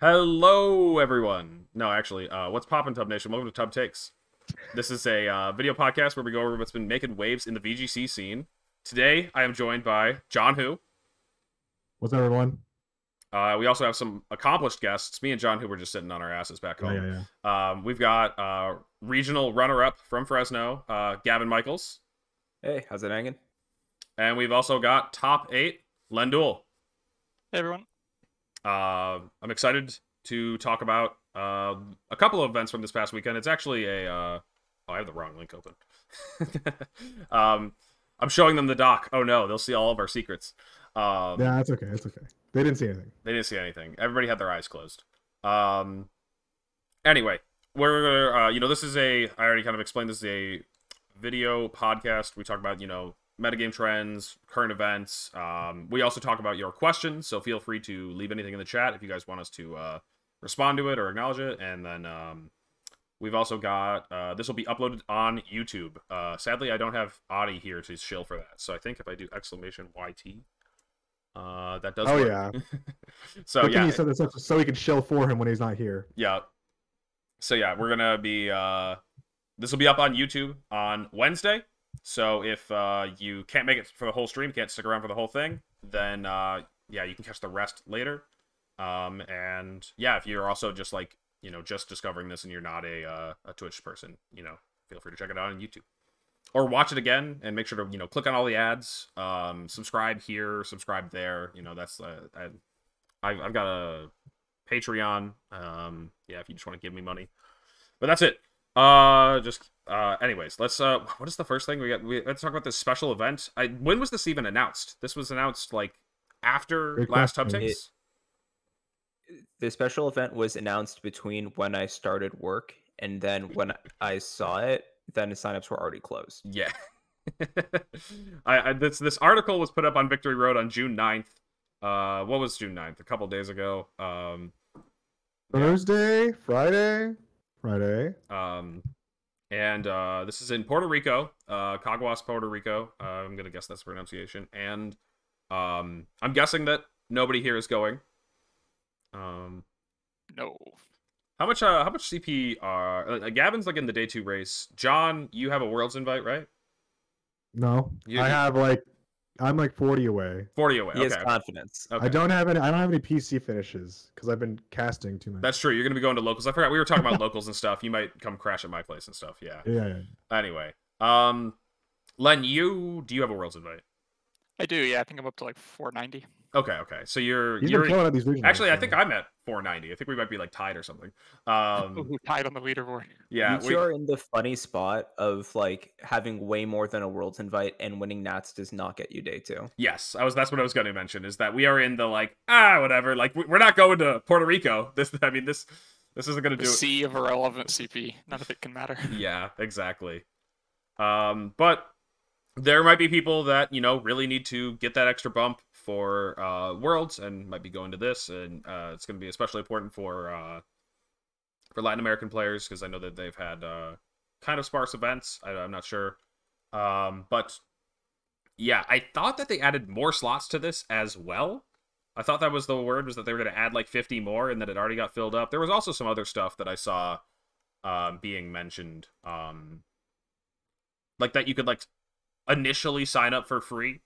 Hello, everyone. No, actually, uh, what's poppin', Tub Nation? Welcome to Tub Takes. This is a uh, video podcast where we go over what's been making waves in the VGC scene. Today, I am joined by Jon Hu. What's up, everyone? Uh, we also have some accomplished guests. Me and Jon, who were just sitting on our asses back Yeah, home. yeah, Um, we've got uh, regional runner-up from Fresno, uh, Gavin Michaels, Hey, how's it hanging? and we've also got top eight, Len Duel. Hey everyone. Uh, I'm excited to talk about uh, a couple of events from this past weekend. It's actually a. Uh... Oh, I have the wrong link open. um, I'm showing them the doc. Oh no, they'll see all of our secrets. Um, yeah. That's okay. That's okay. They didn't see anything. They didn't see anything. Everybody had their eyes closed. Um. Anyway, we're uh, you know this is a I already kind of explained this is a video podcast. We talk about you know metagame trends, current events. Um, we also talk about your questions, so feel free to leave anything in the chat if you guys want us to uh, respond to it or acknowledge it. And then um, we've also got uh, this will be uploaded on YouTube. Uh, sadly, I don't have Audie here to shill for that, so I think if I do exclamation YT. Uh, that does. Oh, work. yeah. so Good yeah, you said this up so we can shill for him when he's not here. yeah. So yeah, we're gonna be uh this will be up on YouTube on Wednesday. So if uh you can't make it for the whole stream, can't stick around for the whole thing, then uh yeah, you can catch the rest later. Um and yeah, if you're also just like, you know, just discovering this and you're not a uh, a Twitch person, you know, feel free to check it out on YouTube. Or watch it again and make sure to, you know, click on all the ads, um subscribe here, subscribe there, you know, that's uh, I I've, got a Patreon. Um, yeah, if you just want to give me money. But that's it. Uh, just uh, anyways, let's uh, what is the first thing we got? We, let's talk about this special event. I when was this even announced? This was announced like after Great last Tub question. Takes? The special event was announced between when I started work and then when I saw it, then the signups were already closed. Yeah. I, I this this article was put up on Victory Road on June 9th. Uh, what was June 9th? A couple days ago. Um, Thursday, Friday, Friday. Um, and uh, this is in Puerto Rico, uh, Caguas, Puerto Rico. Uh, I'm gonna guess that's the pronunciation. And um, I'm guessing that nobody here is going. Um, No. how much? Uh, how much CP are? Uh, Gavin's like in the day two race. Jon, you have a Worlds invite, right? No, You- I have like, I'm like 40 away. Forty away. He Okay. has confidence. okay. I don't have any. I don't have any PC finishes because I've been casting too much. That's true. You're gonna be going to locals. I forgot we were talking about locals and stuff. You might come crash at my place and stuff. Yeah. yeah, yeah. Anyway, um, Len, you do you have a Worlds invite? I do, yeah. I think I'm up to like 490. Okay. Okay. So you're He's you're been killing at these regionals. Actually, I think I'm at 490. I think we might be like tied or something. Um, Who tied on the leaderboard? yeah, you two we, are in the funny spot of like having way more than a world's invite and winning Nats does not get you day two. yes, I was. That's what I was going to mention. Is that we are in the like ah whatever. Like we- we're not going to Puerto Rico. This, I mean this, this isn't going to The do. it. sea of irrelevant CP. None of it can matter. Yeah, exactly. Um, but there might be people that you know really need to get that extra bump for uh, Worlds and might be going to this, and uh, it's going to be especially important for uh, for Latin American players because I know that they've had uh, kind of sparse events. I, I'm not sure, um, but yeah, I thought that they added more slots to this as well. I thought that was the word was that they were going to add like 50 more and that it already got filled up. There was also some other stuff that I saw um, being mentioned, um, like that you could like initially sign up for free.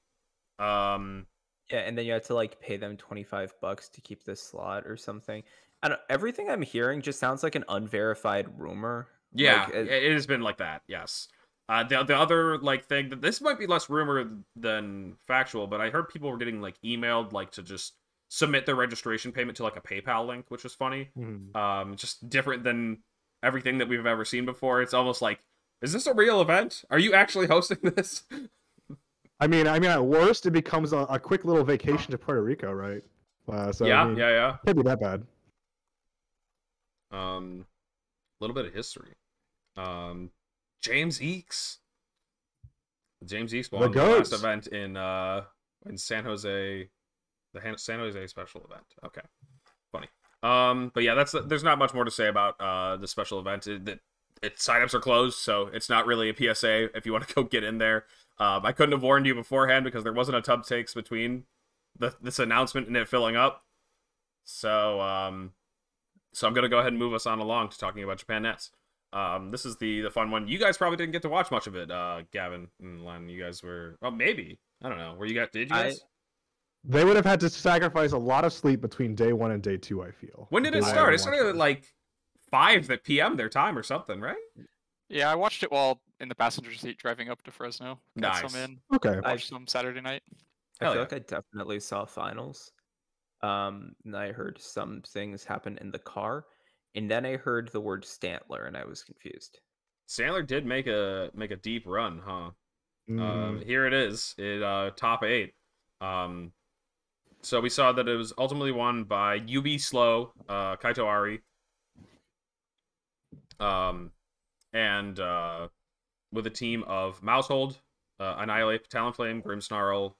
Um, Yeah, and then you had to like pay them 25 bucks to keep this slot or something. I don't everything I'm hearing just sounds like an unverified rumor. yeah, Like, it, it- it has been like that. Yes. Uh, the the other like thing that this might be less rumor than factual, but I heard people were getting like emailed like to just submit their registration payment to like a PayPal link, which was funny. Mhm. Um, just different than everything that we've ever seen before. It's almost like, is this a real event? Are you actually hosting this? I mean, I mean, at worst, it becomes a, a quick little vacation to Puerto Rico, right? Uh, so yeah, I mean, yeah, yeah. can't be that bad. Um, a little bit of history. Um, James Eeks. James Eeks won the, last event in uh in San Jose, the Han- San Jose special event. Okay, funny. Um, but yeah, that's there's not much more to say about uh the special event. It, it, it signups are closed, so it's not really a PSA if you want to go get in there. Um, I couldn't have warned you beforehand because there wasn't a tub takes between the this announcement and it filling up. So um, so I'm gonna go ahead and move us on along to talking about Japan Nets. Um, this is the the fun one. You guys probably didn't get to watch much of it, uh, Gavin and Len. You guys were, well, maybe I don't know. Where you got? Did you I- guys? They would have had to sacrifice a lot of sleep between day one and day two. I feel. when did it start? It started at like five at p.m. their time or something, right? Yeah, I watched it while in the passenger seat driving up to Fresno. Got Nice. some in. Okay. I- Watched some Saturday night. I Hell feel yeah. like I definitely saw finals. Um, and I heard some things happen in the car, and then I heard the word Stantler, and I was confused. Stantler did make a make a deep run, huh? Mhm. Um, here it is, it uh, top eight. Um, so we saw that it was ultimately won by UB Slow, uh, Kaito Ari, um, and uh, with a team of Maushold, uh, Annihilape, Talonflame, Grimsnarl,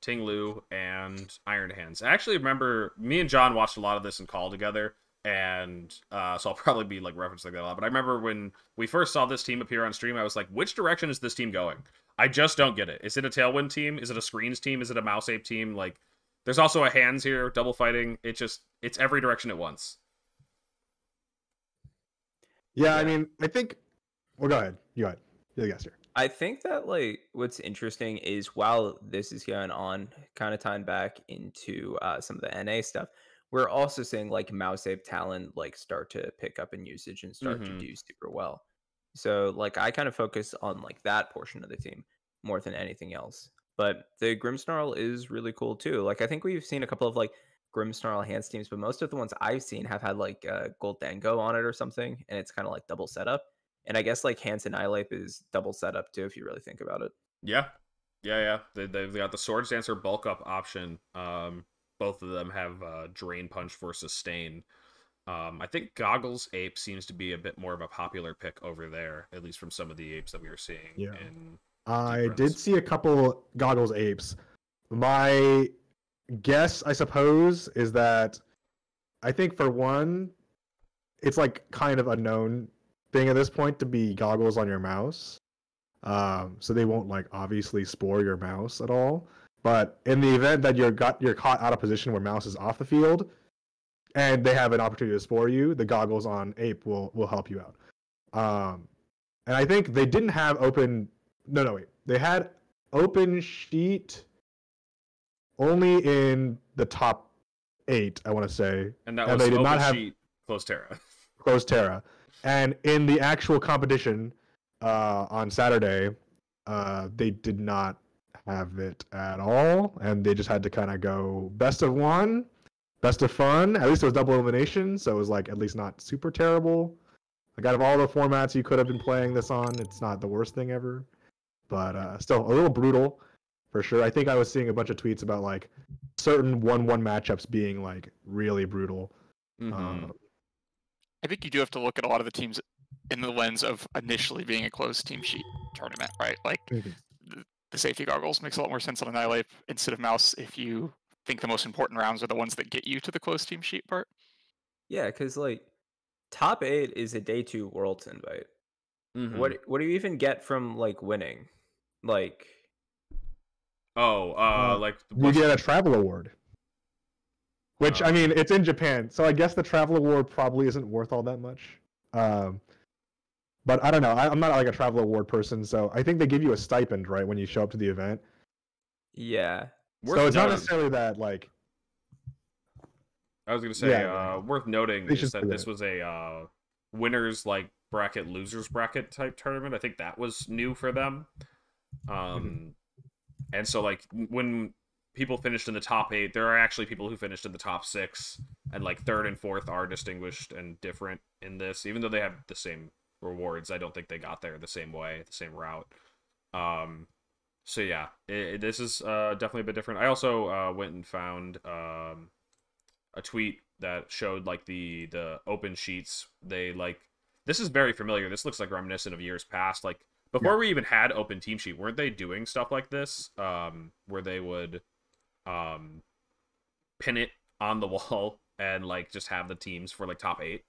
Ting Lu, and Iron Hands. I actually remember me and Jon watched a lot of this in call together, and uh, so I'll probably be like referencing that a lot. But I remember when we first saw this team appear on stream, I was like, which direction is this team going? I just don't get it. Is it a Tailwind team? Is it a Screens team? Is it a Mouse Ape team? Like, there's also a Hands here, double fighting. It just, it's every direction at once. yeah, I mean, I think. Well, go ahead. You go ahead. You're the guest here. I think that like what's interesting is while this is going on, kind of tying back into uh, some of the NA stuff, we're also seeing like Mouse Ape Talon like start to pick up in usage and start Mhm. to do super well. So like I kind of focus on like that portion of the team more than anything else. But the Grimsnarl is really cool too. Like I think we've seen a couple of like Grimsnarl hands teams, but most of the ones I've seen have had like uh, Gholdengo on it or something, and it's kind of like double setup. And I guess like Hands and Iolape is double setup too, if you really think about it. Yeah, yeah, yeah. They, they've got the Swords Dancer bulk up option. Um, both of them have uh, Drain Punch for sustain. Um, I think Goggles Ape seems to be a bit more of a popular pick over there, at least from some of the apes that we were seeing. Yeah. In... I did see a couple goggles apes. My guess, I suppose, is that I think for one, it's like kind of a known thing at this point to be goggles on your mouse. Um, so they won't like obviously spore your mouse at all. But in the event that you're got you're caught out of position where mouse is off the field, and they have an opportunity to spore you, the goggles on ape will will help you out. Um, and I think they didn't have open. No, no, wait. They had open sheet only in the top eight. I want to say And that And was they did open not have- sheet, close Tera. close Tera, and in the actual competition uh, on Saturday, uh, they did not have it at all, and they just had to kind of go best of one, best of fun. At least it was double elimination, so it was like at least not super terrible. Like out of all the formats you could have been playing this on, it's not the worst thing ever, but uh, still a little brutal for sure. I think I was seeing a bunch of tweets about like certain one-one matchups being like really brutal. Mhm. Uh, I think you do have to look at a lot of the teams in the lens of initially being a closed team sheet tournament, right? Like the, the safety goggles makes a lot more sense on Annihilape instead of Mouse if you think the most important rounds are the ones that get you to the closed team sheet part. Yeah, because like top eight is a day two worlds invite. Mhm. What what do you even get from like winning? Like Oh, uh, Uh, like you get a travel award. Which I mean, it's in Japan, so I guess the travel award probably isn't worth all that much. Um, but I don't know. I, I'm not like a travel award person, so I think they give you a stipend right when you show up to the event. yeah. worth so it's not necessarily that like I was gonna say, Yeah, uh, worth noting They is that this that. was a uh, winners like bracket, losers bracket type tournament. I think that was new for them. Mm-hmm. Um, and so like when people finished in the top eight, there are actually people who finished in the top six, and like third and fourth are distinguished and different in this, even though they have the same rewards. I don't think they got there the same way, the same route. Um, so yeah, it, it- this is uh, definitely a bit different. I also uh, went and found um, a tweet that showed like the the open sheets. They like this is very familiar. This looks like reminiscent of years past. Like before we even had open team sheet, weren't they doing stuff like this? Um, where they would um pin it on the wall and like just have the teams for like top eight.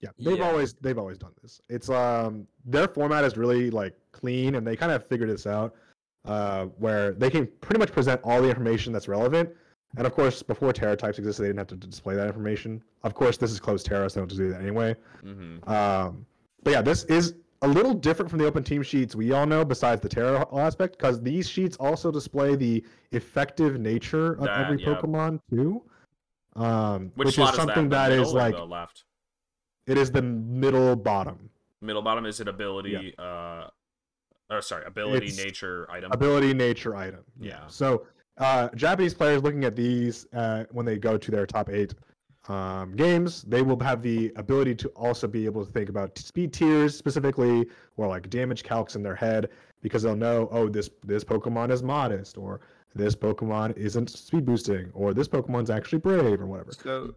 yeah, they've Yeah. always they've always done this. It's um their format is really like clean, and they kind of figured this out, uh, where they can pretty much present all the information that's relevant, And of course, before Tera types existed, they didn't have to display that information. Of course, this is closed Tera, so they don't have to do that anyway. Mm-hmm. Um, but yeah, this is a little different from the open team sheets we all know, besides the Tera aspect, because these sheets also display the effective nature of That, every yeah. Pokemon too. Um, Which, which, is something is that? that is like left. it is the middle bottom Middle bottom is it ability? Uh, or sorry, ability, It's nature, item. ability nature item. Yeah. So uh, Japanese players looking at these uh, when they go to their top eight um, games, they will have the ability to also be able to think about speed tiers specifically, or like damage calcs in their head, because they'll know, oh, this this Pokemon is modest, or this Pokemon isn't speed boosting, or this Pokemon's actually brave, or whatever. So,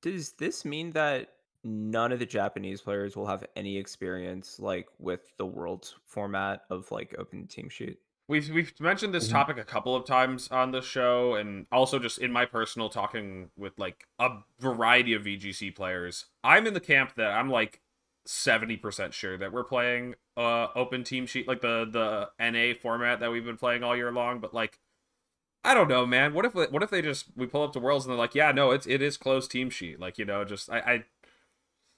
does this mean that none of the Japanese players will have any experience like with the world format of like open team sheet? We've we've mentioned this Mhm. topic a couple of times on the show, and also just in my personal talking with like a variety of VGC players. I'm in the camp that I'm like seventy percent sure that we're playing uh open team sheet, like the the NA format that we've been playing all year long. But like, I don't know, man. What if what if they just we pull up to Worlds and they're like, yeah, no, it's it is closed team sheet. Like you know, just I, I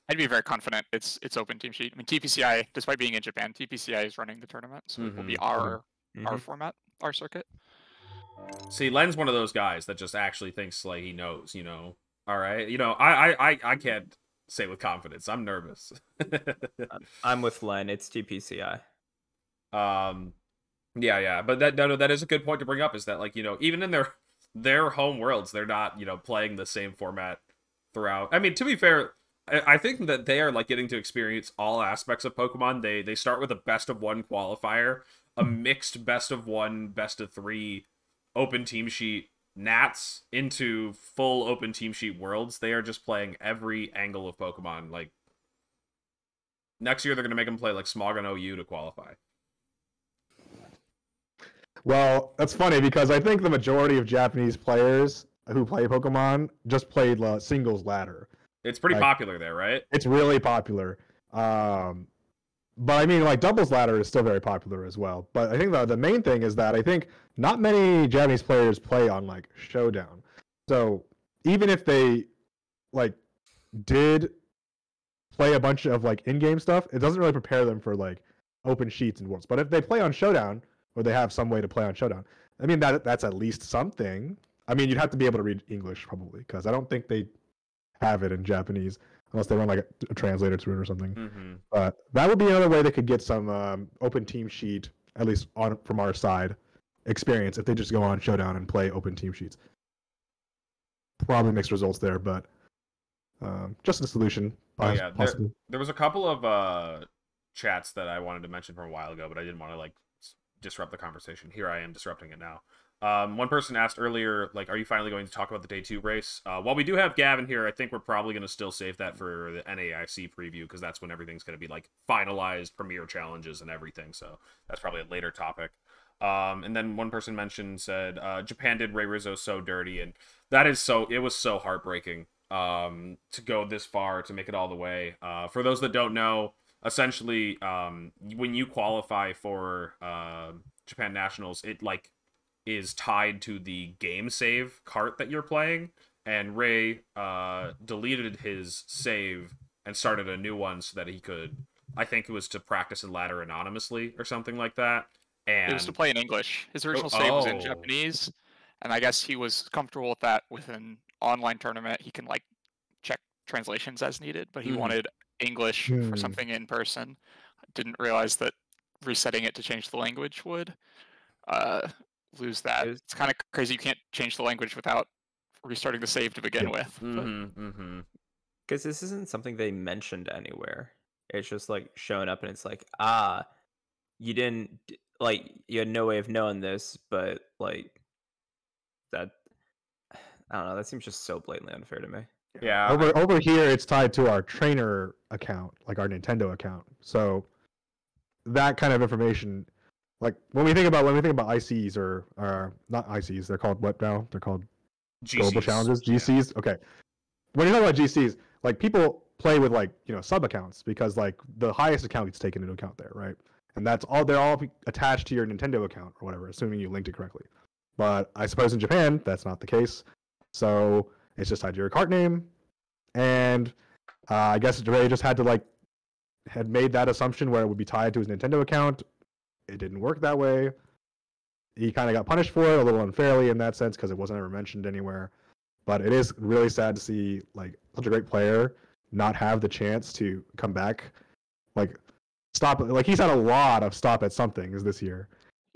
I'd be very confident it's it's open team sheet. I mean TPCI, despite being in Japan, TPCI is running the tournament, so it will be Mhm. our Mm-hmm. our format, our circuit. See, Len's one of those guys that just actually thinks like he knows, you know. All right, you know, I I I, I can't say with confidence. I'm nervous. I'm with Len. It's TPCI. um, yeah, yeah, but that no, no, that is a good point to bring up. Is that like you know, even in their their home worlds, they're not you know playing the same format throughout. I mean, to be fair. I I think that they are like getting to experience all aspects of Pokemon. They they start with a best of one qualifier, a mixed best of one, best of three, open team sheet Nats into full open team sheet worlds. They are just playing every angle of Pokemon. Like next year, they're gonna make them play like Smogon OU to qualify. Well, that's funny because I think the majority of Japanese players who play Pokemon just played uh, singles ladder. It's pretty Like- popular there, right? It's really popular. Um, but I mean, like doubles ladder is still very popular as well. But I think the the main thing is that I think not many Japanese players play on like Showdown. So even if they like did play a bunch of like in-game stuff, it doesn't really prepare them for like open sheets and worlds. But if they play on Showdown, or they have some way to play on Showdown, I mean that that's at least something. I mean, you'd have to be able to read English probably because I don't think they have it in Japanese unless they run like a, a translator to it or something. Mm-hmm. But that would be another way they could get some um, open team sheet, at least on from our side, experience if they just go on Showdown and play open team sheets. Probably mixed results there, but um, just a solution. Oh, yeah, there- There was a couple of uh chats that I wanted to mention from a while ago, but I didn't want to like disrupt the conversation. Here I am disrupting it now. Um, one person asked earlier, like, are you finally going to talk about the day two race? Uh, while we do have Gavin here, I think we're probably going to still save that for the NAIC preview because that's when everything's going to be like finalized, premiere challenges and everything. So that's probably a later topic. Um, and then one person mentioned said uh, Japan did Ray Rizzo so dirty, and that is so. It was so heartbreaking um, to go this far to make it all the way. Uh, for those that don't know, essentially, um, when you qualify for uh, Japan Nationals, it like is tied to the game save cart that you're playing, and Ray uh, deleted his save and started a new one so that he could. I think it was to practice in ladder anonymously or something like that. And It was to play in English. His original save was in oh. Japanese, and I guess he was comfortable with that with an online tournament. He can like check translations as needed, but he Mhm. wanted English Hmm. for something in person. Didn't realize that resetting it to change the language would uh, lose that. Is- It's kind of crazy. You can't change the language without restarting the save to begin Yeah. with. but- Mm-hmm, mm-hmm. Because this isn't something they mentioned anywhere. It's just like showing up and it's like, ah, you didn't like you had no way of knowing this, but like that I don't know, that seems just so blatantly unfair to me. Yeah. over over here, it's tied to our trainer account, like our Nintendo account. So that kind of information, like when we think about when we think about ICs or uh, not ICs, they're called what now? They're called global GCs. challenges Yeah. gcs okay when you talk about gcs like people play with like you know sub accounts because like the highest account gets taken into account there right and that's all they're all attached to your nintendo account or whatever assuming you linked it correctly But I suppose in Japan that's not the case. So it's just tied to your cart name, and uh, I guess Ray just had to like had made that assumption where it would be tied to his Nintendo account. It didn't work that way. He kind of got punished for it a little unfairly in that sense because it wasn't ever mentioned anywhere. But it is really sad to see like such a great player not have the chance to come back. Like stop like he's had a lot of stop at somethings this year.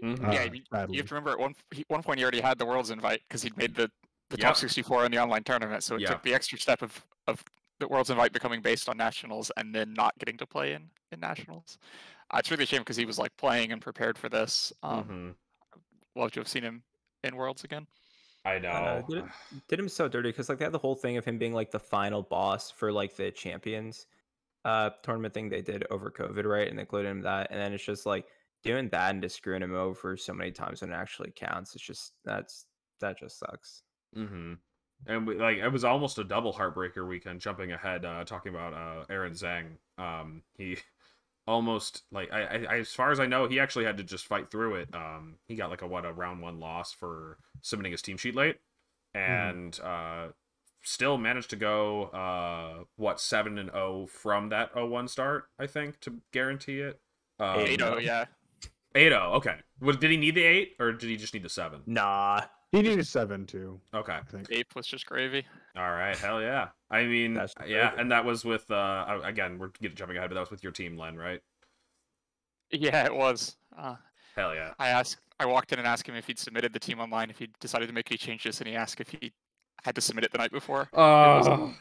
Mhm. Yeah, uh, I mean, sadly. You have to remember at one he, one point he already had the world's invite because he'd made the, the Yep. top 64 in the online tournament. So it Yeah. took the extra step of, of the world's invite becoming based on nationals and then not getting to play in, in nationals. Uh, it's really a shame because he was like playing and prepared for this. Um, Mhm. Love to have seen him in worlds again. I I know. know, did, it, did him so dirty because like they had the whole thing of him being like the final boss for like the champions uh tournament thing they did over COVID, right? And they included him that, and then it's just like doing that and just screwing him over so many times when it actually counts. It's just that's that just sucks. Mm-hmm. And we, like it was almost a double heartbreaker weekend. Jumping ahead, uh, talking about uh, Aaron Zheng. Um, he almost like I, I, as far as I know, he actually had to just fight through it. Um, he got like a what a round one loss for submitting his team sheet late, and uh, still managed to go uh what seven and zero from that 0-1 start. I think to guarantee it. Um, Eight, 8 yeah. 8-0, Okay. Was did he need the eight or did he just need the seven? Nah, He needed seven too, Okay. I think. Ape was just gravy. All right, hell yeah. I mean, That's yeah, crazy. and that was with uh uh, again, we're jumping ahead, but that was with your team, Len, right? Yeah, it was. Uh, Hell yeah. I asked, I walked in and asked him if he'd submitted the team online, if he decided to make any changes, and he asked if he had to submit it the night before. Oh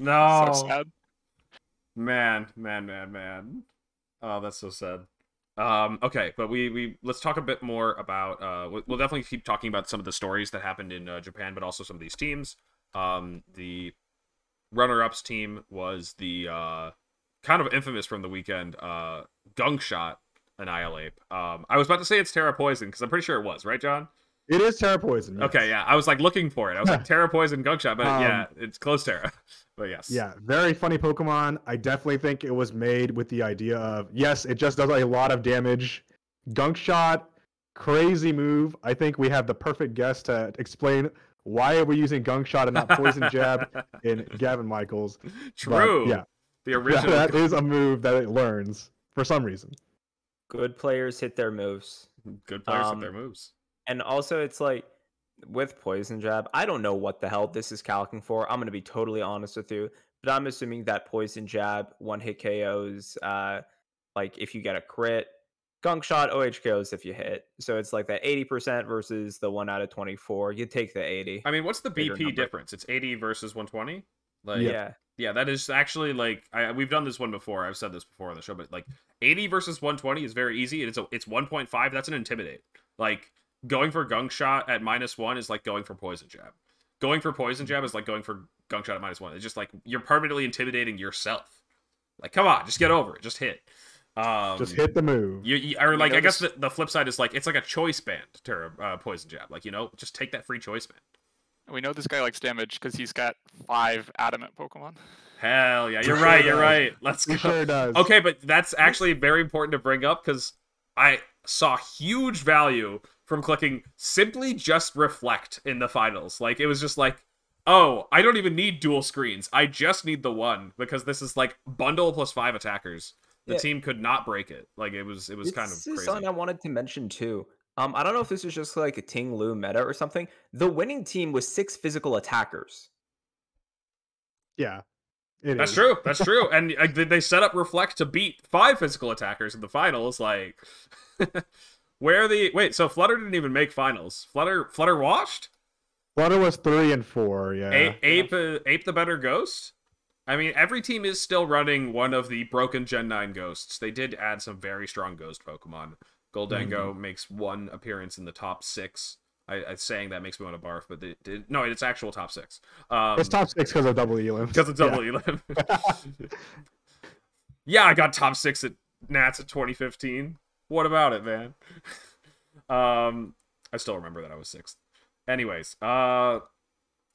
no, So sad. man, man, man, man. Oh, that's so sad. Um, okay, but we we let's talk a bit more about. Uh, we- we'll definitely keep talking about some of the stories that happened in uh, Japan, but also some of these teams. Um, the runner-ups team was the uh, kind of infamous from the weekend. Uh, Gunk Shot Annihilape. Um, I was about to say it's Tera Poison because I'm pretty sure it was, right, Jon? It is Tera Poison. yes. Okay, yeah. I was like looking for it. I was like Tera Poison Gunk Shot, but Um, yeah, it's close Tera. but yes. Yeah, very funny Pokemon. I definitely think it was made with the idea of yes, it just does a lot of damage. Gunk shot, crazy move. I think we have the perfect guest to explain why are we using Gunk shot and not Poison Jab in Gavin Michaels. But, True. yeah, The yeah, original. that is a move that it learns for some reason. good players hit their moves. Good players Um, with their moves. And also, it's like with poison jab, I don't know what the hell this is calcing for. I'm gonna be totally honest with you, but I'm assuming that poison jab one hit KOs, uh, like if you get a crit, gunk shot OHKOs if you hit. So it's like that 80% versus the one out of 24. You take the 80. I mean, what's the BP difference? It's 80 versus 120. Like, yeah. yeah. that is actually like I, we've done this one before. I've said this before on the show, but like 80 versus 120 is very easy. It's a, it's 1.5. That's an intimidate. Like going for gunk shot at minus one is like going for poison jab. Going for poison jab is like going for gunk shot at minus one. It's just like you're permanently intimidating yourself. Like, come on, just get over it. Just hit. Um, Just hit the move. You, you or We like know I guess this- the, the flip side is like it's like a choice band to uh, poison jab. Like you know, just take that free choice band. We know this guy likes damage because he's got five adamant Pokemon. Hell yeah, you're sure right. You're does. right. Let's go. He sure does. Okay, but that's actually very important to bring up because I saw huge value from clicking simply just reflect in the finals. Like it was just like, oh, I don't even need dual screens. I just need the one because this is like bundle plus five attackers. The Yeah. team could not break it. Like it was it was kind of crazy. something I wanted to mention too. Um, I don't know if this is just like a Ting Lu meta or something. The winning team was six physical attackers. Yeah. it That's is. true. That's true. And uh, they- they set up Reflect to beat five physical attackers in the finals. Like, where are the wait? So Flutter didn't even make finals. Flutter Flutter washed. Flutter was three and four. Yeah. A- ape uh, ape the better ghost. I mean, every team is still running one of the broken Gen nine ghosts. They did add some very strong ghost Pokemon. Gholdengo makes one appearance in the top six. I, I saying that makes me want to barf, but it, it, no, it's actual top six. Um, it's top six because of double elim. because it's double elim. yeah, I got top six at Nats at 2015. What about it, man? um, I still remember that I was sixth. Anyways, uh,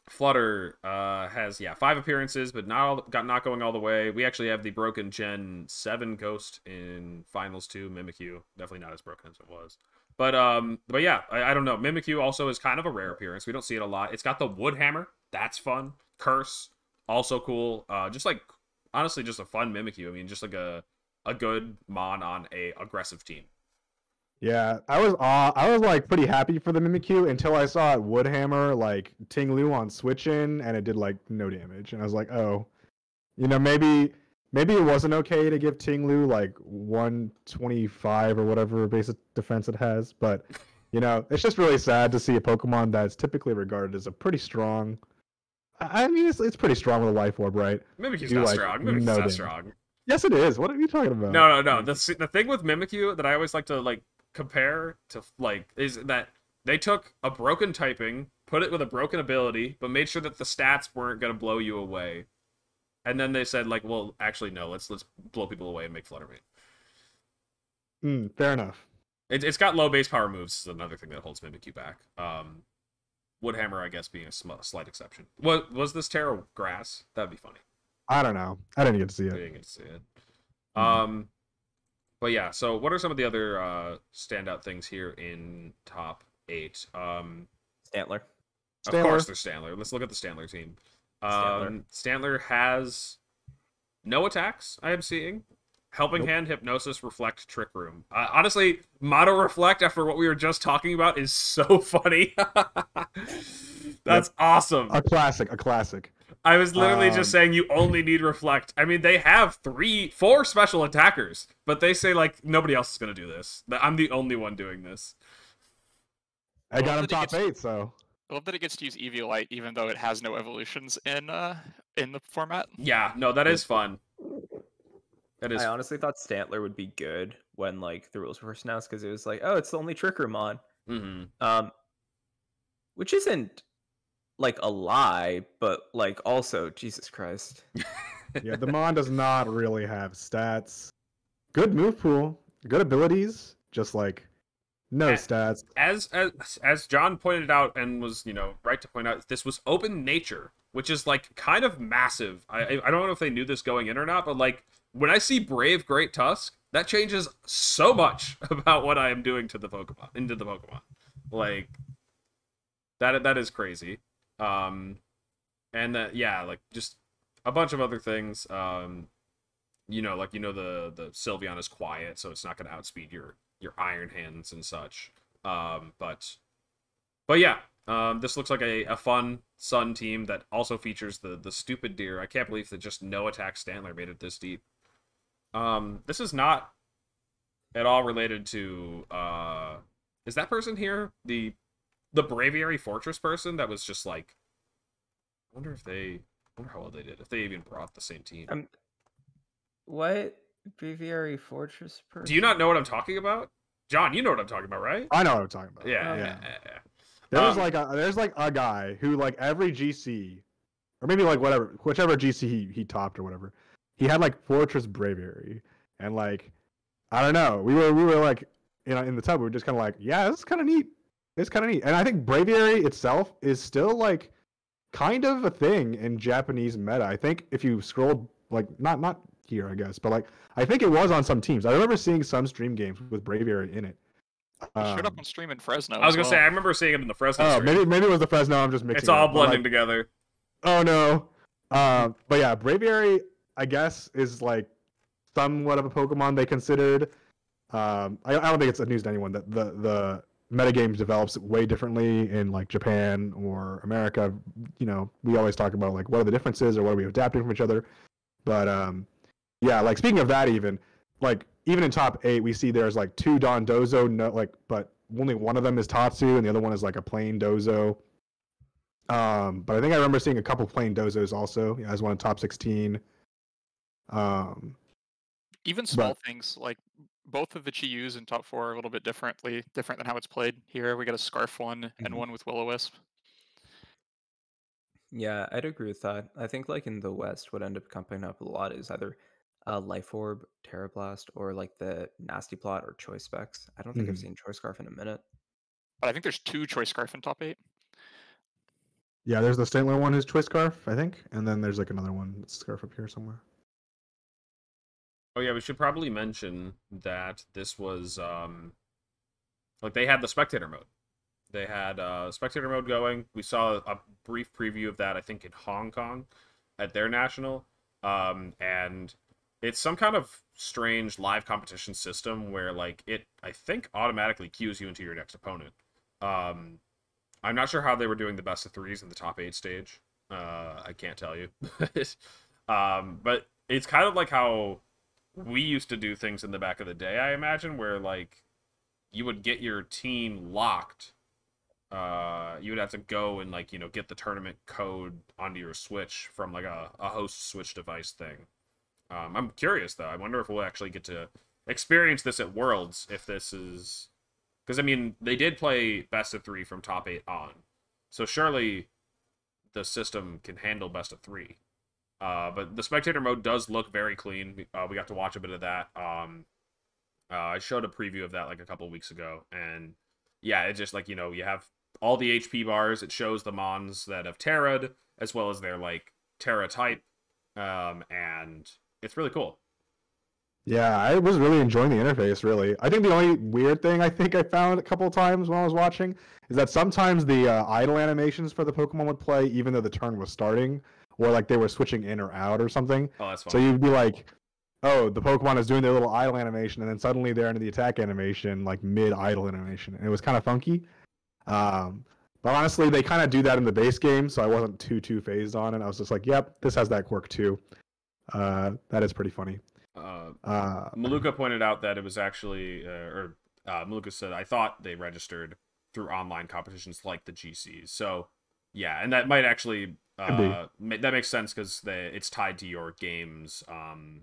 Flutter uh has yeah five appearances, but not all, got not going all the way. We actually have the broken Gen seven Ghost in finals two. Mimikyu definitely not as broken as it was, But um, but yeah, I, I don't know. Mimikyu also is kind of a rare appearance. We don't see it a lot. It's got the wood hammer. That's fun. Curse, also cool. Uh, just like honestly, just a fun Mimikyu. I mean, just like a a good mon on a aggressive team. Yeah, I was uh, I was like pretty happy for the Mimikyu until I saw it Woodhammer like Ting Lu on switch in and it did like no damage and I was like, oh, you know maybe maybe it wasn't okay to give Ting Lu like 125 or whatever basic defense it has, but you know it's just really sad to see a Pokemon that's typically regarded as a pretty strong. I mean, it's it's pretty strong with a life orb, right? Mimikyu's Do, not like, strong. Mimikyu's no not damage. strong. Yes, it is. What are you talking about? No, no, no. The the thing with Mimikyu that I always like to like compare to like is that they took a broken typing, put it with a broken ability, but made sure that the stats weren't gonna blow you away. And then they said like, well, actually no, let's let's blow people away and make Fluttermane. Mm, fair enough. It, it's got low base power moves. Is another thing that holds Mimikyu back. Um, Woodhammer, I guess, being a sm- slight exception. What was this Tera Grass? That'd be funny. I don't know. I didn't get to see I it. didn't get to see it. Um, but yeah. So, what are some of the other uh, standout things here in top eight? Um, Stantler. of Stantler. course, there's Stanley. Let's look at the Stanley team. Stantler. Um, Stantler has no attacks. I am seeing. Helping Nope. Hand, Hypnosis, Reflect, Trick Room. Uh, honestly, Motto Reflect, after what we were just talking about, is so funny. That's awesome. A classic. A classic. I was literally Um, just saying you only need reflect. I mean, they have three, four special attackers, but they say like nobody else is gonna do this. I'm the only one doing this. I got him top gets- eight, so I love that it gets to use Eviolite even though it has no evolutions in uh in the format. Yeah, no, that is fun. That is I honestly thought Stantler would be good when like the rules were first announced because it was like, oh, it's the only Trick Room on. mhm. Um, which isn't like a lie, but like also Jesus Christ. yeah, the Mon does not really have stats. Good move pool, good abilities, just like no Eh. stats. as as as Jon pointed out and was you know right to point out, this was open nature, which is like kind of massive. I I I don't know if they knew this going in or not, but like when I see Brave Great Tusk, that changes so much about what I am doing to the Pokemon into the Pokemon. Like that that is crazy. Um, and that yeah, like just a bunch of other things. Um, you know, like you know the the Sylveon is quiet, so it's not going to outspeed your your Iron Hands and such. Um, but but yeah, um, this looks like a, a fun Sun team that also features the the stupid deer. I can't believe that just no attack Stantler made it this deep. Um, this is not at all related to uh, is that person here the the Braviary Fortress person that was just like. I wonder if they. I wonder how well they did. If they even brought the same team. Um, what Braviary Fortress person? Do you not know what I'm talking about? Jon, you know what I'm talking about, right? I know what I'm talking about. Yeah, yeah, yeah, yeah. There's Um, like a there's like a guy who like every GC, or maybe like whatever whichever GC he, he topped or whatever, he had like Fortress Braviary, and like I don't know, we were we were like you know in the tub we were just kind of like yeah this is kind of neat, it's kind of neat, and I think Braviary itself is still like kind of a thing in Japanese meta. I think if you scroll like not not here I guess, but like I think it was on some teams. I remember seeing some stream games with Braviary in it. It showed up Um, on stream in Fresno. I was gonna say I remember seeing it in the Fresno. Oh, stream. maybe maybe it was the Fresno. I'm just mixing. it's all up, but, like, blending together. Oh no. Um, but yeah, Braviary, I guess, is like somewhat of a Pokemon they considered. Um, I, I don't think it's a news to anyone that the the metagames develops way differently in like Japan or America. You know, we always talk about like what are the differences or what are we adapting from each other. But um, yeah, like speaking of that, even like even in top eight, we see there's like two Dondozo, no, like, but only one of them is Tatsu and the other one is like a plain Dozo. Um, but I think I remember seeing a couple plain dozos also yeah, as one of top sixteen. Um, even small things like both of the Chi-Yus in top four are a little bit differently different than how it's played here. We got a scarf one and Mhm. one with will o wisp. Yeah, I'd agree with that. I think like in the West, what end up coming up a lot is either uh, Life Orb, Tera Blast, or like the Nasty Plot or Choice Specs. I don't think I've Mhm. seen Choice Scarf in a minute. But I think there's two choice scarf in top eight. yeah, there's the Stantler one who's Choice Scarf, I think, and then there's like another one that's Scarf up here somewhere. Oh yeah, we should probably mention that this was um like they had the spectator mode. They had uh, spectator mode going. We saw a brief preview of that, I think, in Hong Kong at their national. Um, and it's some kind of strange live competition system where, like, it, I think, automatically queues you into your next opponent. Um, I'm not sure how they were doing the best of threes in the top eight stage. Uh, I can't tell you. um, but it's kind of like how we used to do things in the back of the day, I imagine, where, like, you would get your team locked uh, you would have to go and like you know get the tournament code onto your Switch from like a, a host Switch device thing. Um, I'm curious though. I wonder if we'll actually get to experience this at Worlds. If this is because I mean they did play best of three from top eight on, so surely the system can handle best of three. Uh, but the spectator mode does look very clean. Uh, we got to watch a bit of that. Um, uh, I showed a preview of that like a couple weeks ago, and yeah, it's just like you know you have all the HP bars. It shows the mons that have Tera'd, as well as their like Tera type, um, and it's really cool. Yeah, I was really enjoying the interface. Really, I think the only weird thing I think I found a couple times when I was watching is that sometimes the uh, idle animations for the Pokemon would play even though the turn was starting, or like they were switching in or out or something. Oh, that's fun. So you'd be like, "Oh, the Pokemon is doing their little idle animation," and then suddenly they're into the attack animation, like mid idle animation, and it was kind of funky. Um, but honestly, they kind of do that in the base game, so I wasn't too too phased on it. I was just like, "Yep, this has that quirk too." Uh, that is pretty funny. Uh, Uh, Maluka pointed out that it was actually, uh, or uh, Maluka said, I thought they registered through online competitions like the GCs. So, yeah, and that might actually. Uh, that makes sense because it's tied to your game's um,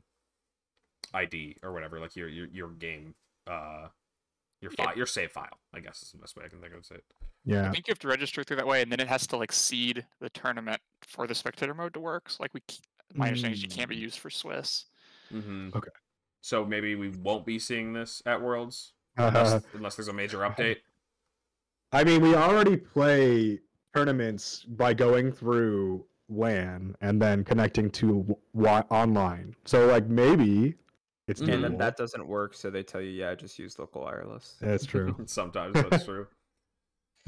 ID or whatever, like your your, your game, uh, your Yeah. file, your save file. I guess is the best way I can think of it. Yeah, I think you have to register through that way, and then it has to like seed the tournament for the spectator mode to work. So like we, c- my understanding is you can't be Mm. used for Swiss. Mm-hmm. Okay. So maybe we won't be seeing this at Worlds Uh, unless, unless there's a major update. I mean, we already play tournaments by going through LAN and then connecting to w- online. So like maybe it's. And then that doesn't work, so they tell you, yeah, just use local wireless. That's true. Sometimes that's true.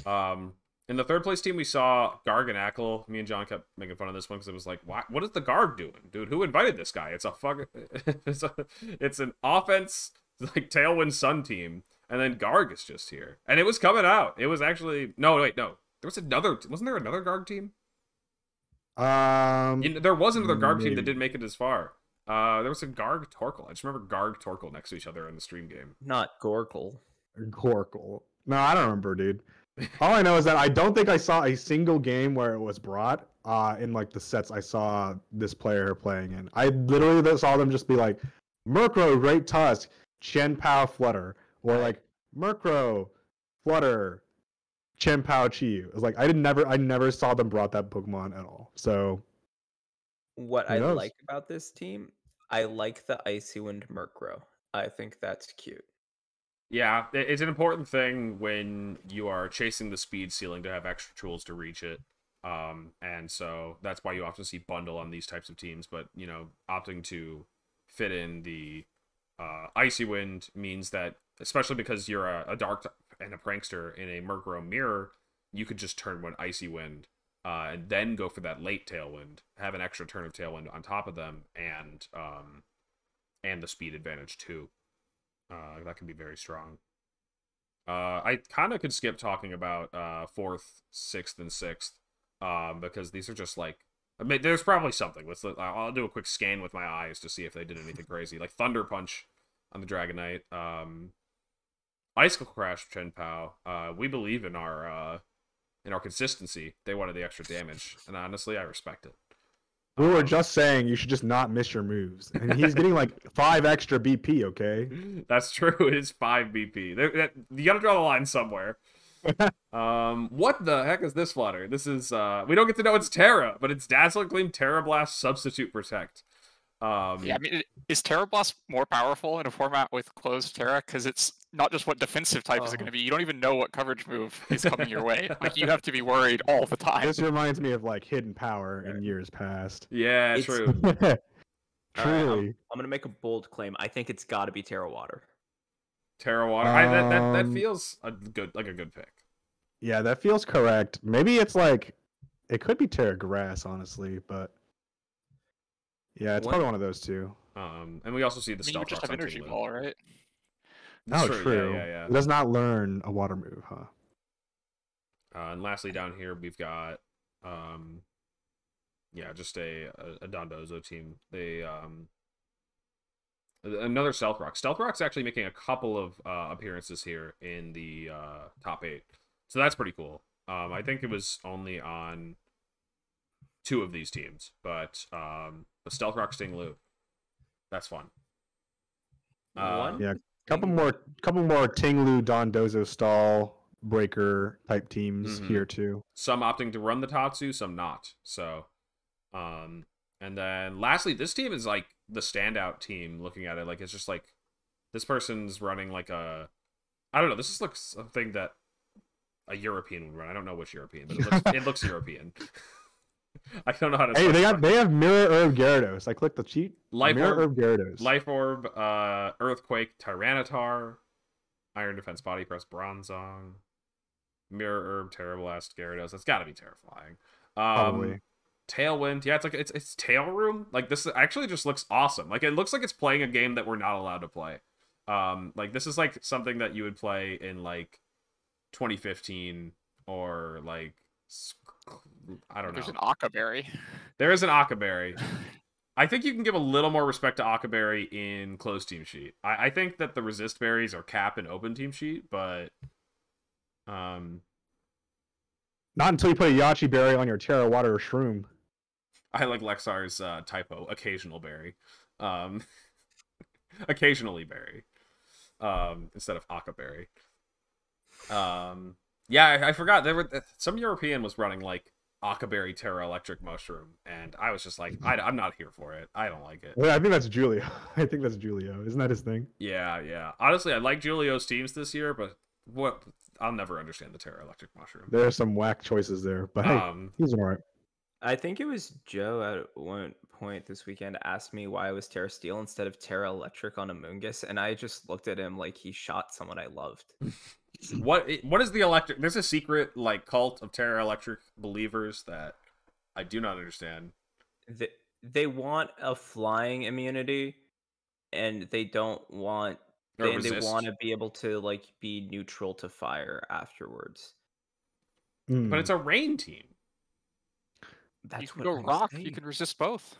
Um, in the third place team, we saw Garganacl. Me and Jon kept making fun of this one because it was like, what, what is the Garg doing, dude? Who invited this guy? It's a fuck. It's a, it's an offense like Tailwind Sun team, and then Garg is just here, and it was coming out. It was actually no, wait, no. There was another. Wasn't there another Garg team? Um, You know, there was another Garg team that didn't make it as far. Uh, there was a Garg Torkoal. I just remember Garg Torkoal next to each other in the stream game. Not Gorkle. Gorkle. No, I don't remember, dude. All I know is that I don't think I saw a single game where it was brought uh, in like the sets I saw this player playing in. I literally saw them just be like, Murkrow, Great Tusk, Chien-Pao Flutter, or like Murkrow, Flutter, Chien-Pao Chi. It was like I did never, I never saw them brought that Pokemon at all. So What I knows? like about this team, I like the Icy Wind Murkrow. I think that's cute. Yeah, it's an important thing when you are chasing the speed ceiling to have extra tools to reach it. Um, and so that's why you often see bundle on these types of teams. But you know, opting to fit in the uh, icy wind means that, especially because you're a, a dark type and a prankster in a Murkrow mirror, you could just turn one icy wind uh, and then go for that late tailwind, have an extra turn of tailwind on top of them, and um, and the speed advantage too. Uh, that can be very strong. Uh, I kind of could skip talking about uh, fourth, sixth, and sixth, um, because these are just like. I mean, there's probably something. Let's. I'll do a quick scan with my eyes to see if they did anything crazy, like Thunder Punch on the Dragonite. Um, Icicle Crash Chien-Pao. Uh, we believe in our uh, in our consistency. They wanted the extra damage, and honestly, I respect it. we were just saying you should just not miss your moves, and he's getting like five extra BP. Okay. That's true. It is five BP. There, that, you got to draw the line somewhere. um, what the heck is this flutter? This is uh, we don't get to know it's Tera, but it's Dazzle Gleam, Tera Blast, Substitute Protect. Um, Yeah, I mean, is Tera Blast more powerful in a format with closed Tera? Because it's not just what defensive type is it Oh. going to be. You don't even know what coverage move is coming your way. Like you have to be worried all the time. This reminds me of like hidden power in years past. yeah, It's- true. All right, I'm- Truly. I'm gonna make a bold claim. I think it's got to be Tera Water. Tera Water. I, that, that that Um, feels a good like a good pick. Yeah, that feels correct. Maybe it's like it could be Tera Grass, honestly, but yeah, it's What- probably one of those two. Um, and we also see the I mean, you just rocks have energy ball, right? That's oh, true. Yeah, yeah, yeah. It does not learn a water move, huh? Uh, and lastly, down here we've got, um, yeah, just a a, a Dondozo team. They um, another Stealth Rock. Stealth Rock's actually making a couple of uh, appearances here in the uh, top eight, so that's pretty cool. Um, I think it was only on two of these teams, but um, the Stealth Rock Sting Lu, that's fun. One? Um, Yeah, couple more, couple more Ting-Lu, Dondozo, Stall, Breaker type teams Mhm. here too. some opting to run the Tatsu, some not. So, um, and then lastly, this team is like the standout team. Looking at it, like it's just like this person's running like a, I don't know. This just looks something that a European would run. I don't know which European, but it looks, it looks European. I don't know how to. Hey, they got they have Mirror Herb Gyarados. I clicked the cheat. Life Mirror Orb, Herb Gyarados. Life Orb, uh, Earthquake, Tyranitar, Iron Defense Body Press, Bronzong, Mirror Herb, Tera Blast, Gyarados. That's got to be terrifying. Um, Probably. Tailwind, yeah, it's like it's it's Tail Room. Like this actually just looks awesome. Like it looks like it's playing a game that we're not allowed to play. Um, like this is like something that you would play in like 2015 or like I don't know. There's an Occa Berry. there is an Occa Berry. I think you can give a little more respect to Occa Berry in closed team sheet. I, I think that the resist berries are cap in open team sheet, but um, Not until you put a Yache Berry on your Tera Water Shroom. I like Lexar's uh, typo, occasional berry, um, occasionally berry, um, instead of Occa Berry. Um, yeah, I, I forgot there were some European was running like Akaberry Tera Electric Mushroom, and I was just like, I, I'm not here for it. I don't like it. Well, I think that's Julio. I think that's Julio. Isn't that his thing? Yeah, yeah. Honestly, I like Julio's teams this year, but what I'll never understand the Tera Electric Mushroom. There are some whack choices there, but hey, Um, he's alright. I think it was Joe at one point this weekend asked me why I was Tera Steel instead of Tera Electric on Amoonguss, and I just looked at him like he shot someone I loved. what what is the electric? There's a secret like cult of Tera Electric believers that I do not understand. They, they want a flying immunity, and they don't want Or they, they want to be able to like be neutral to fire afterwards. Mm. But it's a rain team. That's you can what go I'm rock. You saying. can resist both.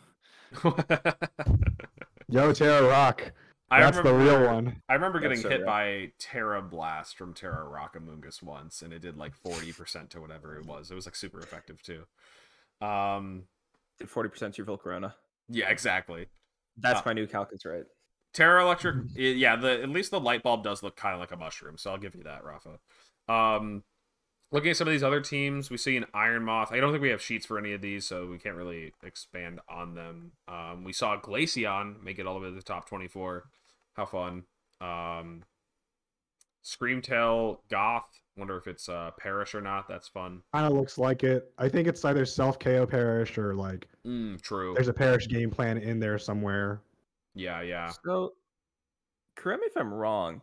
Yo Tera Rock. I That's the real one. I remember That's getting so hit real. by Tera Blast from Tera Rockamungus once, and it did like 40% to whatever it was. It was like super effective too. Um, Did forty percent to your Volcarona. yeah, exactly. That's Uh, my new calculus, right? Tera Electric, yeah, the at least the light bulb does look kind of like a mushroom, so I'll give you that, Rafa. Um, looking at some of these other teams, we see an Iron Moth. I don't think we have sheets for any of these, so we can't really expand on them. Um, we saw Glaceon make it all the way to the top 24. How fun. Um, Screamtail Goth. Wonder if it's uh, Perish or not. That's fun. Kind of looks like it. I think it's either self KO Perish or like Mm, true. there's a Perish game plan in there somewhere. Yeah, yeah. So, correct me if I'm wrong.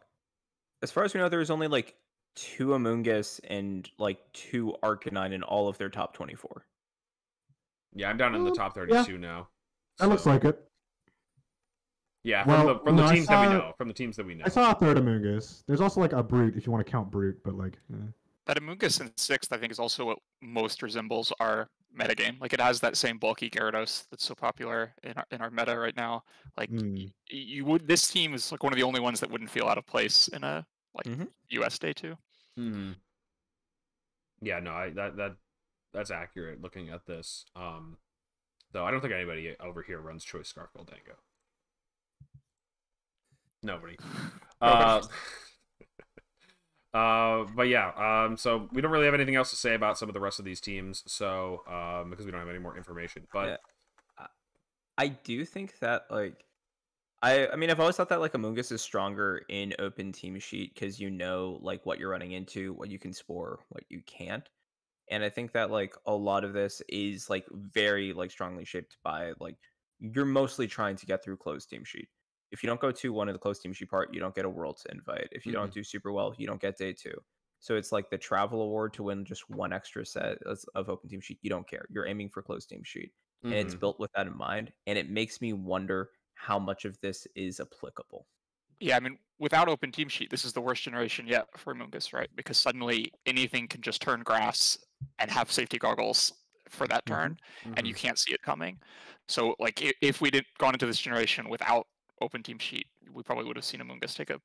As far as we know, there was only like two Amoonguss and like two Arcanine in all of their top 24. Yeah, I'm down in the top yeah. 32 now. That looks like it. Yeah, from Well, the from the I teams that we know. From the teams that we know. I saw a third Amoonguss. There's also like a Brute if you want to count Brute, but like eh. That Amoonguss in sixth, I think, is also what most resembles our metagame. Like it has that same bulky Gyarados that's so popular in our in our meta right now. Like mm. you would this team is like one of the only ones that wouldn't feel out of place in a like Mhm. US day two. hmm Yeah, no, I that that that's accurate. Looking at this, um, though, I don't think anybody over here runs Choice Scarf Gholdengo. Nobody. Uh, uh, but yeah, um, so we don't really have anything else to say about some of the rest of these teams, so um, because we don't have any more information. But Yeah. I do think that like I I mean I've always thought that like Amoonguss is stronger in open team sheet because you know like what you're running into, what you can spore, what you can't. And I think that like a lot of this is like very like strongly shaped by like you're mostly trying to get through closed team sheet. If you don't go to one of the close team sheet part, you don't get a worlds invite. If you don't do super well, you don't get day two. So it's like the travel award to win just one extra set of open team sheet. You don't care. You're aiming for close team sheet, and it's Mhm. built with that in mind. And it makes me wonder how much of this is applicable. Yeah, I mean, without open team sheet, this is the worst generation yet for Mungus, right? Because suddenly anything can just turn grass and have safety goggles for that Mhm. turn, and you Mhm. can't see it coming. So, like, if we did gone into this generation without open team sheet, we probably would have seen Amoonguss take a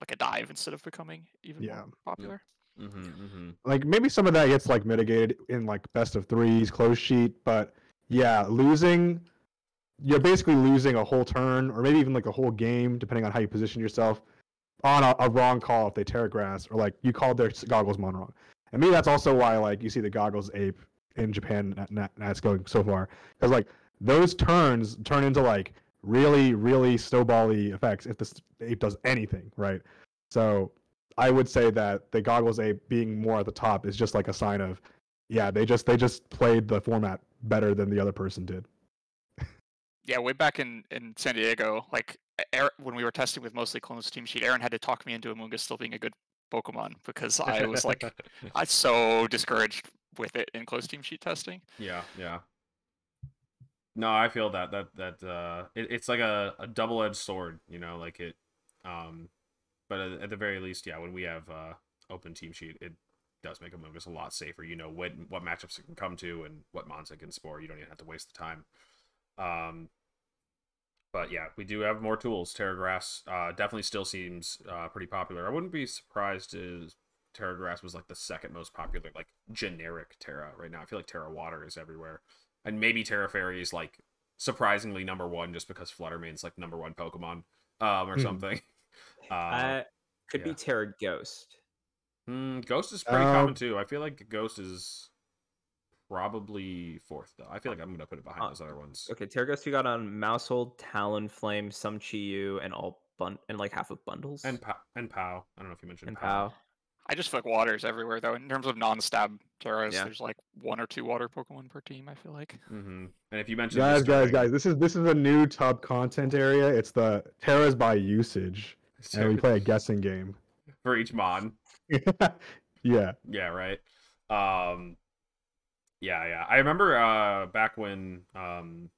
like a dive instead of becoming even Yeah. more popular. Mhm, mhm. like maybe some of that gets like mitigated in like best of threes, close sheet, but yeah, losing you're basically losing a whole turn or maybe even like a whole game, depending on how you position yourself, on a, a wrong call if they Tera grass or like you called their goggles mon wrong. And maybe that's also why like you see the goggles ape in Japan and that- that's going so far because like those turns turn into like really really snowbally effects if the s- ape does anything right. So I would say that the goggles ape being more at the top is just like a sign of, yeah, they just they just played the format better than the other person did. Yeah, way back in, in San Diego, like Aaron, when we were testing with mostly clones team sheet, Aaron had to talk me into Amoonguss still being a good Pokemon because I was like, I was so discouraged with it in close team sheet testing. Yeah, yeah. No, I feel that that that uh, it, it's like a, a double edged sword, you know, like it. Um, but at, at the very least, yeah, when we have uh open team sheet, it does make Amoonguss a lot safer. You know what what matchups it can come to and what mons it can spore. You don't even have to waste the time. Um, but yeah, we do have more tools. Tera Grass uh, definitely still seems uh, pretty popular. I wouldn't be surprised if Tera Grass was like the second most popular, like generic Tera right now. I feel like Tera Water is everywhere, and maybe Tera Fairy is like surprisingly number one just because Flutter Mane's like number one Pokemon, um, or Hmm. something. Uh, Uh, could yeah. be Tera Ghost. hmm, Ghost is pretty Um, common too. I feel like Ghost is probably fourth though. I feel like I'm gonna put it behind Uh, those other ones. Okay, Tera Ghost you got on Maushold, Talonflame, some Chi-Yu, and all bun and like half of bundles. And Pao, and Pao. I don't know if you mentioned and Pao. Pao. I just feel like water is everywhere though. In terms of non-stab Teras, Yeah. there's like one or two water Pokemon per team. I feel like. Mm-hmm. And if you mentioned Guys, guys, guys, this is this is a new tub content area. It's the Teras by usage, and we play a guessing game. for each mon. yeah. Yeah, right. Um Yeah, yeah. I remember uh back when um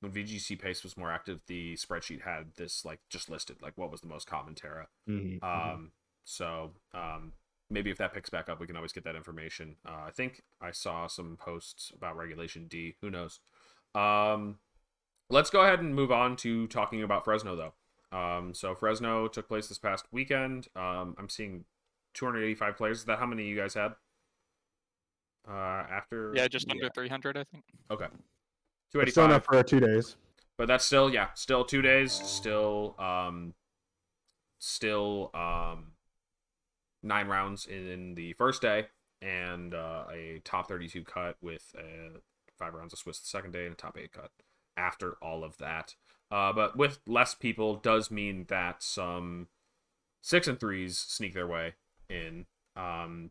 when VGC Pastes was more active, the spreadsheet had this like just listed like what was the most common Tera. Mhm, mhm. Um so um maybe if that picks back up we can always get that information. Uh I think I saw some posts about regulation D. Who knows? Um let's go ahead and move on to talking about Fresno though. Um so Fresno took place this past weekend. Um I'm seeing 285 players. Is that how many you guys had? Uh, after Yeah, just under 300, I think. okay, It's still 285. enough for two days. But that's still yeah, still two days. Still um, still um, nine rounds in the first day, and uh, a top 32 cut with uh, five rounds of Swiss the second day, and a top eight cut after all of that. Uh, but with less people does mean that some six and threes sneak their way in. Um,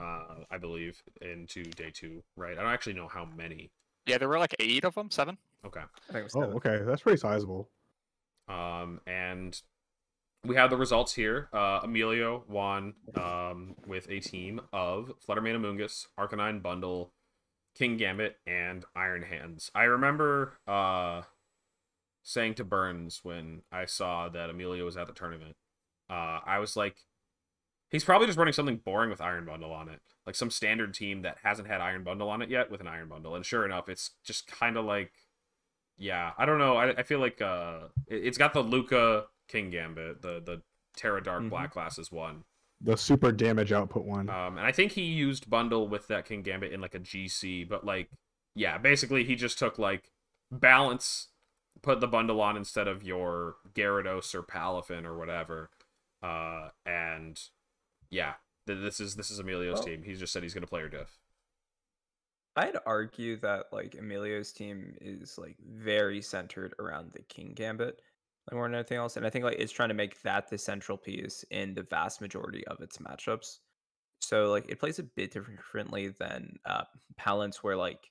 uh, I believe into day two, right? I don't actually know how many. Yeah, there were like eight of them, seven. Okay. I think it was Oh, seven. okay, that's pretty sizable. Um, and we have the results here. Uh, Emilio won um, with a team of Flutterman Amoonguss, Arcanine Bundle, Kingambit, and Iron Hands. I remember uh, saying to Burns when I saw that Emilio was at the tournament, uh, I was like, he's probably just running something boring with Iron Bundle on it. Like some standard team that hasn't had Iron Bundle on it yet with an Iron Bundle. And sure enough, it's just kind of like yeah, I don't know. I, I feel like uh, it, it's got the Luca Kingambit, the the Tera Dark Mhm. Black Glasses one, The super damage output one. um, and I think he used bundle with that Kingambit in like a GC, but like yeah, basically he just took like balance, put the bundle on instead of your Gyarados or Palafin or whatever, uh, and yeah, th- this is this is Emilio's Well- team. He's just said he's gonna play her diff. I'd argue that like Emilio's team is like very centered around the Kingambit like, more than anything else, and I think like it's trying to make that the central piece in the vast majority of its matchups. So like it plays a bit differently than uh, Palance, where like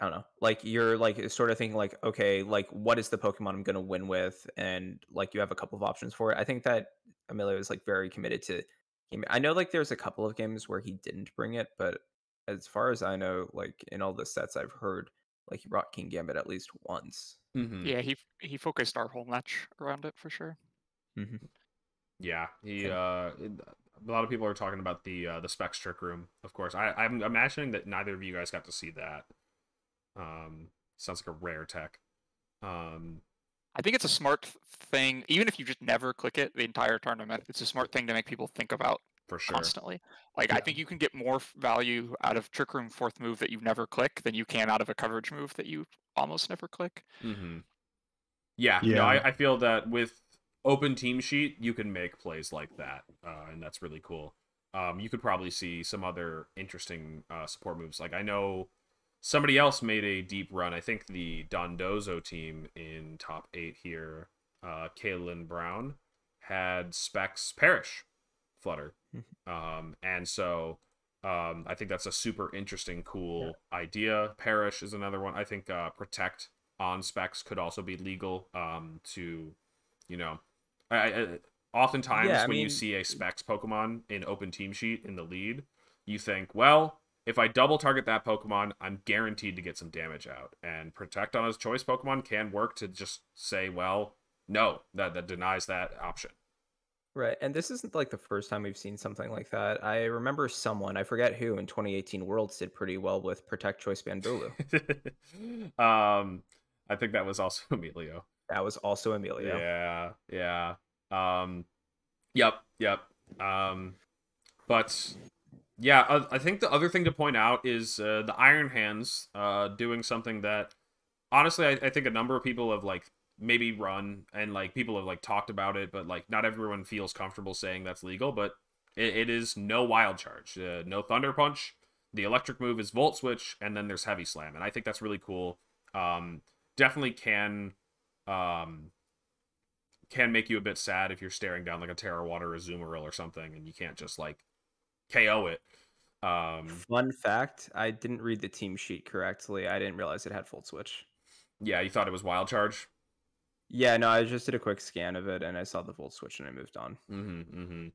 I don't know. Like you're like sort of thinking like, okay, like what is the Pokemon I'm gonna win with, and like you have a couple of options for it. I think that Emilio is like very committed to. Game. I know like there's a couple of games where he didn't bring it, but as far as I know, like in all the sets I've heard, like he brought Kingambit at least once. Mm-hmm. Yeah, he he focused our whole match around it for sure. hmm Yeah, he. Uh, it- a lot of people are talking about the uh, the Specs trick room. Of course, I, I'm imagining that neither of you guys got to see that. Um, sounds like a rare tech. Um, I think it's a smart thing, even if you just never click it the entire tournament. It's a smart thing to make people think about for sure. constantly. Like I think you can get more value out of Trick Room fourth move that you never click than you can out of a coverage move that you almost never click. Mm-hmm. Yeah, Yeah. No, I, I feel that with open team sheet, you can make plays like that, uh, and that's really cool. Um, you could probably see some other interesting uh, support moves. Like I know somebody else made a deep run. I think the Dondozo team in top eight here, uh, Kaylin Brown, had Specs Perish Flutter, um, and so um, I think that's a super interesting, cool idea. Perish is another one. I think uh, Protect on specs could also be legal um, to, you know, I, I, oftentimes Yeah, I when you see a specs Pokemon in open team sheet in the lead, you think, well, if I double target that Pokemon, I'm guaranteed to get some damage out. And Protect on his choice Pokemon can work to just say, well, no, that, that denies that option. Right, and this isn't like the first time we've seen something like that. I remember someone, I forget who, in 2018 Worlds did pretty well with Protect Choice Bandulu. um, I think that was also Emilio. that was also Emilio. Yeah, yeah. Um, yep, yep. Um, but yeah, I think the other thing to point out is uh, the Iron Hands uh, doing something that honestly I, I think a number of people have like maybe run and like people have like talked about it, but like not everyone feels comfortable saying that's legal. But it, it is no wild charge, uh, no Thunder Punch. The electric move is Volt Switch, and then there's Heavy Slam, and I think that's really cool. Um, definitely can um can make you a bit sad if you're staring down like a Tera Water or a Zoomeril or something and you can't just like KO it. Um Fun fact: I didn't read the team sheet correctly. I didn't realize it had Volt Switch. yeah, you thought it was Wild Charge? Yeah, no, I just did a quick scan of it and I saw the Volt Switch and I moved on. Mm-hmm. Mm-hmm.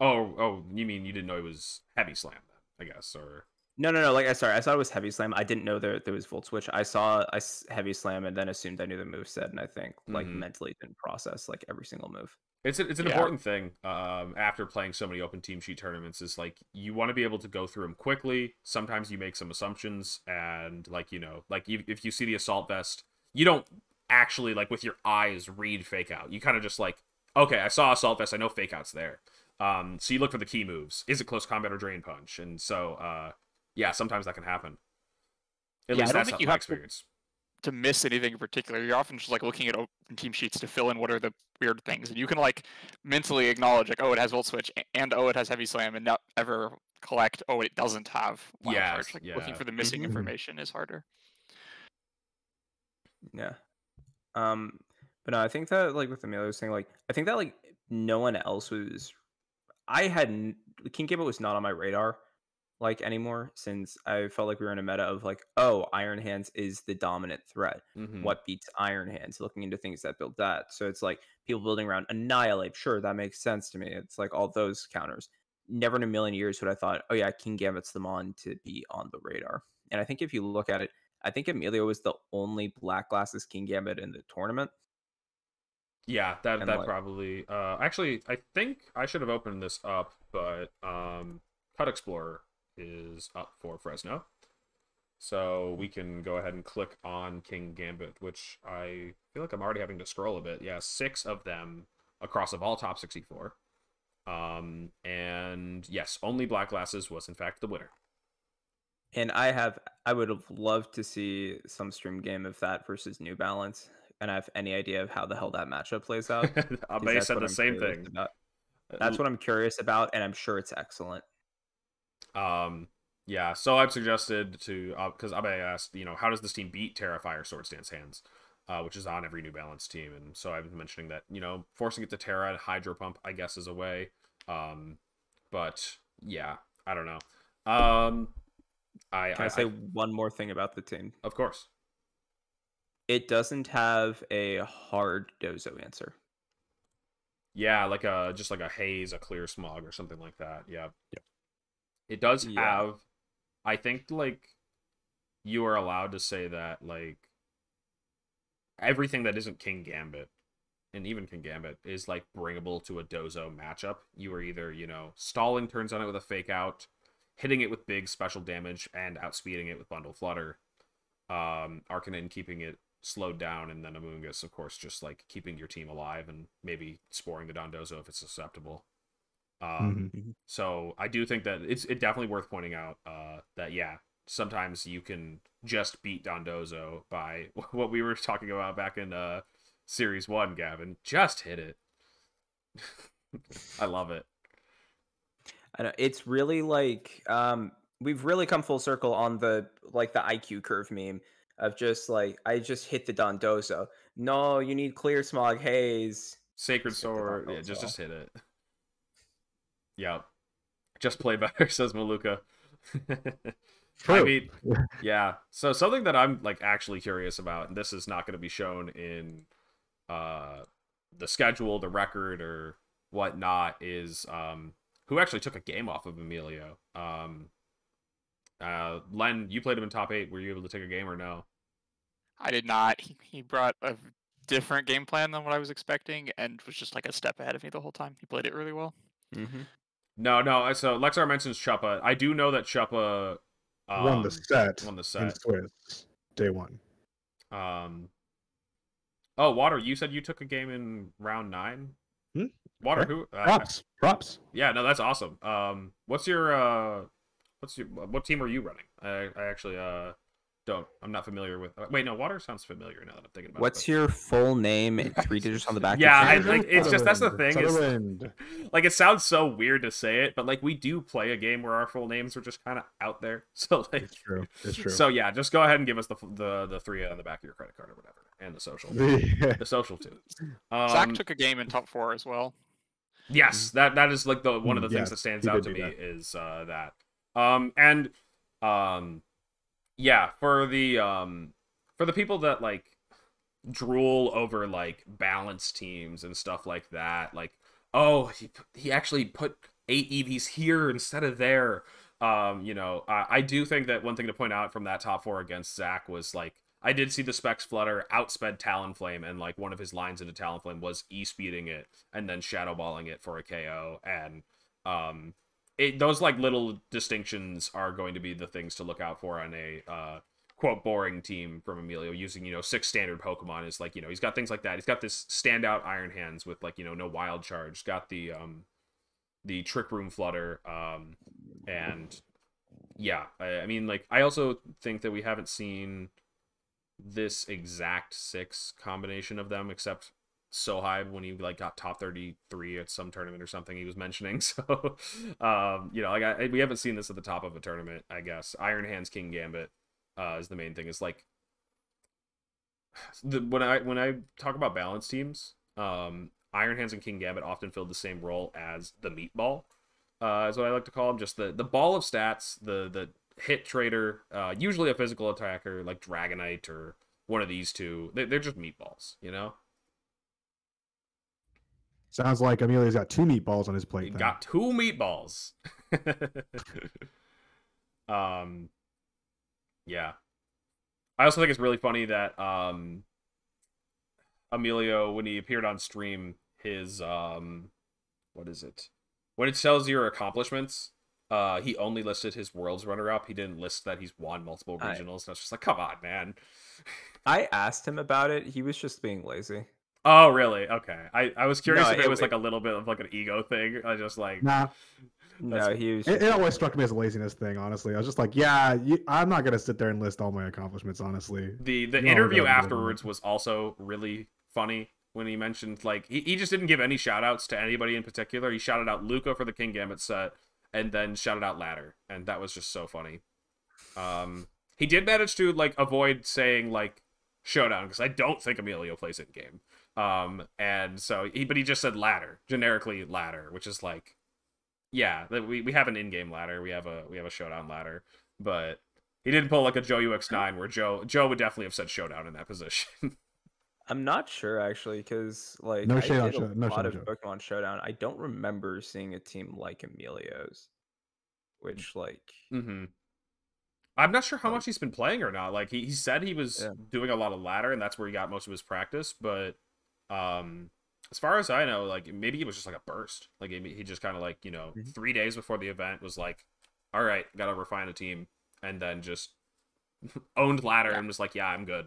Oh, oh, you mean you didn't know it was Heavy Slam I guess, or No, no, no. Like, I sorry, I thought it was Heavy Slam. I didn't know there there was Volt Switch. I saw I Heavy Slam and then assumed I knew the move set, and I think like Mhm. mentally didn't process like every single move. It's a, it's an Yeah. important thing um, after playing so many open team sheet tournaments. Is like you want to be able to go through them quickly. Sometimes you make some assumptions, and like you know, like you, if you see the assault vest, you don't actually like with your eyes read fake out. You kind of just like, okay, I saw assault vest. I know fake out's there. Um, so you look for the key moves. Is it close combat or drain punch? And so, uh, yeah, sometimes that can happen. At Yeah, I least don't that's think you my have to- experience. to miss anything in particular. You're often just like looking at open team sheets to fill in what are the weird things, and you can like mentally acknowledge like, oh, it has Volt Switch, and oh, it has Heavy Slam, and not ever collect, oh, it doesn't have Wild Yes, Charge. Like yeah. looking for the missing Mhm. information is harder. Yeah. Um, but no, I think that like with Emilio was saying, like I think that like no one else was. I hadn't Kingambit was not on my radar like anymore since I felt like we were in a meta of like, oh, Iron Hands is the dominant threat. Mhm. What beats Iron Hands? Looking into things that build that. So it's like people building around Annihilape. Sure, that makes sense to me. It's like all those counters. Never in a million years would I thought, oh yeah, Kingambit's the mon to be on the radar. And I think if you look at it, I think Emilio was the only Black Glasses Kingambit in the tournament. Yeah, that And, that like- probably. Uh, actually, I think I should have opened this up, but um, Cut Explorer is up for Fresno, so we can go ahead and click on Kingambit, which I feel like I'm already having to scroll a bit. Yeah, six of them across of all top 64. Um, and yes, only Black Glasses was in fact the winner. And I have, I would have loved to see some stream game of that versus New Balance. And I have any idea of how the hell that matchup plays out. Abe that's said the I'm same thing. About. That's what I'm curious about, and I'm sure it's excellent. Um, yeah, so I've suggested to because Abe asked, you know, how does this team beat Terrafire Swords Dance Hands, uh, which is on every New Balance team, and so I've been mentioning that you know forcing it to Tera and Hydro Pump, I guess, is a way. Um, but yeah, I don't know. Um, I, Can I, say one more thing about the team? of course. It doesn't have a hard Dozo answer. Yeah, like a just like a haze, a clear smog, or something like that. Yeah. Yep. It does Yeah. have. I think like you are allowed to say that like everything that isn't Kingambit, and even Kingambit is like bringable to a Dozo matchup. You are either you know stalling turns on it with a fake out, hitting it with big special damage, and outspeeding it with bundle flutter. Um, Arcanine keeping it slowed down, and then Amoonguss, of course, just like keeping your team alive and maybe sporing the Dondozo if it's susceptible. Um, Mhm. So I do think that it's it definitely worth pointing out uh, that yeah, sometimes you can just beat Dondozo by what we were talking about back in uh, series one, Gavin. Just hit it. I love it. I know it's really like um we've really come full circle on the like the IQ curve meme of just like I just hit the Dondozo. No, you need clear smog haze. Sacred Just sword. Yeah, just just hit it. Yep. Just play better, says Maluka. I mean, yeah. So something that I'm like actually curious about, and this is not going to be shown in uh the schedule, the record, or whatnot, is um who actually took a game off of Emilio. Um, uh, Len, you played him in top eight. Were you able to take a game or no? I did not. He, he brought a different game plan than what I was expecting and was just like a step ahead of me the whole time. He played it really well. Mm-hmm. No, no. So Lexar mentions Chuppa. I do know that Chuppa um, won the set Won the set. Swiss day one. Um. Oh, Water, you said you took a game in round nine. Water, who? Uh, Props, props. yeah, no, that's awesome. Um, what's your uh, what's your what team are you running? I I actually uh don't. I'm not familiar with. uh, Wait, no, Water sounds familiar now that I'm thinking about What's it. What's your full name and three digits on the back? of Yeah, I- your like, it's just- that's the thing is- like it sounds so weird to say it, but like we do play a game where our full names are just kind of out there. So like, It's true. It's true. so yeah, just go ahead and give us the the the three on the back of your credit card or whatever, and the social, The- the social too. Um, Zach took a game in top four as well. Yes, that that is like the one of the Mm, things that stands out to me that. is uh, that. Um, and um, yeah, for the um, for the people that like drool over like balanced teams and stuff like that, like oh he he actually put eight EVs here instead of there. Um, you know, I, I do think that one thing to point out from that top four against Zach was like I did see the specs flutter outsped Talonflame, and like one of his lines into Talonflame was e speeding it and then shadowballing it for a KO. And um, it those like little distinctions are going to be the things to look out for on a uh quote boring team from Emilio using you know six standard Pokemon is like you know he's got things like that. He's got this standout Iron Hands with like you know no wild charge. He's got the um the Trick Room Flutter um and yeah I, I mean like I also think that we haven't seen this exact six combination of them except Sohai when he like got top 33 at some tournament or something he was mentioning. So um you know like I, we haven't seen this at the top of a tournament I guess. Iron Hands Kingambit uh is the main thing. Is like the when I when I talk about balance teams um Iron Hands and Kingambit often filled the same role as the meatball uh, is what I like to call them. Just the the ball of stats, the the hit trader, uh, usually a physical attacker like Dragonite or one of these two. They, they're just meatballs, you know. Sounds like Emilio's got two meatballs on his plate. He got two meatballs. um, yeah. I also think it's really funny that um, Emilio, when he appeared on stream, his um, what is it? When it tells your accomplishments, uh, he only listed his world's runner-up. He didn't list that he's won multiple I- regionals. That's just like, come on, man. I asked him about it. He was just being lazy. Oh, really? Okay. I, I was curious No, if it, it- was like a little bit of like an ego thing. I just like Nah, No, he was. it, it always struck me as a laziness thing. Honestly, I was just like, yeah, you, I'm not gonna sit there and list all my accomplishments. Honestly, the the No, interview afterwards was also really funny when he mentioned like he, he just didn't give any shout outs to anybody in particular he shouted out luca for the Kingambit set and then shouted out ladder and that was just so funny. Um he did manage to like avoid saying like showdown because i don't think emilio plays in game. Um and so he but he just said ladder generically ladder which is like yeah we, we have an in-game ladder. We have a we have a showdown ladder. But he didn't pull like a Joe UX9 where Joe Joe would definitely have said showdown in that position. I'm not sure actually, because like No I shade on did a Show- no lot shade of. Pokemon Showdown. I don't remember seeing a team like Emilio's, which like mm-hmm. I'm not sure how Like- much he's been playing or not. Like he, he said he was Yeah. doing a lot of ladder, and that's where he got most of his practice. But um, as far as I know, like maybe it was just like a burst. Like he he just kind of like you know Mhm. three days before the event was like, all right, gotta refine a team, and then just owned ladder Yeah. and was like, yeah, I'm good.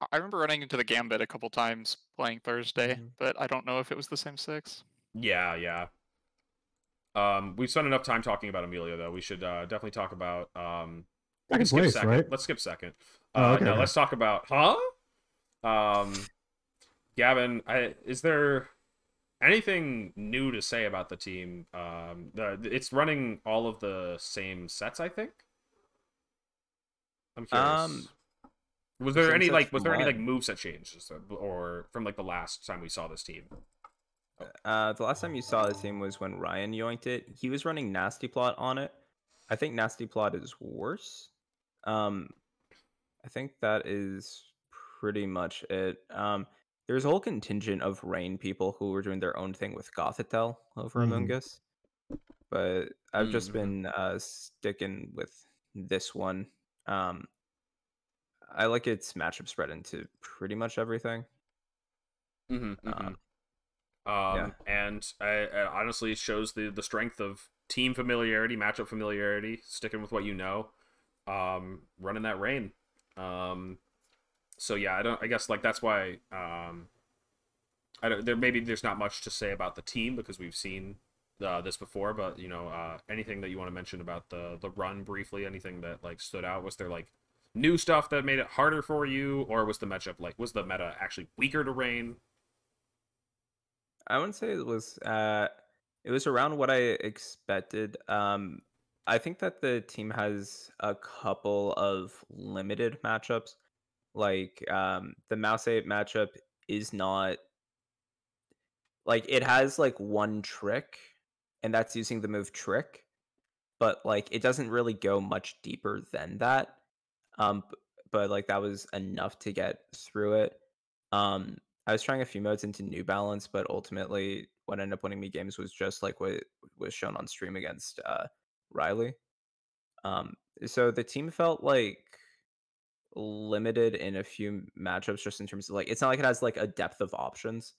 I- I remember running into the Gambit a couple times playing Thursday, Mhm. but I don't know if it was the same six. Yeah, yeah. Um, we've spent enough time talking about Emilio, though. We should uh, definitely talk about. Um, we Second can skip place, second. right? Let's skip second. Oh, Uh, okay, no, okay. let's talk about. Huh? Um, Gavin, I, is there anything new to say about the team? Um, the it's running all of the same sets, I think. I'm curious. Um, was there any like was there any like moves that changed or from like the last time we saw this team? Uh, the last time you saw this team was when Ryan yoinked it. He was running Nasty Plot on it. I think Nasty Plot is worse. Um, I think that is pretty much it. Um, there's a whole contingent of Rain people who were doing their own thing with Gothitelle over Mhm. Amoonguss. But I've just Mhm. been uh, sticking with this one. Um, I like its matchup spread into pretty much everything. Mm-hmm, Um, Um, and I, it honestly shows the the strength of team familiarity, matchup familiarity, sticking with what you know, um, running that rain. Um, so yeah, I don't. I guess like that's why. Um, I don't. There maybe there's not much to say about the team because we've seen uh, this before. But you know, uh, anything that you want to mention about the the run briefly? Anything that like stood out? Was there like new stuff that made it harder for you, or was the matchup like was the meta actually weaker to rain? I wouldn't say it was. Uh, it was around what I expected. Um, I think that the team has a couple of limited matchups. Like um, the Mouse Ape matchup is not like it has like one trick, and that's using the move Trick, but like it doesn't really go much deeper than that. Um, b- but like that was enough to get through it. Um, I was trying a few modes into New Balance, but ultimately, what ended up winning me games was just like what was shown on stream against uh, Riley. Um, so the team felt like limited in a few matchups, just in terms of like it's not like it has like a depth of options,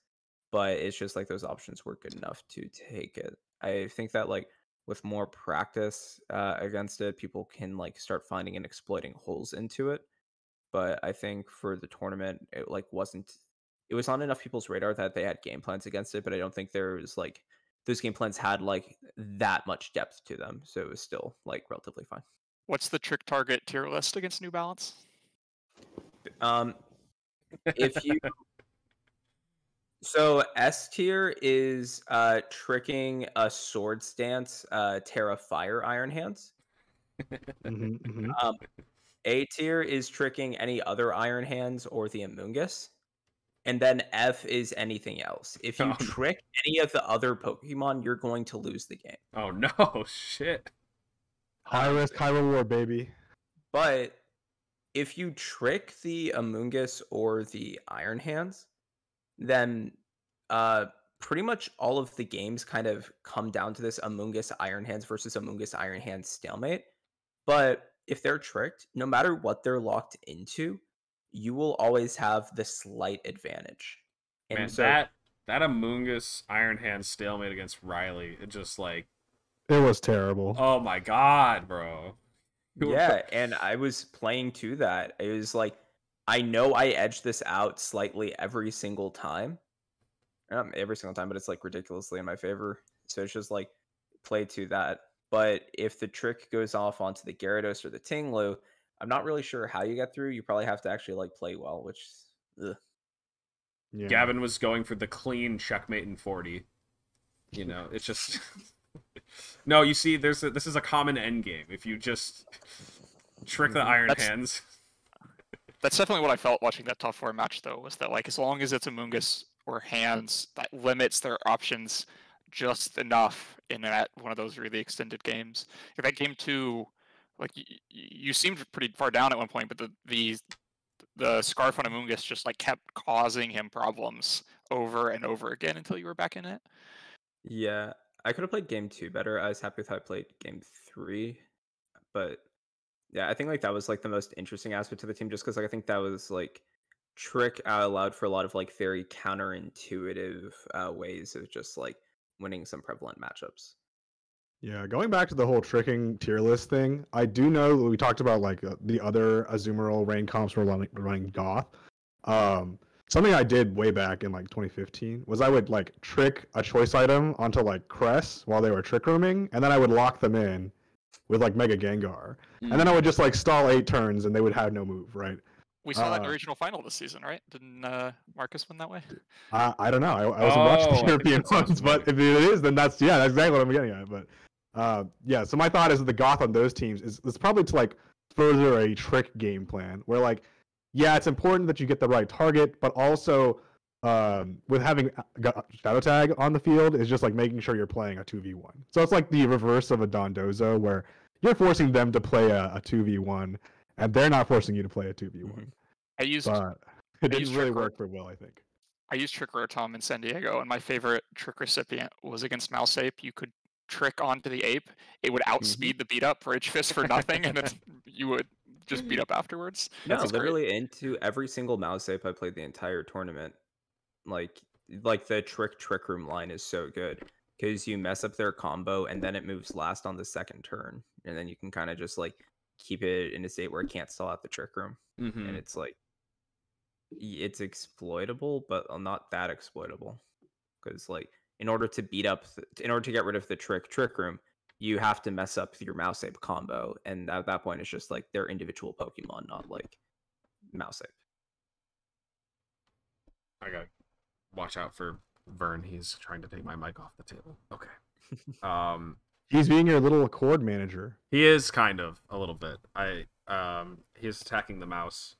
but it's just like those options were good enough to take it. I think that like with more practice uh, against it, people can like start finding and exploiting holes into it. But I think for the tournament, it like wasn't it was on enough people's radar that they had game plans against it, but I don't think there was like those game plans had like that much depth to them. So it was still like relatively fine. What's the trick target tier list against New Balance? Um, if you so S tier is uh tricking a Swords Dance, uh Tera Fire Iron Hands. Mhm, mhm. Um, A tier is tricking any other Iron Hands or the Amoonguss. And then F is anything else. If you Oh, trick any of the other Pokemon, you're going to lose the game. Oh no, shit. High risk, high reward, baby. But if you trick the Amoonguss or the Iron Hands, then uh pretty much all of the games kind of come down to this Amoonguss Iron Hands versus Amoonguss Iron Hands stalemate. But if they're tricked, no matter what they're locked into, you will always have the slight advantage. And Man, so that that Amoonguss Iron Hand stalemate against Riley, it just like, It was terrible. oh my god, bro. You were- yeah, and I was playing to that. It was like I know I edged this out slightly every single time. Not every single time, but it's like ridiculously in my favor. So it's just like play to that. But if the trick goes off onto the Gyarados or the Ting-Lu, I'm not really sure how you get through. You probably have to actually like play well, which ugh. Yeah. Gavin was going for the clean checkmate in 40. You know, it's just No, you see there's a, this is a common end game. If you just trick the Mhm. Iron That's- Hands. That's definitely what I felt watching that top four match, though, was that like as long as it's Amoonguss or hands, that limits their options just enough in that one of those really extended games. If at game two, Like you, you seemed pretty far down at one point, but the the the scarf on Amoonguss just like kept causing him problems over and over again until you were back in it. Yeah, I could have played game two better. I was happy with how I played game three, but yeah, I think like that was like the most interesting aspect of the team, just because like I think that was like trick allowed for a lot of like very counterintuitive uh, ways of just like winning some prevalent matchups. Yeah, going back to the whole tricking tier list thing, I do know we talked about like uh, the other Azumarill rain comps were running, running Goth. Um, something I did way back in like 2015 was I would like trick a choice item onto like Cress while they were trick rooming, and then I would lock them in with like Mega Gengar, and then I would just like stall eight turns and they would have no move, right? We saw that in the Uh, regional final this season, right? Didn't uh, Marcus win that way? I, I don't know. I, I wasn't Oh, watching the European ones, but if it is, then that's yeah, that's exactly what I'm getting at. But uh, yeah, so my thought is that the goth on those teams is it's probably to like further a trick game plan where like yeah, it's important that you get the right target, but also um, with having a- shadow tag on the field is just like making sure you're playing a two v one. So it's like the reverse of a Dondozo where you're forcing them to play a, a two v one, and they're not forcing you to play a two v one. I used But it I used didn't really Trick Room. work for Will, I think. I used Trick Rotom in San Diego, and my favorite trick recipient was against Mouse Ape. You could trick onto the ape; it would outspeed the beat up Rage Fist for nothing, and then you would just beat up afterwards. No, That's great. literally into every single mouse ape I played the entire tournament. Like like the trick trick room line is so good because you mess up their combo and then it moves last on the second turn, and then you can kind of just like keep it in a state where it can't stall out the trick room, Mhm. and it's like it's exploitable, but uh, not that exploitable because like in order to beat up, in order to get rid of the trick trick room. You have to mess up your mouse ape combo, and at that point, it's just like their individual Pokemon, not like mouse ape. I gotta watch out for Vern. He's trying to take my mic off the table. Okay. Um, He's being your little accord manager. he is kind of a little bit. I um, he's attacking the mouse.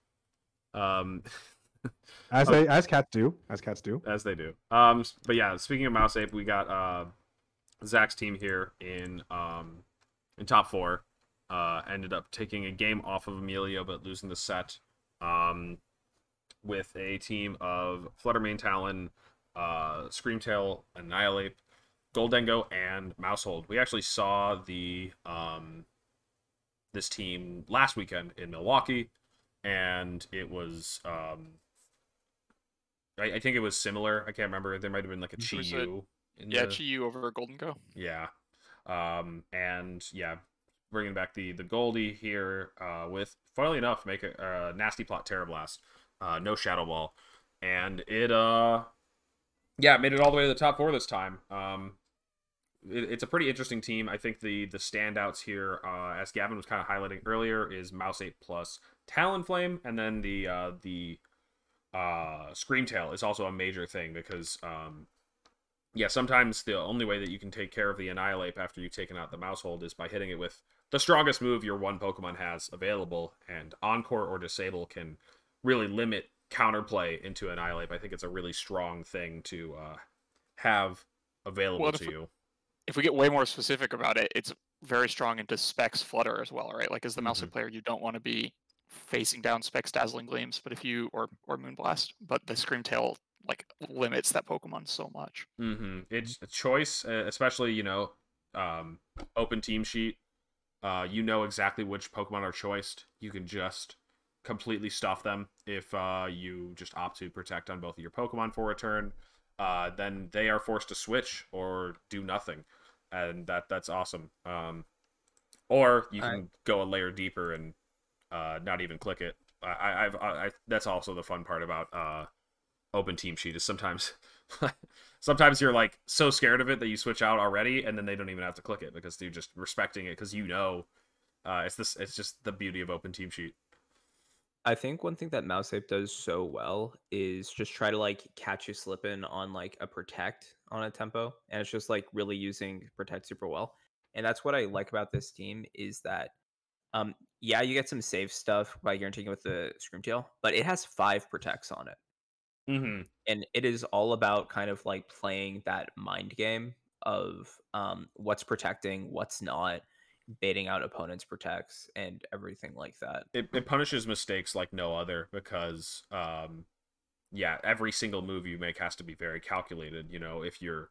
Um, As Oh. they as cats do, as cats do. as they do. Um, but yeah, speaking of mouse ape, we got uh, Zach's team here in um, in top four. Uh, ended up taking a game off of Emilio, but losing the set. Um, with a team of Flutter Mane Talon, uh, Screamtail, Annihilape, Gholdengo, and Maushold. We actually saw the um, this team last weekend in Milwaukee, and it was um, I, I think it was similar. I can't remember. There might have been like a Chi-Yu. Yeah, the- Chi-Yu over Gholdengo. yeah. Um, and yeah, bringing back the the Goldie here uh, with, funnily enough, make a, a nasty plot Tera Blast, uh, no Shadow Ball, and it uh, yeah, made it all the way to the top four this time. Um, it, it's a pretty interesting team. I think the the standouts here, uh, as Gavin was kind of highlighting earlier, is Mouse Eight plus Talonflame, and then the uh, the uh, Screamtail is also a major thing because um, yeah, sometimes the only way that you can take care of the Annihilape after you've taken out the Maushold is by hitting it with the strongest move your one Pokemon has available, and Encore or Disable can really limit counterplay into Annihilape. I think it's a really strong thing to uh, have available Well, if to we- you. If we get way more specific about it, it's very strong into Specs Flutter as well, right? Like as the Mouse Mhm. player, you don't want to be facing down Specs Dazzling Gleams, but if you or or Moonblast, but the Screamtail like limits that Pokemon so much. hmm It's a choice, especially you know, um, open team sheet. Uh, you know exactly which Pokemon are choiced. You can just completely stuff them if uh, you just opt to protect on both of your Pokemon for a turn. Uh, then they are forced to switch or do nothing, and that that's awesome. Um, or you I- can go a layer deeper and uh, not even click it. I, I, I've, I, I, that's also the fun part about uh, open team sheet is sometimes sometimes you're like so scared of it that you switch out already and then they don't even have to click it because they're just respecting it because you know uh, it's this it's just the beauty of open team sheet I think one thing that Mouse Ape does so well is just try to like catch you slipping on like a protect on a tempo, and it's just like really using protect super well. And that's what I like about this team is that, um, yeah, you get some safe stuff by guaranteeing it with the Screamtail, but it has five protects on it, mm-hmm. and it is all about kind of like playing that mind game of um what's protecting, what's not, baiting out opponents protects and everything like that. It, it punishes mistakes like no other because, um, yeah, every single move you make has to be very calculated. You know, if you're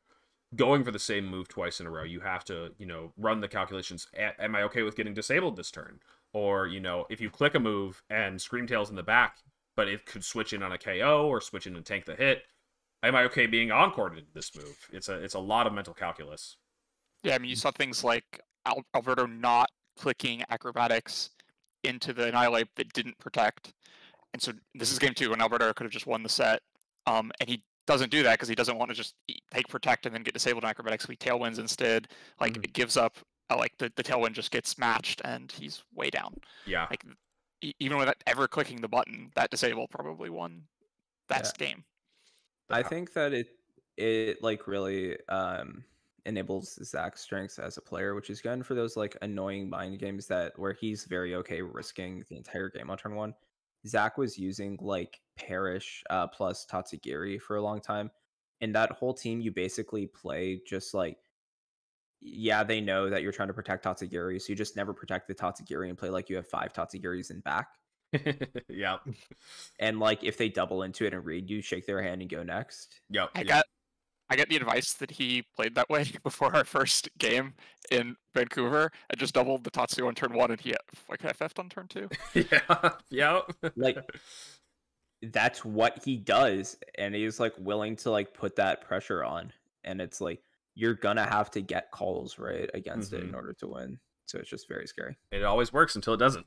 going for the same move twice in a row, you have to, you know, run the calculations. A- am I okay with getting disabled this turn? Or, you know, if you click a move and Screamtail's in the back, but it could switch in on a KO or switch in and tank the hit, am I okay being encored in this move? It's a it's a lot of mental calculus. Yeah, I mean, you saw things like Al- Alberto not clicking acrobatics into the Annihilape that didn't protect, and so this is game two, and Alberto could have just won the set. Um, and he doesn't do that because he doesn't want to just e- take protect and then get disabled in acrobatics. So he tailwinds instead. Like Mhm. it gives up. Uh, like the the tailwind just gets matched, and he's way down. Yeah. Like e- even without ever clicking the button, that disable probably won that game. I think that it it like really um enables Zach's strengths as a player, which is good for those like annoying mind games that where he's very okay risking the entire game on turn one. Zach was using like Perish uh, plus Tatsugiri for a long time, and that whole team you basically play just like yeah they know that you're trying to protect Tatsugiri, so you just never protect the Tatsugiri and play like you have five Tatsugiris in back. yep. And like if they double into it and read you, shake their hand and go next. Yep. I yep. got I get the advice that he played that way before our first game in Vancouver. I just doubled the Tatsu on turn one, and he like FF'd on turn two. yeah. Yep. Like that's what he does and he's like willing to like put that pressure on and it's like you're gonna have to get calls right against it in Mhm. order to win so it's just very scary it always works until it doesn't.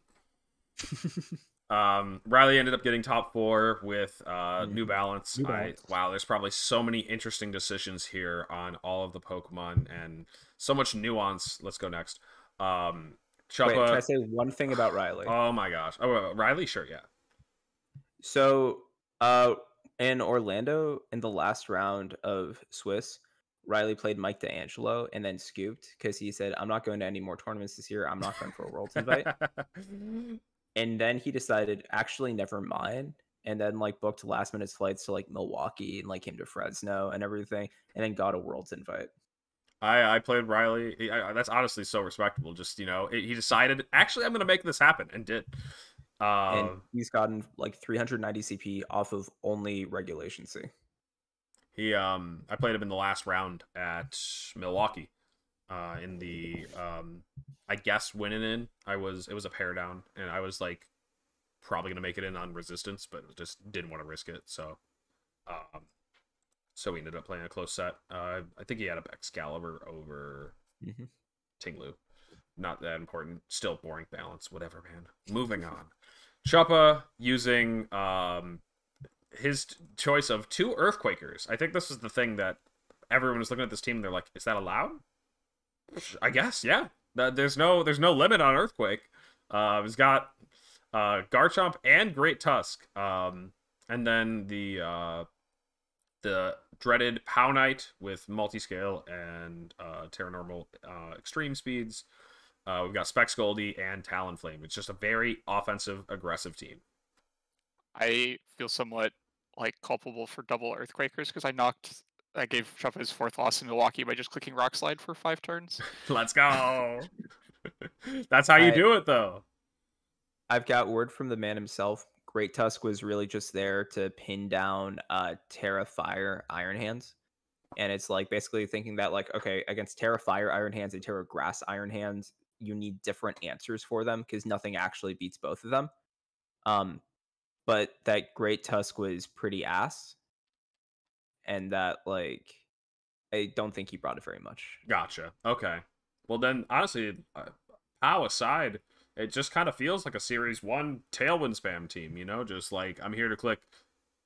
Um, Riley ended up getting top four with uh, New Balance. New I, wow, there's probably so many interesting decisions here on all of the Pokemon and so much nuance. Let's go next. Um, Wait, can I say one thing about Riley? oh my gosh. Oh, uh, Riley, sure, yeah. So, uh, in Orlando, in the last round of Swiss, Riley played Mike D'Angelo and then scooped because he said, "I'm not going to any more tournaments this year. I'm not going for a Worlds invite." and then he decided, actually, never mind. And then like booked last minute flights to like Milwaukee and like came to Fresno and everything, and then got a Worlds invite. I, I played Riley. He- I, that's honestly so respectable. Just you know, it, he decided actually I'm going to make this happen and did. and Um, he's gotten like 390 CP off of only regulation C. He um I played him in the last round at Milwaukee. Uh in the um I guess winning in. I was it was a pair down and I was like probably gonna make it in on resistance, but just didn't want to risk it. So um so we ended up playing a close set. Uh I think he had a Excalibur over Mhm. Ting-Lu. Not that important. Still boring balance. Whatever, man. Moving on. Choppa using um his t- choice of two Earthquakers. I think this is the thing that everyone was looking at this team they're like, is that allowed? I guess, yeah. Th- There's no there's no limit on Earthquake. Uh he's got uh Garchomp and Great Tusk. Um and then the uh the dreaded Pow Knight with multi-scale and uh Tera Normal uh extreme speeds. Uh, we've got Specs Goldie and Talonflame. It's just a very offensive, aggressive team. I feel somewhat like culpable for double Earthquakers because I knocked. I gave Chuppa his fourth loss in Milwaukee by just clicking Rock Slide for five turns. Let's go. That's how you I- do it, though. I've got word from the man himself. Great Tusk was really just there to pin down uh Tera Fire Iron Hands. And it's like basically thinking that like, okay, against Tera Fire Iron Hands and Tera Grass Iron Hands, you need different answers for them because nothing actually beats both of them. Um but that Great Tusk was pretty ass. And that like I don't think he brought it very much. Gotcha. Okay. Well, then, honestly, uh, Pow aside, it just kind of feels like a Series 1 Tailwind spam team, you know? Just like, I'm here to click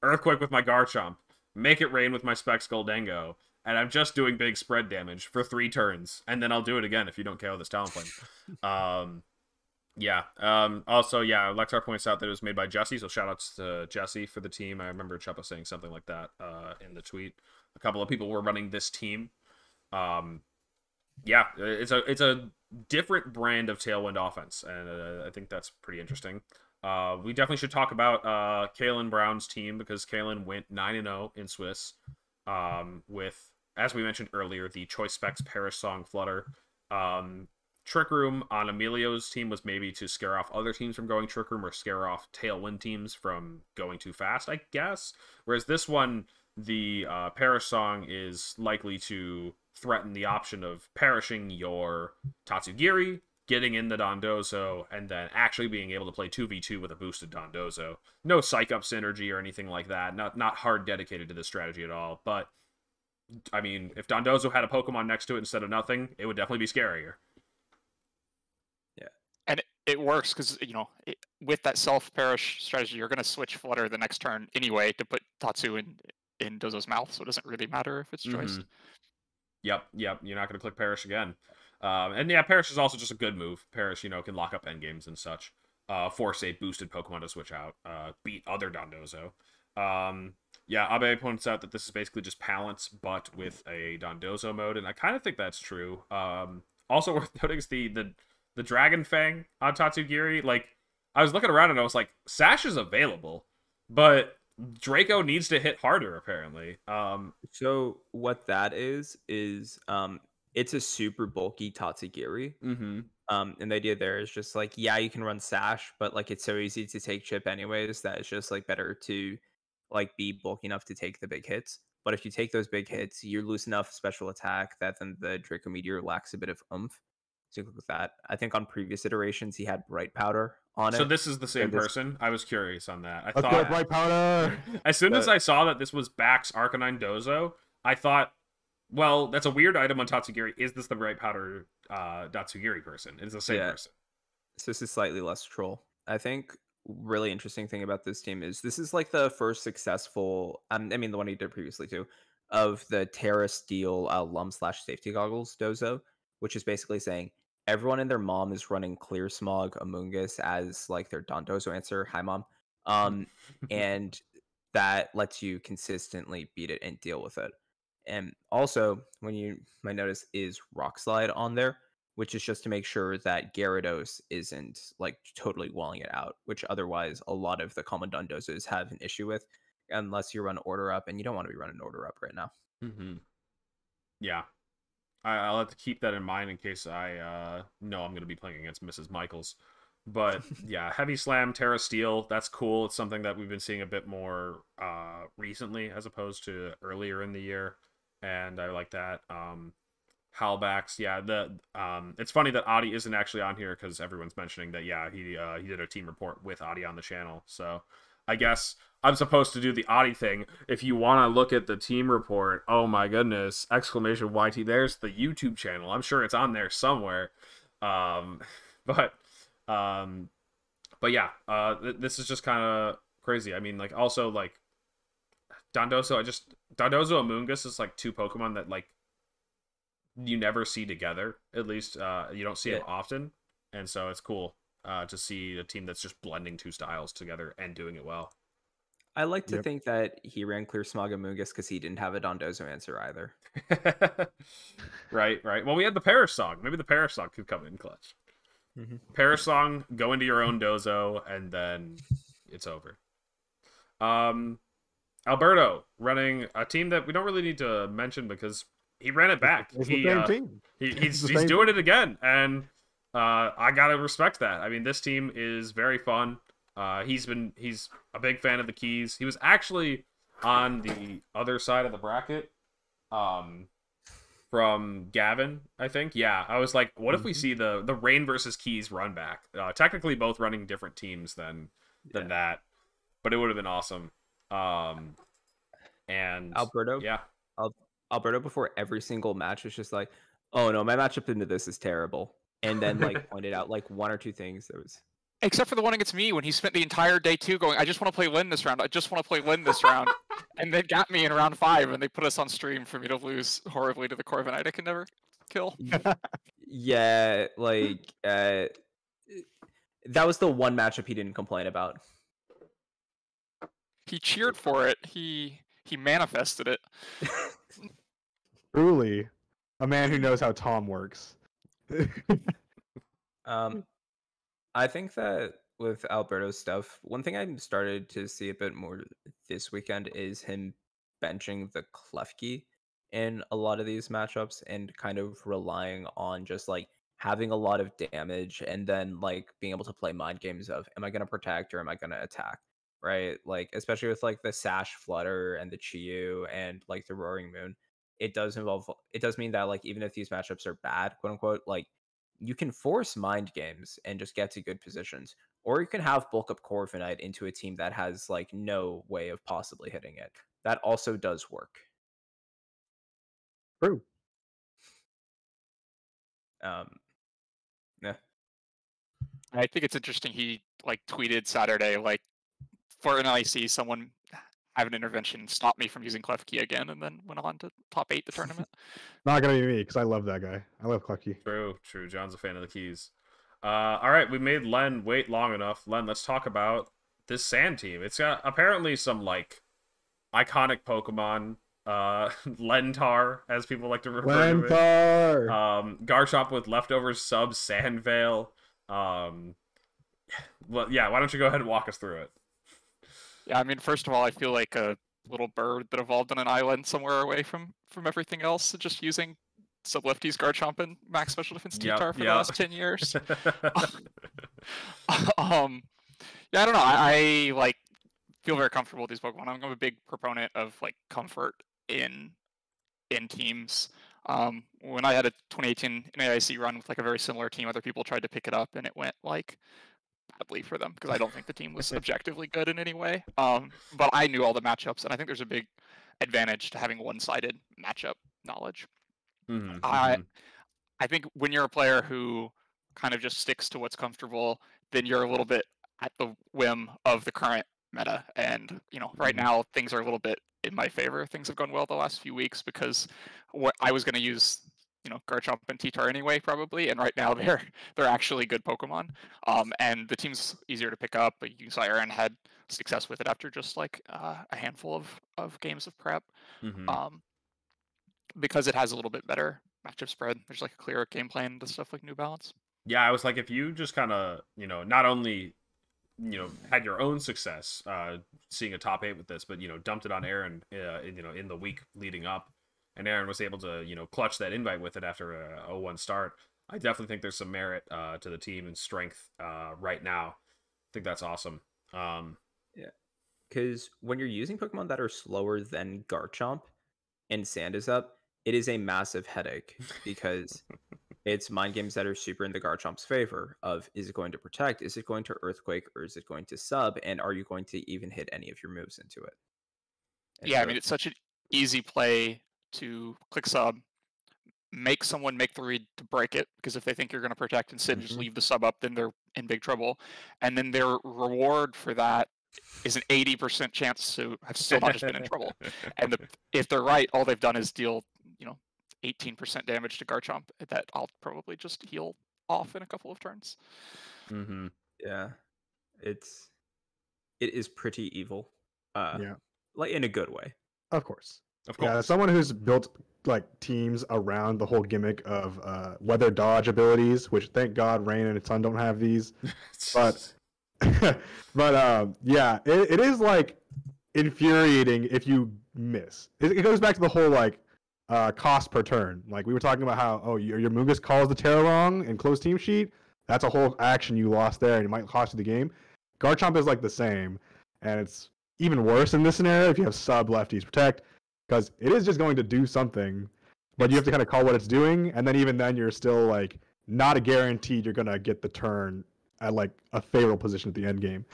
Earthquake with my Garchomp, make it rain with my Specs Gholdengo, and I'm just doing big spread damage for three turns, and then I'll do it again if you don't KO this Talonflame. um, yeah. Um, also, yeah, Lexar points out that it was made by Jesse, so shout outs to Jesse for the team. I remember Chuppa saying something like that uh, in the tweet. A couple of people were running this team. Um, yeah, it's a it's a different brand of Tailwind offense, and uh, I think that's pretty interesting. Uh, we definitely should talk about uh, Kalen Brown's team because Kalen went nine and zero in Swiss, um, with as we mentioned earlier the Choice Specs Perish Song Flutter. Um, Trick Room on Emilio's team was maybe to scare off other teams from going Trick Room or scare off Tailwind teams from going too fast, I guess. Whereas this one, the uh, Perish song is likely to threaten the option of perishing your Tatsugiri, getting in the Dondozo, and then actually being able to play 2v2 with a boosted Dondozo. No psych up synergy or anything like that. Not not hard dedicated to this strategy at all. But I mean, if Dondozo had a Pokemon next to it instead of nothing, it would definitely be scarier. It, works because you know it, with that self perish strategy, you're gonna switch Flutter the next turn anyway to put Tatsu in in Dozo's mouth, so it doesn't really matter if it's choice. Mhm. Yep, yep. You're not going to click Perish again. Um, and yeah, Perish is also just a good move. Perish, you know, can lock up end games and such. Uh, force a boosted Pokemon to switch out. Uh, beat other Dondozo. Um, yeah, Abe points out that this is basically just Palance, but with a Dondozo mode, and I kind of think that's true. Um, also worth noting is the the the Dragon Fang on Tatsugiri. Like, I was looking around and I was like, Sash is available, but Draco needs to hit harder apparently. Um, So what that is is um it's a super bulky Tatsugiri. mm-hmm. Um, and the idea there is just like, yeah, you can run Sash, but like it's so easy to take chip anyways that it's just like better to like be bulky enough to take the big hits. But if you take those big hits, you lose enough special attack that then the Draco Meteor lacks a bit of oomph. So you with that. I think on previous iterations he had bright powder on So it. So this is the same this- person. I was curious on that. I Let's thought Bright Powder. as soon as I saw that this was Bax Arcanine Dozo, I thought, well, that's a weird item on Tatsugiri. Is this the bright powder uh Tatsugiri person? It's the same Yeah. person. So this is slightly less troll. I think really interesting thing about this team is this is like the first successful. Um, I mean, the one he did previously too, of the Tera Steel uh, Lum slash Safety Goggles Dozo, which is basically saying everyone and their mom is running Clear Smog Amoonguss as like their Dondozo answer. Hi, mom. Um, and that lets you consistently beat it and deal with it. And also, when you might notice, is Rock Slide on there, which is just to make sure that Gyarados isn't like totally walling it out, which otherwise a lot of the common Dondozos have an issue with, unless you run Order Up, and you don't want to be running Order Up right now. Mm-hmm. Yeah. I, I'll have to keep that in mind in case I uh, know I'm going to be playing against Mrs. Michaels. But yeah, Heavy Slam, Tera Steel, that's cool. It's something that we've been seeing a bit more uh, recently as opposed to earlier in the year. And I like that. Um, Halbacks, yeah. The um, it's funny that Adi isn't actually on here because everyone's mentioning that. Yeah, he uh, he did a team report with Adi on the channel. So I guess I'm supposed to do the Adi thing. If you want to look at the team report, oh my goodness! Exclamation YT. There's the YouTube channel. I'm sure it's on there somewhere. Um, but um, but yeah, uh, th- this is just kind of crazy. I mean, like also like Dondozo. I just Dondozo and Mungus is like two Pokemon that like you never see together. At least uh, you don't see them often, and so it's cool uh, to see a team that's just blending two styles together and doing it well. I like to Yep. think that he ran Clear Smog Amoongus because he didn't have a Dondozo answer either. right, right. Well, we had the Perish song. Maybe the Perish song could come in clutch. Mhm. Perish song, go into your own dozo, and then it's over. Um, Alberto running a team that we don't really need to mention because he ran it back. It's the He, same uh, team. he, It's he's the he's same doing it again, and uh, I gotta respect that. I mean, this team is very fun. Uh, he's been he's a big fan of the keys. He was actually on the other side of the bracket, um, from Gavin. I think. Yeah, I was like, what if we Mhm. see the the Rain versus Keys run back? Uh, technically, both running different teams than than Yeah. that, but it would have been awesome. Um, and Alberto, yeah, Alberto before every single match was just like, "Oh no, my matchup into this is terrible," and then like pointed out like one or two things that was Except for the one against me when he spent the entire day two going, I just want to play Len this round. I just want to play Len this round. and they got me in round five and they put us on stream for me to lose horribly to the Corviknight I can never kill. yeah, like uh, that was the one matchup he didn't complain about. He cheered for it. He he manifested it. Truly, a man who knows how Tom works. Um, I think that with Alberto's stuff, one thing I started to see a bit more this weekend is him benching the Klefki in a lot of these matchups and kind of relying on just like having a lot of damage and then like being able to play mind games of am I going to protect or am I going to attack? Right? Like especially with like the Sash Flutter and the Chi-Yu and like the Roaring Moon, it does involve it does mean that like even if these matchups are bad, quote unquote, like you can force mind games and just get to good positions. Or you can have bulk up Corviknight into a team that has like no way of possibly hitting it. That also does work. True. Um, yeah. I think it's interesting. He like tweeted Saturday like for an IC, someone have an intervention stop me from using Klefki again, and then went on to top eight the tournament. Not gonna be me because I love that guy. I love Clucky. True, true. Jon's a fan of the keys. Uh, all right, we made Len wait long enough. Len, let's talk about this Sand team. It's got apparently some like iconic Pokemon. Uh, Lentar, as people like to refer to it. Lentar. Um, Garchomp with leftovers sub Sand Veil. Um, well, yeah. Why don't you go ahead and walk us through it? Yeah, I mean, first of all, I feel like a little bird that evolved on an island somewhere away from from everything else, just using Sublefty's Garchomp and Max Special Defense Yep, T-Tar for yep. the last ten years. um, yeah, I don't know. I, I like feel very comfortable with these Pokemon. I'm a big proponent of like comfort in in teams. Um, when I had a 2018 NAIC run with like a very similar team, other people tried to pick it up and it went like badly for them because I don't think the team was objectively good in any way. Um, but I knew all the matchups, and I think there's a big advantage to having one-sided matchup knowledge. Mhm, I- mhm. I think when you're a player who kind of just sticks to what's comfortable, then you're a little bit at the whim of the current meta. And you know, right Mhm. now things are a little bit in my favor. Things have gone well the last few weeks because what I was going to use, you know, Garchomp and T-Tar anyway, probably. And right now they're they're actually good Pokemon. Um, and the team's easier to pick up. But you saw Aaron had success with it after just like uh, a handful of of games of prep Mhm. um, because it has a little bit better matchup spread. There's like a clearer game plan to stuff like New Balance. yeah, I was like, if you just kind of, you know, not only, you know, had your own success uh, seeing a top eight with this, but you know, dumped it on Aaron, uh, in, you know, in the week leading up, and Aaron was able to, you know, clutch that invite with it after a 0-1 start. I definitely think there's some merit uh, to the team and strength uh, right now. I think that's awesome. Um, because when you're using Pokemon that are slower than Garchomp and Sand is up, it is a massive headache because it's mind games that are super in the Garchomp's favor of is it going to protect, is it going to earthquake, or is it going to sub, and are you going to even hit any of your moves into it? And yeah, I mean it's such an easy play to click sub, make someone make the read to break it because if they think you're going to protect instead just Mhm. leave the sub up, then they're in big trouble. And then their reward for that is an 80% chance to have still not just been in trouble. And the, if they're right, all they've done is deal, you know, 18% damage to Garchomp that I'll probably just heal off in a couple of turns. Mm-hmm. yeah, it's it is pretty evil. Uh, Yeah. like in a good way. Of course. Of course. Yeah, someone who's built like teams around the whole gimmick of uh, weather dodge abilities, which thank God Rain and Sun don't have these. but- but um, yeah, it, it is like infuriating if you miss. It, it goes back to the whole like uh, cost per turn. Like we were talking about how oh your, your Mungus calls the Tera wrong in closed team sheet. That's a whole action you lost there, and it might cost you the game. Garchomp is like the same, and it's even worse in this scenario if you have sub lefties protect, because it is just going to do something, but you have to kind of call what it's doing, and then even then you're still like not a guaranteed you're gonna get the turn at like a favorable position at the end game.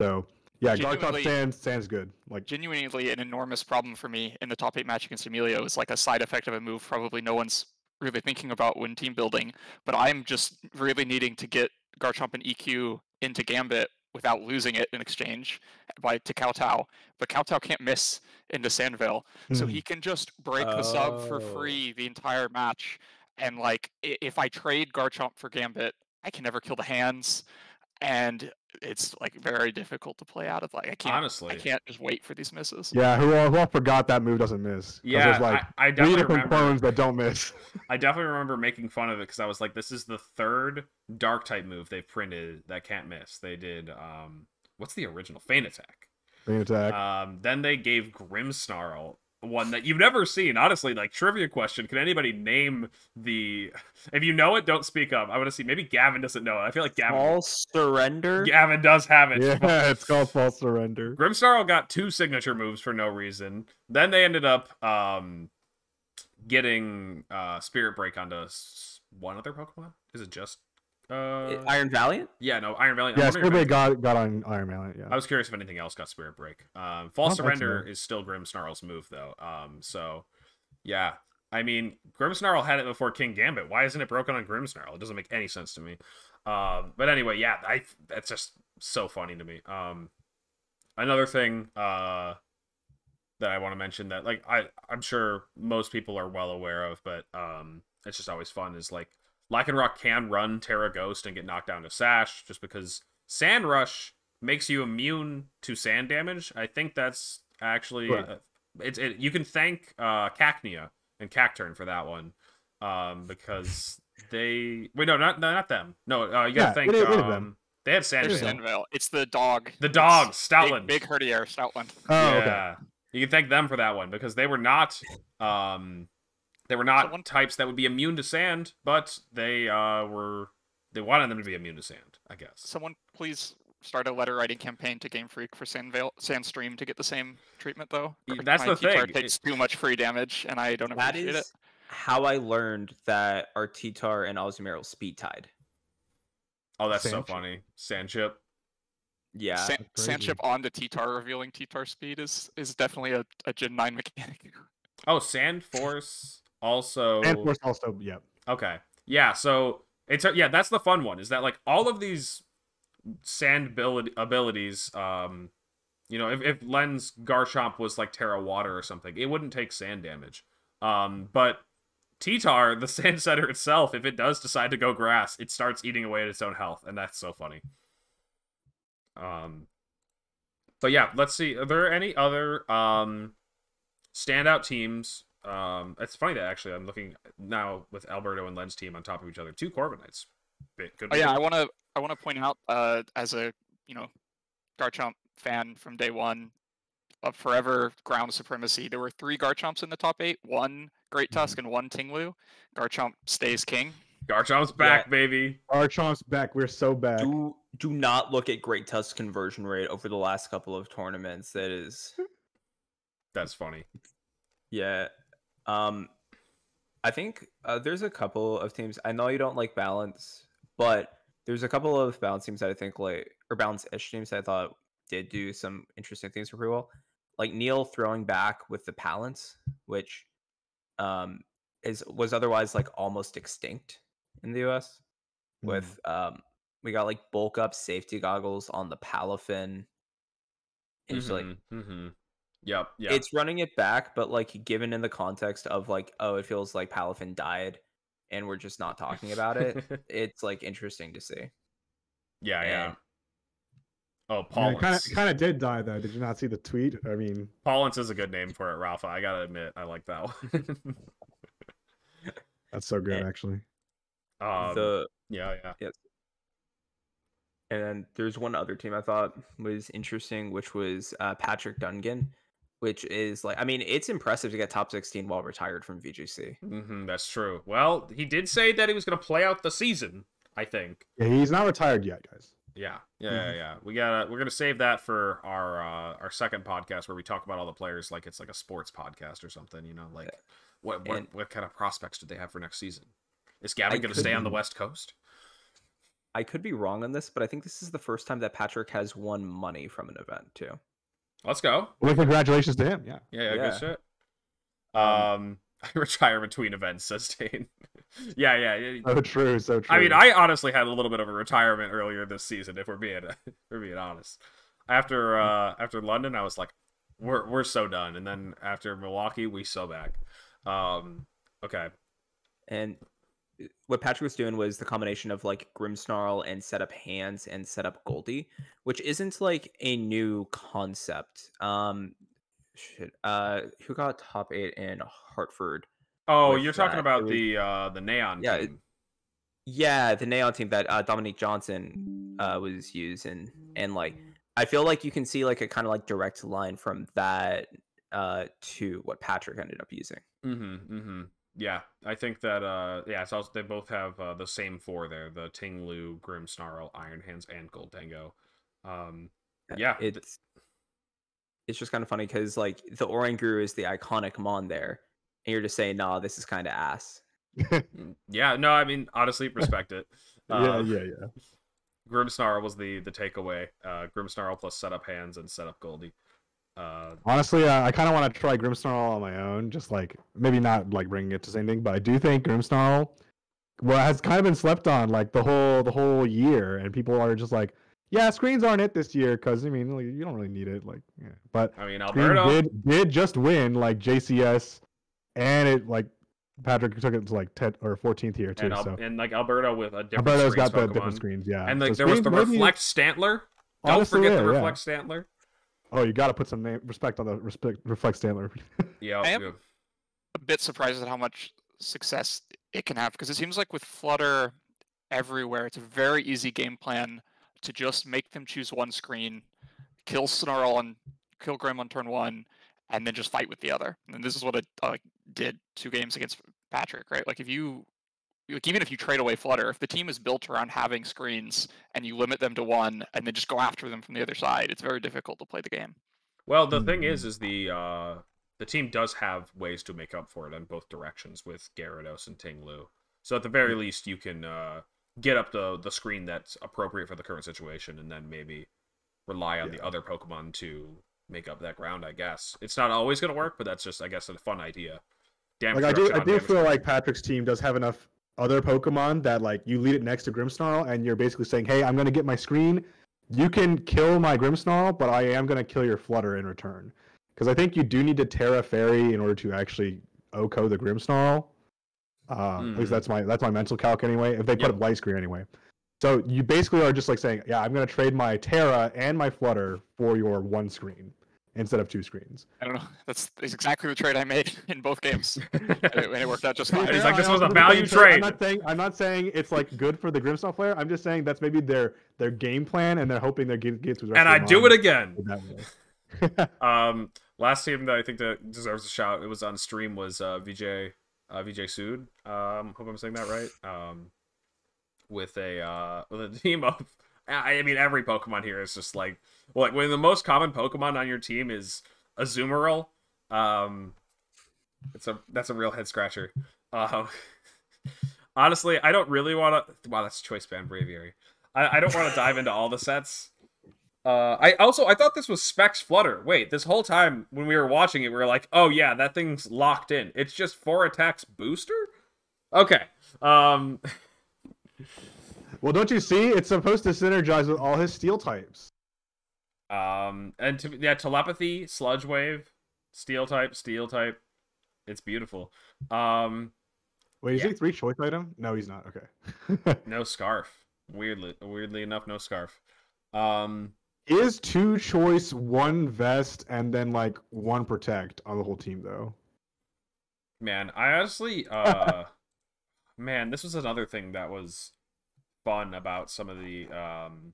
So yeah, Garchomp stands stands good. Like Genuinely an enormous problem for me in the top eight match against Emilio is like a side effect of a move probably no one's really thinking about when team building, but I'm just really needing to get Garchomp and EQ into Gambit without losing it in exchange by to Kowtow. But Kowtow can't miss into Sand Veil. So Mhm. he can just break the sub for Oh. free the entire match. And like if I trade Garchomp for Gambit, I can never kill the hands. And it's like very difficult to play out of like I can't Honestly. I can't just wait for these misses. yeah, who all, who all forgot that move doesn't miss? 'Cause Yeah, there's like I, I three definitely different remember. clones that don't miss. I definitely remember making fun of it because I was like, "This is the third Dark type move they've printed that can't miss." They did, um, what's the original Feint Attack? Rain attack. Um, then they gave Grimmsnarl one that you've never seen. Honestly, like trivia question: Can anybody name the? If you know it, don't speak up. I want to see. Maybe Gavin doesn't know it. I feel like Gavin. False surrender. Gavin does have it. Yeah, it's called false surrender. Grimmsnarl got two signature moves for no reason. Then they ended up um getting uh Spirit Break onto one other Pokemon. Is it just uh Iron Valiant. yeah, no, Iron Valiant. Yeah, wonder if Squidward anything- got got on Iron Man. Yeah. I was curious if anything else got Spirit Break. Um False I Surrender is still Grimmsnarl's move though. Um so yeah. I mean, Grimmsnarl had it before Kingambit. Why isn't it broken on Grimmsnarl? It doesn't make any sense to me. Um, but anyway, yeah, I that's just so funny to me. Um, another thing uh, that I want to mention that like I I'm sure most people are well aware of, but um, it's just always fun is like Lycanroc can run Tera Ghost and get knocked down to Sash just because Sand Rush makes you immune to sand damage. I think that's actually Right. uh, it's it, you can thank uh, Cacnea and Cacturne for that one um, because they wait no not no, not them no uh, you gotta Yeah, thank it is- it is um, them. they had Sand It is Sand Veil. It's the dog. The It's dog, big- Stoutland. Big, Herdier, Stoutland. Oh, okay. You can thank them for that one because they were not um they were not Someone- types that would be immune to sand, but they uh were they wanted them to be immune to sand, I guess. Someone please start a letter writing campaign to Game Freak for Sand Veil, Sandstream to get the same treatment though. Y- that's my the T-Tar thing, takes too much free damage, and I don't That appreciate is it. how I learned that our T-Tar and Azumarill speed tied. Oh, that's so Sand chip. funny. Sand chip. Yeah. San- crazy. Sandchip on the T-Tar revealing T-Tar speed is is definitely a, a Gen 9 mechanic. Oh, Sand Force also And Force also, yeah. Okay. Yeah, so it's a, yeah, that's the fun one is that like all of these sand ability, abilities um you know, if if Len's Garchomp was like Tera Water or something, it wouldn't take sand damage. Um but T-Tar, the sand setter itself, if it does decide to go grass, it starts eating away at its own health, and that's so funny. Um but yeah, let's see. Are there any other um standout teams? Um it's funny that actually I'm looking now with Alberto and Len's team on top of each other. Two Corviknights. Bit- Oh yeah. I want to I want to point out uh, as a you know Garchomp fan from day one of forever ground supremacy. There were three Garchomps in the top eight, one Great Mm-hmm. Tusk and one Ting-Lu. Garchomp stays king. Garchomp's back, baby. Archomp's back. We're so back. Do do not look at Great Tusk conversion rate over the last couple of tournaments. That is That's funny. Yeah. Um I think uh, there's a couple of teams. I know you don't like balance, but there's a couple of balance teams that I think like or balance ish teams that I thought did do some interesting things pretty well. Like Neil throwing back with the Palance, which um is was otherwise like almost extinct in the US. Hmm. With um we got like bulk up safety goggles on the Palafin. It's like mm-hmm. Yep, yeah. it's running it back, but like given in the context of like, oh, it feels like Palafin died and we're just not talking about it, it's like interesting to see. yeah, yeah. and- Oh, kind of kind of did die though. Did you not see the tweet? I mean, Paulins is a good name for it, Rafa. I gotta admit, I like that one. that's so good And- actually. um, the yeah, yeah. yes. and then there's one other team I thought was interesting, which was uh, Patrick Dungan, which is like, I mean, it's impressive to get top 16 while retired from VGC. hmm that's true. Well, he did say that he was gonna play out the season. I think. Yeah, he's not retired yet, guys. Yeah, yeah, yeah, Mhm. yeah. We gotta we're gonna save that for our uh our second podcast where we talk about all the players like it's like a sports podcast or something. You know, like what what And- what kind of prospects do they have for next season? Is Gavin I gonna could stay on the West Coast? I could be wrong on this, but I think this is the first time that Patrick has won money from an event too. Let's go. Well, congratulations to him. Yeah. Yeah, yeah, Yeah. good shit. Um, Um, I retire between events, says Dane. yeah, yeah. yeah. So true. So true. I mean, I honestly had a little bit of a retirement earlier this season, if we're being if we're being honest. After uh after London, I was like, we're we're so done, and then after Milwaukee, we so back. Um, okay, And what Patrick was doing was the combination of like Grimmsnarl and set up hands and set up Goldie, which isn't like a new concept. Um, shit. Uh, who got top eight in Hartford? Oh, you're talking that. about was- the uh the neon Yeah, team. Yeah, the Neon team that uh, Dominique Johnson uh, was using, and like I feel like you can see like a kind of like direct line from that uh, to what Patrick ended up using. Mm-hmm. Mm-hmm. Yeah, I think that uh yeah, it's also they both have uh, the same four there: the Ting-Lu, Grimmsnarl, Iron Hands, and Gholdengo. Um, yeah, th- it's it's just kind of funny because like the Oranguru is the iconic mon there, and you're just saying, "Nah, this is kind of ass." yeah, no, I mean honestly, respect it. yeah, Uh, yeah, yeah. Grimmsnarl was the the takeaway. Uh, Grimmsnarl plus setup hands and setup Goldie. Uh, Honestly, uh, I kind of want to try Grimmsnarl on my own. Just like maybe not like bringing it to the same thing, but I do think Grimmsnarl, well, has kind of been slept on like the whole the whole year, and people are just like, yeah, screens aren't it this year because I mean like, you don't really need it. Like, yeah. but I mean, Alberto. did did just win like JCS, and it like Patrick took it to like 10th or 14th here too. and, so and like Alberto with a different Alberto's screens got the Pokemon. different screens, yeah. And So like there was the screens maybe- Reflect Stantler. Don't honestly, forget yeah, the yeah. Reflect Stantler. Oh, you got to put some name, respect on the respect reflect Stantler. Yeah, I am- yeah. a bit surprised at how much success it can have because it seems like with Flutter everywhere, it's a very easy game plan to just make them choose one screen, kill Snarl on kill Grim on turn one, and then just fight with the other. And this is what it uh, did two games against Patrick, right? Like if you like even if you trade away Flutter, if the team is built around having screens and you limit them to one and then just go after them from the other side, it's very difficult to play the game. Well, the thing is, is the uh, the team does have ways to make up for it in both directions with Gyarados and Ting-Lu. So at the very least, you can uh, get up the the screen that's appropriate for the current situation, and then maybe rely on the other Pokemon to make up that ground. I guess it's not always going to work, but that's just, I guess, a fun idea. Damage like I do, I do feel reduction. like Patrick's team does have enough other Pokemon that like you lead it next to Grimmsnarl, and you're basically saying, "Hey, I'm gonna get my screen. You can kill my Grimmsnarl, but I am gonna kill your Flutter in return." Because I think you do need to Tera Fairy in order to actually OHKO the Grimmsnarl. Uh, At Mhm. least that's my that's my mental calc anyway. If they put Yep. up light screen anyway. So you basically are just like saying, "Yeah, I'm gonna trade my Tera and my Flutter for your one screen instead of two screens." I don't know. That's, that's exactly the trade I made in both games, and it, and it worked out just To be fine. He's fair, like, "This I was a value it's like- trade." I'm not saying I'm not saying it's like good for the Grimmsnarl player. I'm just saying that's maybe their their game plan, and they're hoping they get get to the rest and I do it again. Um, last team that I think that deserves a shout, it was on stream, was uh, VJ uh, VJ Sood. Um, hope I'm saying that right. Um, with a uh, with a team of, I I mean, every Pokemon here is just like, well, like when the most common Pokemon on your team is Azumarill. Um, it's a that's a real head scratcher. Um, honestly, I don't really want to. Wow, that's Choice Band Braviary. I, I don't want to dive into all the sets. Uh, I also I thought this was Specs Flutter. Wait, this whole time when we were watching it, we were like, oh yeah, that thing's locked in. It's just four attacks booster. Okay. Um. well, don't you see? It's supposed to synergize with all his steel types. Um. And to, yeah, telepathy, sludge wave, steel type, steel type. It's beautiful. Um. Wait, is Yeah. he three choice item? No, he's not. Okay. No scarf. Weirdly, weirdly enough, no scarf. Um. is two choice, one vest, and then like one protect on the whole team though. Man, I honestly, uh, man, this was another thing that was fun about some of the um,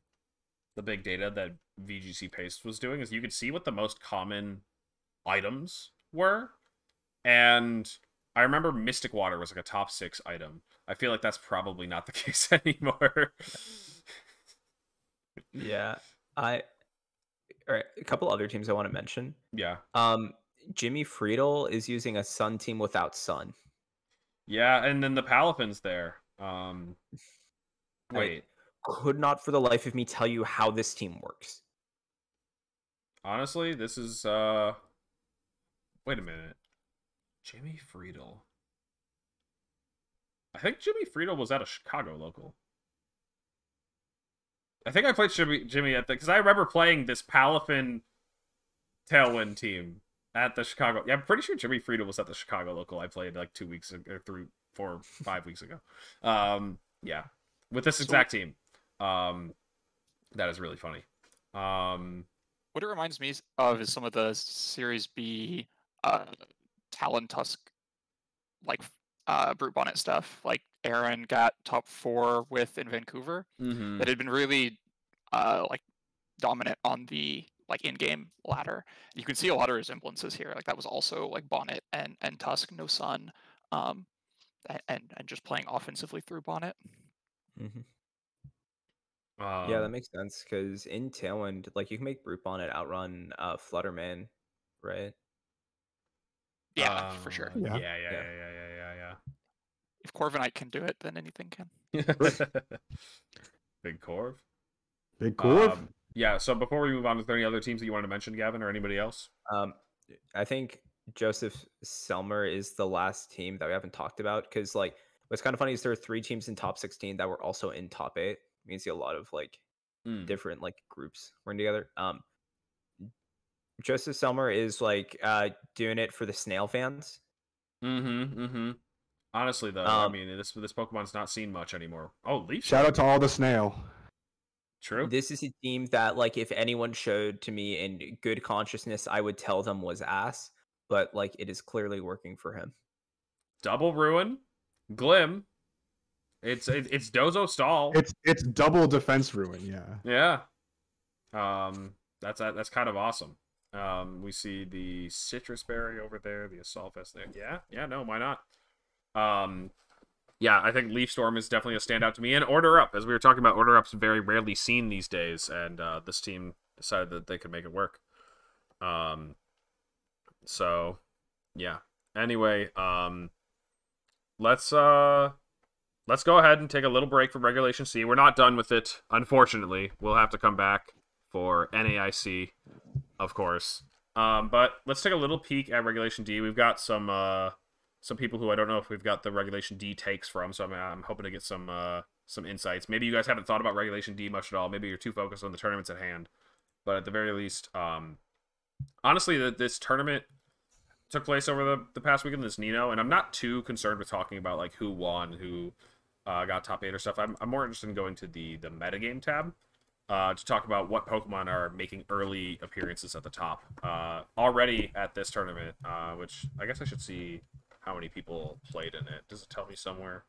the big data that VGC Paste was doing is you could see what the most common items were, and I remember Mystic Water was like a top six item. I feel like that's probably not the case anymore. Yeah, I. All right, a couple other teams I want to mention. yeah, Um, Jimmy Friedel is using a Sun team without Sun. yeah, and then the Palafins there. Um, wait, could not for the life of me tell you how this team works. Honestly, this is uh wait a minute. Jimmy Friedel. I think Jimmy Friedel was at a Chicago local. I think I played Jimmy Jimmy at the because I remember playing this Palafin Tailwind team at the Chicago. Yeah, I'm pretty sure Jimmy Friedel was at the Chicago local. I played like two weeks ago, or three, four, five weeks ago. Um, yeah, with this So- exact team. Um, that is really funny. Um, What it reminds me of is some of the Series B uh, Talon Tusk, like uh, Brute Bonnet stuff. Like Aaron got top four with in Vancouver. mhm. That had been really uh, like dominant on the like in-game ladder. You can see a lot of resemblances here. Like that was also like Bonnet and and Tusk, no Sun, um, and and just playing offensively through Bonnet. hmm Um, yeah, that makes sense because in Tailwind, like you can make Brute Bonnet outrun uh, Flutter Mane, right? Yeah, for sure. uh, Yeah. Yeah, yeah, yeah, Yeah. yeah, yeah, If Corviknight can do it, then anything can. yeah, yeah. Big Corv. Big Corv. Um, yeah. So before we move on, is there any other teams that you want to mention, Gavin, or anybody else? Um, I think Joseph Selmer is the last team that we haven't talked about because, like, what's kind of funny is there are three teams in top 16 that were also in top eight. You can see a lot of like Mm. different like groups working together. Um, Joseph Selmer is like uh doing it for the snail fans. Mm-hmm. Mm-hmm. Honestly, though, I Um, mean, this this Pokemon's not seen much anymore. Oh, Leaf. Shout out to all the snail. True. This is a team that, like, if anyone showed to me in good consciousness, I would tell them was ass. But like, it is clearly working for him. Double Ruin, Glim. It's it, it's Dozo Stall. It's it's double defense ruin. Yeah. Yeah. Um, that's that's kind of awesome. Um, we see the citrus berry over there, the assault vest there. Yeah, yeah, no, why not? Um, yeah, I think Leaf Storm is definitely a standout to me. And Order Up, as we were talking about, Order Up's very rarely seen these days, and uh, this team decided that they could make it work. Um, so yeah. Anyway, um, let's uh let's go ahead and take a little break from Regulation C. We're not done with it, unfortunately. We'll have to come back for NAIC, of course. Um, but let's take a little peek at Regulation D. We've got some uh, some people who I don't know if we've got the Regulation D takes from, so I'm, I'm hoping to get some uh, some insights. Maybe you guys haven't thought about Regulation D much at all. Maybe you're too focused on the tournaments at hand. But at the very least, um, honestly, the, this tournament took place over the, the past weekend, this Nino, and I'm not too concerned with talking about like who won, who uh, got top eight or stuff. I'm, I'm more interested in going to the the metagame tab uh, to talk about what Pokemon are making early appearances at the top. Uh, already at this tournament, uh, which I guess I should see how many people played in it. Does it tell me somewhere?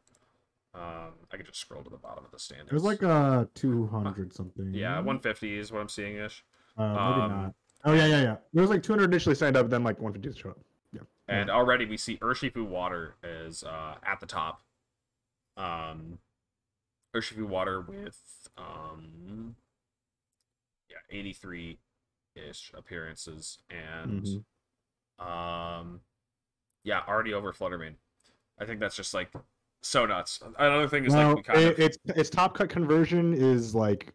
Um, I could just scroll to the bottom of the standings. Was like uh 200 something. yeah, 150 is what I'm seeing ish. Uh, maybe um, not. Oh yeah, yeah, yeah. There was like 200 initially signed up, then like 150 showed up. Yeah. And already we see Urshifu Water is uh, at the top. Um, Urshifu Water with um, yeah, 83 ish appearances and Mhm. um, yeah, already over Flutter Mane. I think that's just like so nuts. Another thing is Well, like we kind it, of its its top cut conversion is like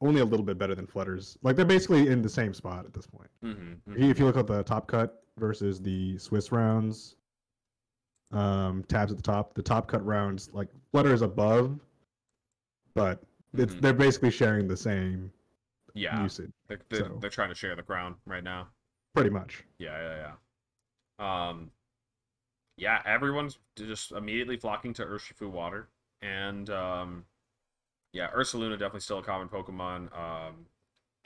only a little bit better than Flutter's. Like they're basically in the same spot at this point. Mhm, mhm. If you look at the top cut versus the Swiss rounds, um, tabs at the top, the top cut rounds like Flutter is above, but it's Mhm. they're basically sharing the same yeah, usage, they're, they're, so- they're trying to share the crown right now. pretty much. Yeah, yeah, yeah. Um, yeah, everyone's just immediately flocking to Urshifu Water, and um, yeah, Ursaluna definitely still a common Pokemon. Um,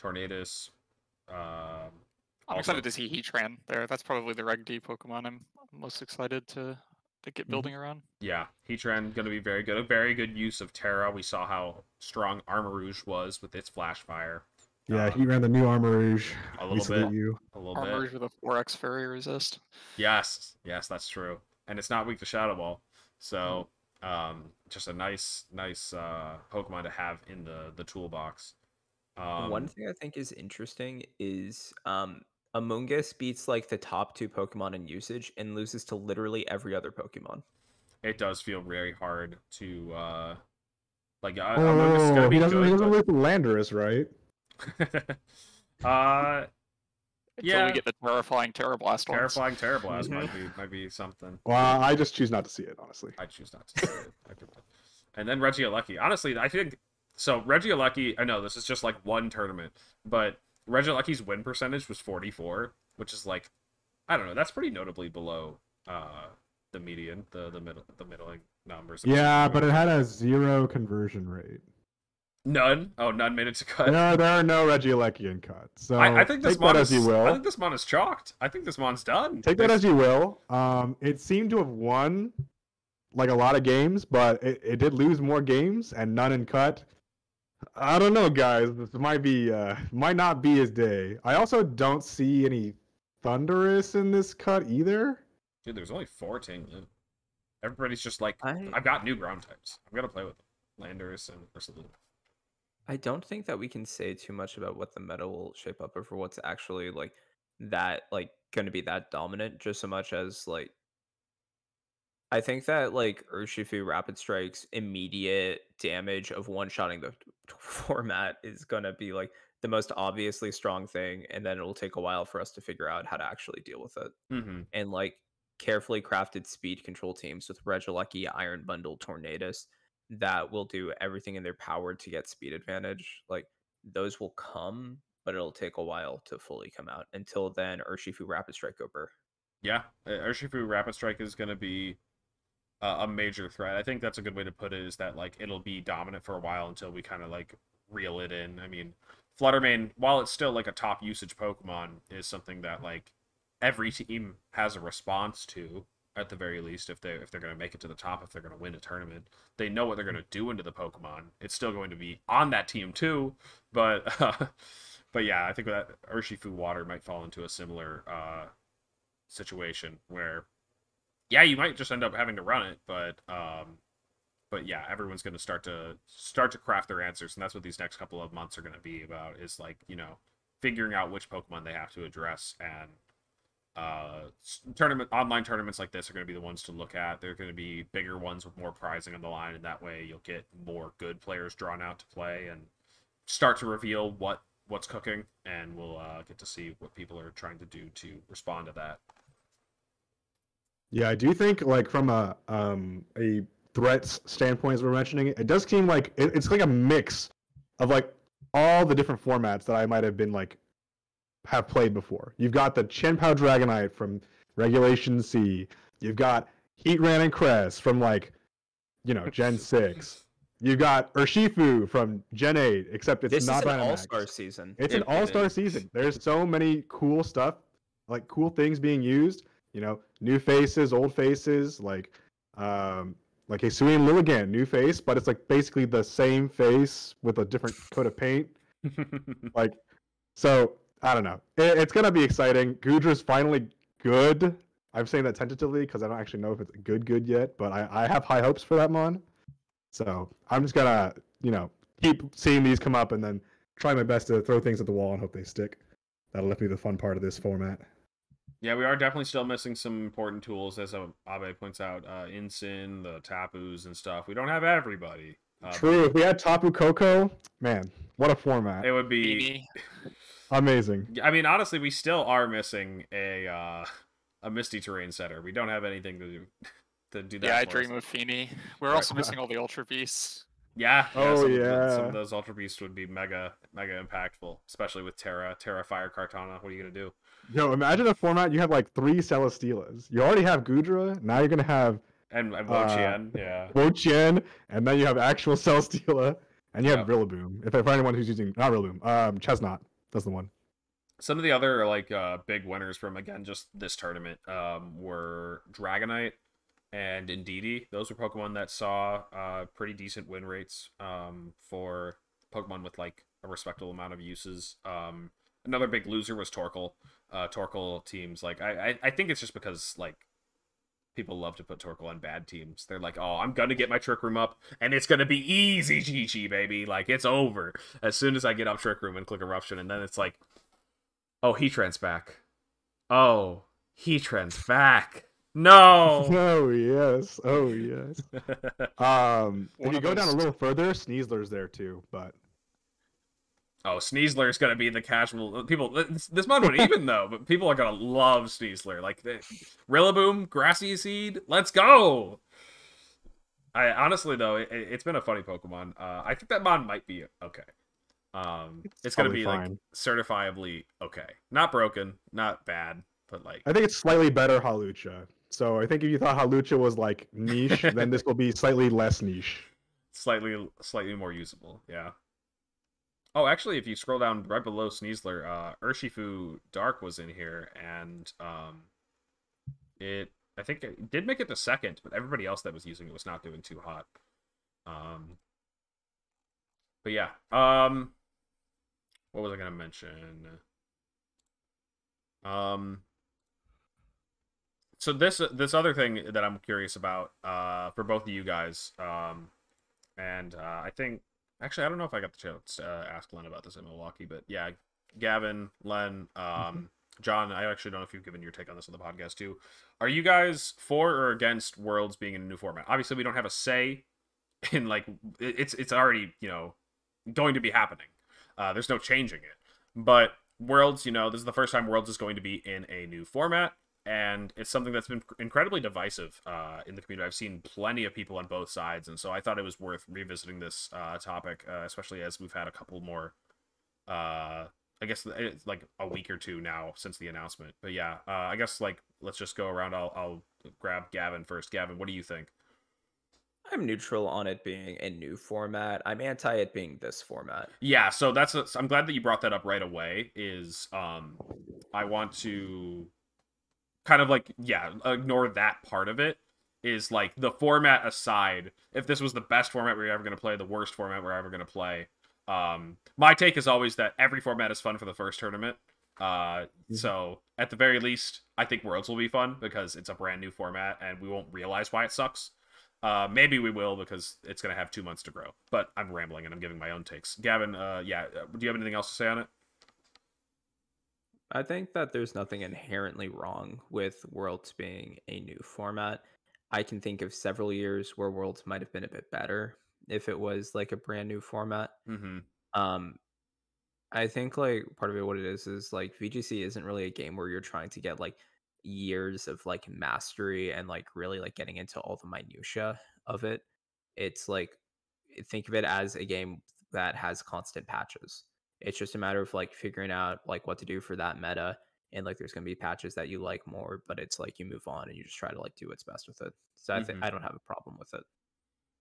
Tornadus. Um, I'm also- excited to see Heatran there. That's probably the Reg D Pokemon I'm most excited to to get Mhm. building around. yeah, Heatran going to be very good. A very good use of Terra. We saw how strong Armarouge was with its Flash Fire. Yeah, Uh, he ran the new Armarouge. a little bit. you. A little bit. Armor with a 4x Fairy Resist. Yes, yes, that's true. And it's not weak to Shadow Ball. So, um, just a nice, nice uh, Pokemon to have in the the toolbox. Um, One thing I think is interesting is um, Amoonguss beats like the top two Pokemon in usage and loses to literally every other Pokemon. it does feel very hard to uh, like. Uh, Amoonguss is gonna Oh, be he doesn't, he doesn't lose to Landorus, right? but- uh, Until Yeah. we get the terrifying Tera Blast ones. terrifying Tera Blast might be might be something. Well, I just choose not to see it, honestly. I choose not to. say it. I could- and then Regieleki. Honestly, I think so. Regieleki. I know this is just like one tournament, but Regieleki's win percentage was 44, which is like, I don't know. That's pretty notably below uh the median, the the middle, the middling numbers. Yeah, but it had a zero conversion rate. none. Oh, none made it to cut. There, there are no Regieleki cuts. So I, I think this take mon is. as you will. I think this mon is chalked. I think this mon's done. Take that as you will. Um, it seemed to have won like a lot of games, but it, it did lose more games and none in cut. I don't know, guys. This might be uh might not be his day. I also don't see any Thundurus in this cut either. Dude, there's only four Ting-Lu. Everybody's just like, I- I've got new ground types. I'm gonna play with them. Landorus and Ursaluna. I don't think that we can say too much about what the meta will shape up or for what's actually like that like going to be that dominant just so much as like I think that like Urshifu Rapid Strike's immediate damage of one-shotting the format is going to be like the most obviously strong thing and then it'll take a while for us to figure out how to actually deal with it. Mm-hmm. And like carefully crafted speed control teams with Regieleki, Iron Bundle, Tornadus that will do everything in their power to get speed advantage. Like those will come, but it'll take a while to fully come out. Until then, Urshifu Rapid Strike over. Yeah, uh, Urshifu Rapid Strike is gonna be uh, a major threat. I think that's a good way to put it. Is that like it'll be dominant for a while until we kind of like reel it in. I mean, Flutter Mane, while it's still like a top usage Pokemon, is something that like every team has a response to at the very least if they if they're going to make it to the top if they're going to win a tournament they know what they're going to do into the pokemon it's still going to be on that team too but uh, but yeah i think that urshifu water might fall into a similar uh situation where yeah you might just end up having to run it but um but yeah everyone's going to start to start to craft their answers and that's what these next couple of months are going to be about is like you know figuring out which pokemon they have to address and uh tournament online tournaments like this are going to be the ones to look at. They're going to be bigger ones with more prizing on the line and that way you'll get more good players drawn out to play and start to reveal what what's cooking and we'll uh, get to see what people are trying to do to respond to that Yeah, I do think like from a um a threats standpoint, as we're mentioning, it does seem like it, it's like a mix of like all the different formats that I might have been like have played before. You've got the Chien-Pao Dragonite from Regulation C. You've got Heatran and Crest from like you know Gen Six. You've got Urshifu from Gen Eight, except it's this not is an all-star season. It's It- an all-star season. There's so many cool stuff, like cool things being used. You know, new faces, old faces, like um like Hisuian Lilligant, new face, but it's like basically the same face with a different coat of paint. Like, so I don't know. It, it's gonna be exciting. Goodra's finally good. I'm saying that tentatively because I don't actually know if it's good, good yet. But I, I have high hopes for that mon. So I'm just gonna, you know, keep seeing these come up and then try my best to throw things at the wall and hope they stick. That'll let me the fun part of this format. Yeah, we are definitely still missing some important tools, as uh, Abe points out. Uh, Insin, the Tapus, and stuff. We don't have everybody. Uh, True. If we had Tapu Koko, man, what a format! It would be. Amazing. I mean, honestly, we still are missing a uh, a Misty Terrain setter. We don't have anything to do to do that. Yeah, I for us. dream of Fini. We're Right. also missing all the Ultra Beasts. Yeah. Oh, some Of the, some of those Ultra Beasts would be mega mega impactful, especially with Tera, Tera Fire Kartana. What are you gonna do? Yo, imagine a format you have like three Celesteelas. You already have Goodra. Now you're gonna have And, and Uh, yeah. Wo-Chien, and then you have actual Celesteela, and you have Yeah. Rillaboom. If for anyone who's using not Rillaboom, um, Chesnaught. That's the one. Some of the other like uh, big winners from again just this tournament um, were Dragonite and Indeedee. Those were Pokemon that saw uh, pretty decent win rates um, for Pokemon with like a respectable amount of uses. Um, another big loser was Torkoal. Uh, Torkoal teams like I, I I think it's just because like people love to put Torkoal on bad teams. They're like, oh, I'm gonna get my Trick Room up, and it's gonna be easy, GG, baby. Like it's over as soon as I get up Trick Room and click Eruption, and then it's like, oh, Heatran's back. Oh, Heatran's back. No. Oh yes. Oh yes. Um, if you go down a little further, Sneasler's there too, but oh, Sneasler's gonna be the casual people. This, this mod would even though, but people are gonna love Sneasler. Like the Rillaboom, Grassy Seed, let's go. I honestly though, it, it's been a funny Pokemon. Uh, I think that mod might be okay. Um, it's, gonna probably be like certifiably okay, not broken, not bad, but like I think it's slightly better Hawlucha. So I think if you thought Hawlucha was like niche, then this will be slightly less niche. slightly slightly more usable. Yeah. Oh, actually, if you scroll down right below Sneasler, uh, Urshifu Dark was in here, and um, it I think it did make it to second, but everybody else that was using it was not doing too hot. Um, but yeah. Um, what was I gonna mention? Um, so this this other thing that I'm curious about, uh, for both of you guys, um, and uh, I think actually I don't know if I got the chance to uh, ask Len about this in Milwaukee, but yeah, Gavin, Len, um, mm-hmm. Jon, I actually don't know if you've given your take on this on the podcast too. Are you guys for or against Worlds being in a new format? Obviously, we don't have a say in like it's it's already you know going to be happening. Uh, there's no changing it, but Worlds, you know, this is the first time Worlds is going to be in a new format, and it's something that's been incredibly divisive uh, in the community. I've seen plenty of people on both sides, and so I thought it was worth revisiting this uh, topic, uh, especially as we've had a couple more uh, I guess it's like a week or two now since the announcement. But yeah, uh, I guess like let's just go around. I'll I'll grab Gavin first. Gavin, what do you think? I'm neutral on it being a new format. I'm anti it being this format. Yeah, so that's a, I'm glad that you brought that up right away. Is um, I want to kind of like yeah ignore that part of it. Is like the format aside. If this was the best format we are ever going to play, the worst format we're ever going to play, um, my take is always that every format is fun for the first tournament. Uh, mm-hmm. so at the very least, I think Worlds will be fun because it's a brand new format and we won't realize why it sucks. Uh, maybe we will because it's going to have two months to grow. But I'm rambling and I'm giving my own takes. Gavin, uh, yeah, uh, do you have anything else to say on it? I think that there's nothing inherently wrong with Worlds being a new format. I can think of several years where Worlds might have been a bit better, if it was like a brand new format. Mm-hmm. Um, I think like part of it, what it is, is like VGC isn't really a game where you're trying to get like years of like mastery and like really like getting into all the minutia of it. It's like think of it as a game that has constant patches. It's just a matter of like figuring out like what to do for that meta and like there's going to be patches that you like more but it's like you move on and you just try to like do what's best with it so i mm-hmm. i don't have a problem with it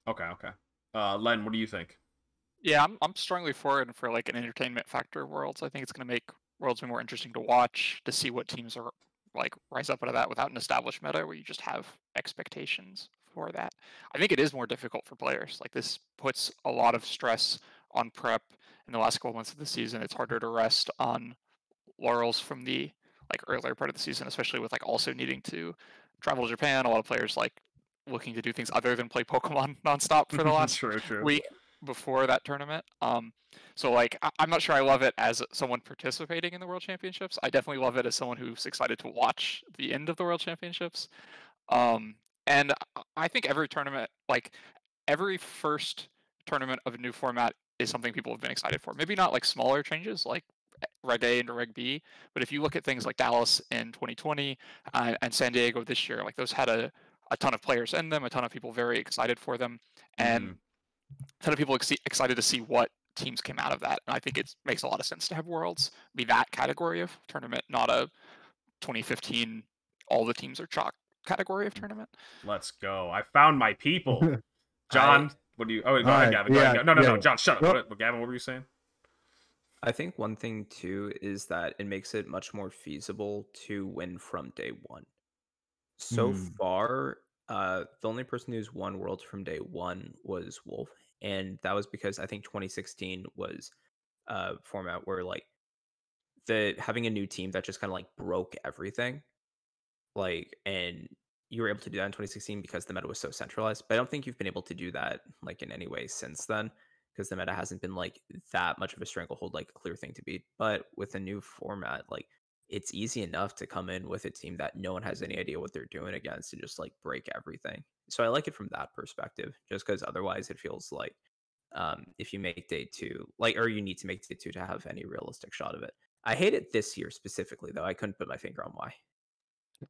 okay okay uh, Len, what do you think? Yeah, I'm I'm strongly for it for like an entertainment factor of Worlds. I think it's going to make Worlds be more interesting to watch, to see what teams are like rise up out of that without an established meta where you just have expectations for that. I think it is more difficult for players. Like this puts a lot of stress on prep in the last couple months of the season. It's harder to rest on laurels from the like earlier part of the season, especially with like also needing to travel to Japan. A lot of players like looking to do things other than play Pokemon nonstop for the last true, true. week before that tournament. Um, so like I- am not sure I love it as someone participating in the World Championships. I definitely love it as someone who's excited to watch the end of the World Championships. Um, and I think every tournament, like every first tournament of a new format, is something people have been excited for. Maybe not like smaller changes like Reg A into Reg B, but if you look at things like Dallas in 2020 uh, and San Diego this year, like those had a a ton of players in them, a ton of people very excited for them, and mm-hmm. a ton of people ex- excited to see what teams came out of that. And I think it makes a lot of sense to have Worlds be that category of tournament, not a 2015 all the teams are chalk category of tournament. Let's go. I found my people. Jon, what do you? Oh, go ahead, Gavin. Go yeah, ahead. No, no, yeah. no, Jon, shut up. What, Gavin, what were you saying? I think one thing too is that it makes it much more feasible to win from day one. So mm. far, uh, the only person who's won Worlds from day one was Wolfe, and that was because I think 2016 was a format where like the having a new team that just kind of like broke everything, like, and you were able to do that in 2016 because the meta was so centralized. But I don't think you've been able to do that like in any way since then because the meta hasn't been like that much of a stranglehold, like a clear thing to beat. But with a new format, like it's easy enough to come in with a team that no one has any idea what they're doing against and just like break everything. So I like it from that perspective, just because otherwise it feels like um, if you make day two, like, or you need to make day two to have any realistic shot of it. I hate it this year specifically, though. I couldn't put my finger on why.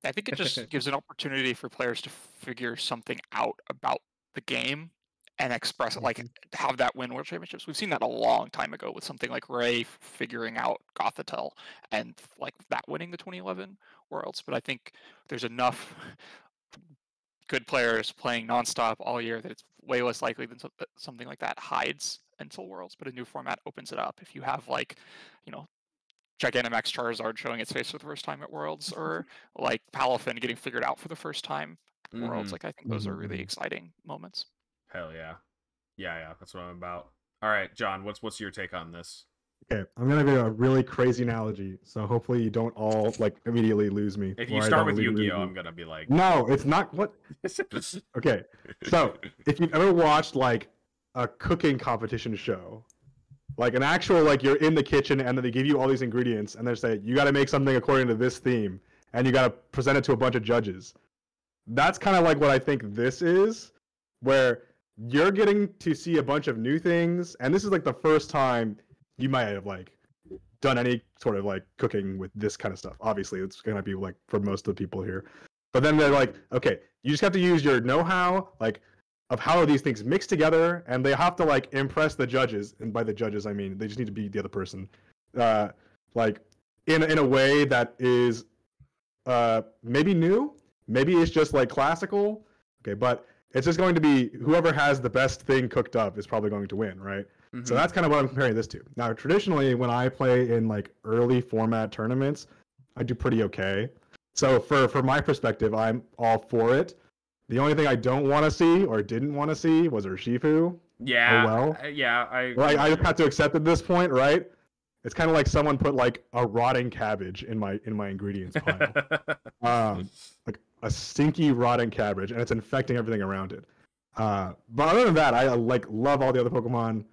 I think it just gives an opportunity for players to figure something out about the game and express it, like mm-hmm. have that win world championships. We've seen that a long time ago with something like Ray figuring out Gothitelle and like that winning the 2011 worlds. But I think there's enough good players playing nonstop all year that it's way less likely than something like that hides until worlds. But a new format opens it up. If you have like, you know, Gigantamax Charizard showing its face for the first time at Worlds, or like Palafin getting figured out for the first time at mm-hmm. Worlds. Like I think those are really mm-hmm. exciting moments. Hell yeah. Yeah, yeah, that's what I'm about. All right, Jon, what's what's your take on this? Okay, I'm gonna give you a really crazy analogy, so hopefully you don't all like immediately lose me. If you start with Yu-Gi-Oh, I'm gonna be like. No, it's not what. Okay, so if you've ever watched like a cooking competition show, like an actual like you're in the kitchen and then they give you all these ingredients and they say you got to make something according to this theme and you got to present it to a bunch of judges. That's kind of like what I think this is, where you're getting to see a bunch of new things and this is like the first time you might have like done any sort of like cooking with this kind of stuff. Obviously, it's gonna be like for most of the people here. But then they're like, okay, you just have to use your know-how, like of how these things mix together, and they have to like impress the judges. And by the judges, I mean they just need to be the other person, uh, like in in a way that is uh maybe new, maybe it's just like classical. Okay, but it's just going to be whoever has the best thing cooked up is probably going to win, right? So Mhm. that's kind of what I'm comparing this to. Now, traditionally, when I play in like early format tournaments, I do pretty okay. So for for my perspective, I'm all for it. The only thing I don't want to see or didn't want to see was Urshifu. yeah, well. uh, yeah, I, Like I just have to accept at this point, right? It's kind of like someone put like a rotting cabbage in my in my ingredients pile. um, like a stinky rotting cabbage, and it's infecting everything around it. Uh, but other than that, I uh, like love all the other Pokemon.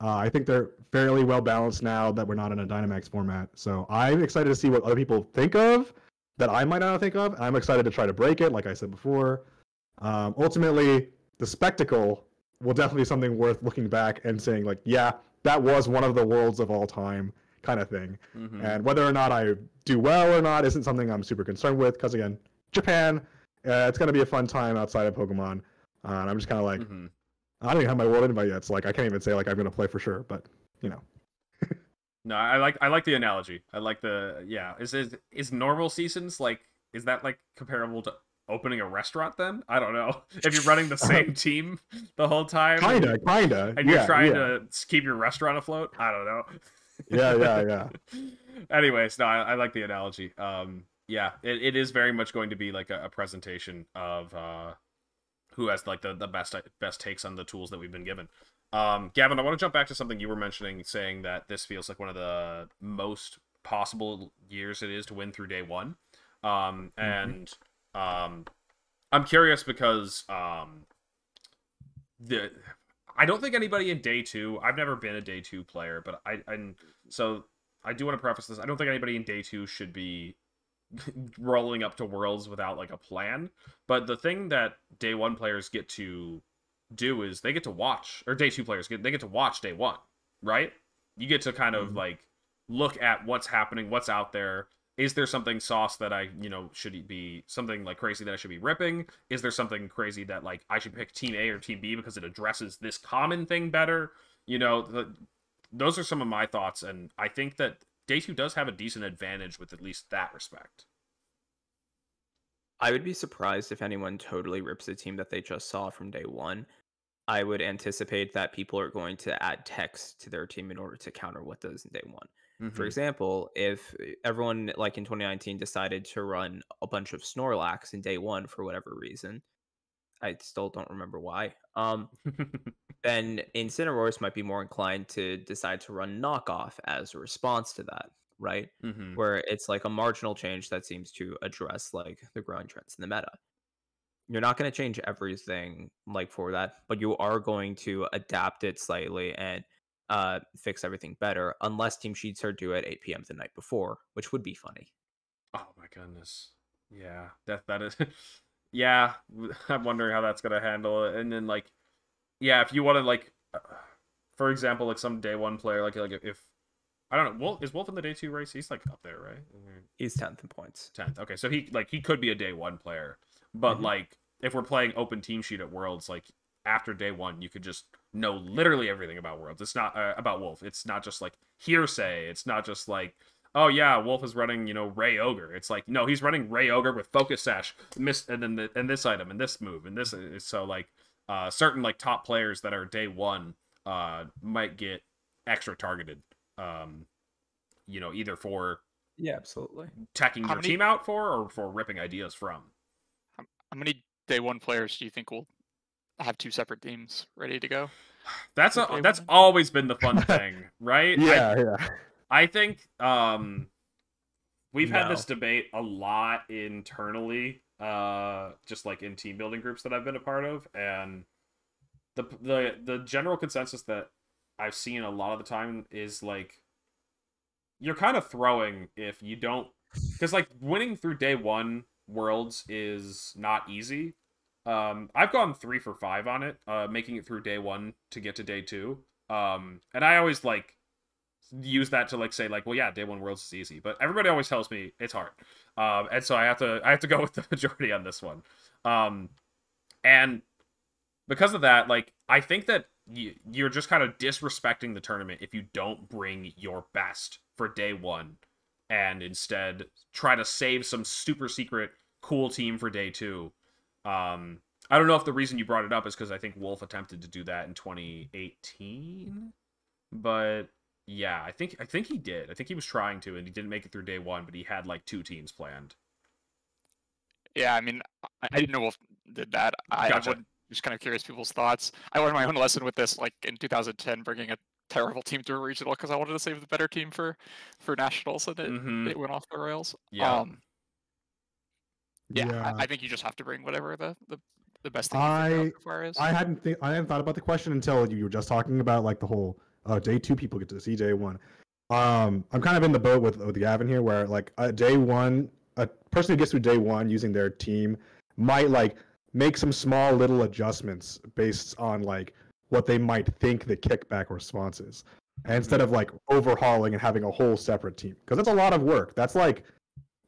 Uh, I think they're fairly well balanced now that we're not in a Dynamax format. So I'm excited to see what other people think of that I might not think of. I'm excited to try to break it, like I said before. Um, ultimately, the spectacle will definitely be something worth looking back and saying, like, yeah, that was one of the worlds of all time, kind of thing. Mhm. And whether or not I do well or not isn't something I'm super concerned with because again, Japan, uh, it's gonna be a fun time outside of Pokemon. Uh, and I'm just kind of like, Mhm. I don't even have my world invite yet, so like I can't even say like I'm gonna play for sure. But you know, No, I like I like the analogy. I like the yeah. Is is is normal seasons like is that like comparable to opening a restaurant? Then I don't know if you're running the same team the whole time. and- kinda, kinda. And you're yeah, trying yeah. to keep your restaurant afloat. I don't know. Yeah, yeah, yeah. Anyways, no, I, I like the analogy. Um, yeah, it, it is very much going to be like a, a presentation of uh, who has like the, the best best takes on the tools that we've been given. Um, Gavin, I want to jump back to something you were mentioning, saying that this feels like one of the most possible years it is to win through day one. Um, and um, I'm curious because um, the I don't think anybody in day two. I've never been a day two player, but I and so I do want to preface this. I don't think anybody in day two should be rolling up to worlds without like a plan. But the thing that day one players get to do is they get to watch, or day two players get they get to watch day one, right? You get to kind of Mhm. like look at what's happening, what's out there. Is there something sauce that I, you know, should be something like crazy that I should be ripping? Is there something crazy that like I should pick team A or team B because it addresses this common thing better? You know, the, those are some of my thoughts, and I think that day two does have a decent advantage with at least that respect. I would be surprised if anyone totally rips a team that they just saw from day one. I would anticipate that people are going to add text to their team in order to counter what does in day one. Mm-hmm. For example, if everyone like in 2019 decided to run a bunch of Snorlax in day one for whatever reason, I still don't remember why. Um, then Incineroars might be more inclined to decide to run knockoff as a response to that, right? mm-hmm. Where it's like a marginal change that seems to address like the growing trends in the meta. You're not going to change everything like for that, but you are going to adapt it slightly and uh, fix everything better, unless team sheets are due at 8 p.m. the night before, which would be funny. Oh my goodness. Yeah, that that is. yeah, I'm wondering how that's gonna handle it. And then like, yeah, if you want to like, uh, for example, like some day one player, like like if I don't know, Wolfe is Wolfe in the day two race? He's like up there, right? He's 10th in points. Tenth. Okay, so he like he could be a day one player, but Mhm. like if we're playing open team sheet at Worlds, like after day one, you could just know literally everything about Worlds. It's not uh, about Wolfe. It's not just like hearsay. It's not just like oh yeah, Wolfe is running you know Ray Ogre. It's like no, he's running Ray Ogre with Focus Sash, miss, and then the, and this item and this move and this. Is, so like uh, certain like top players that are day one uh, might get extra targeted. Um, you know, either for Yeah, absolutely. teching How your many- team out for or for ripping ideas from. How many day one players do you think will have two separate teams ready to go? That's a, that's well- always been the fun thing, right? I- Yeah, yeah. I think um we've had this debate a lot internally, uh just like in team building groups that I've been a part of and the the the general consensus that I've seen a lot of the time is like you're kind of throwing if you don't cuz like winning through day 1 worlds is not easy. Um I've gone 3 for 5 on it, uh making it through day 1 to get to day 2. Um and I always like use that to like say like well yeah day one worlds is easy but everybody always tells me it's hard. Um and so i have to i have to go with the majority on this one. Um and because of that like i think that you, you're just kind of disrespecting the tournament if you don't bring your best for day one and instead try to save some super secret cool team for day two um i don't know if the reason you brought it up is because i think wolf attempted to do that in 2018 but yeah, I think I think he did. I think he was trying to, and he didn't make it through day one, but he had like two teams planned. Yeah, I mean, I, didn't know Wolfe did that. I, Gotcha. I would just kind of curious people's thoughts. I learned my own lesson with this, like in 2010, bringing a terrible team to a regional because I wanted to save the better team for for nationals, and it, Mhm. it went off the rails. Yeah. Um, yeah, I, I think you just have to bring whatever the the, the best thing I-. I hadn't think I hadn't thought about the question until you were just talking about like the whole uh, day two people get to see day one. Um, I'm kind of in the boat with with Gavin here, where like uh, day one, a person who gets through day one using their team might like make some small little adjustments based on like what they might think the kickback response is, and instead of like overhauling and having a whole separate team, because that's a lot of work. That's like,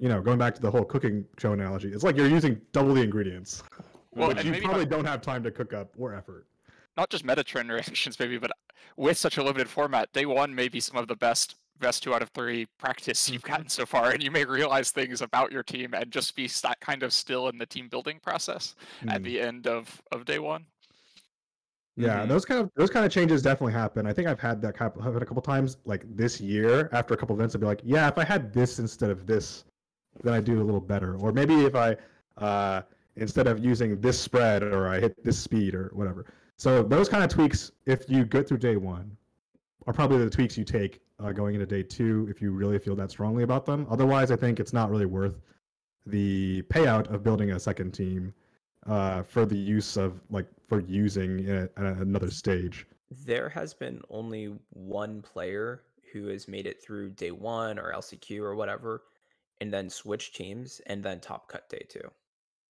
you know, going back to the whole cooking show analogy, it's like you're using double the ingredients, Well, which you probably not, don't have time to cook up or effort. not just meta trend reactions, maybe, but with such a limited format, day one may be some of the best best two out of three practice you've Mm-hmm. gotten so far, and you may realize things about your team and just be st- kind of still in the team building process at Mm. the end of of day one. Yeah, Mhm. those kind of those kind of changes definitely happen. I think I've had that happen happen a couple times, like this year. After a couple events, I'd be like, "Yeah, if I had this instead of this, then I do a little better." Or maybe if I, uh, instead of using this spread, or I hit this speed, or whatever. So those kind of tweaks, if you go through day one, are probably the tweaks you take uh, going into day two if you really feel that strongly about them. Otherwise, I think it's not really worth the payout of building a second team uh, for the use of like for using at another stage. There has been only one player who has made it through day one or LCQ or whatever, and then switch teams and then top cut day two.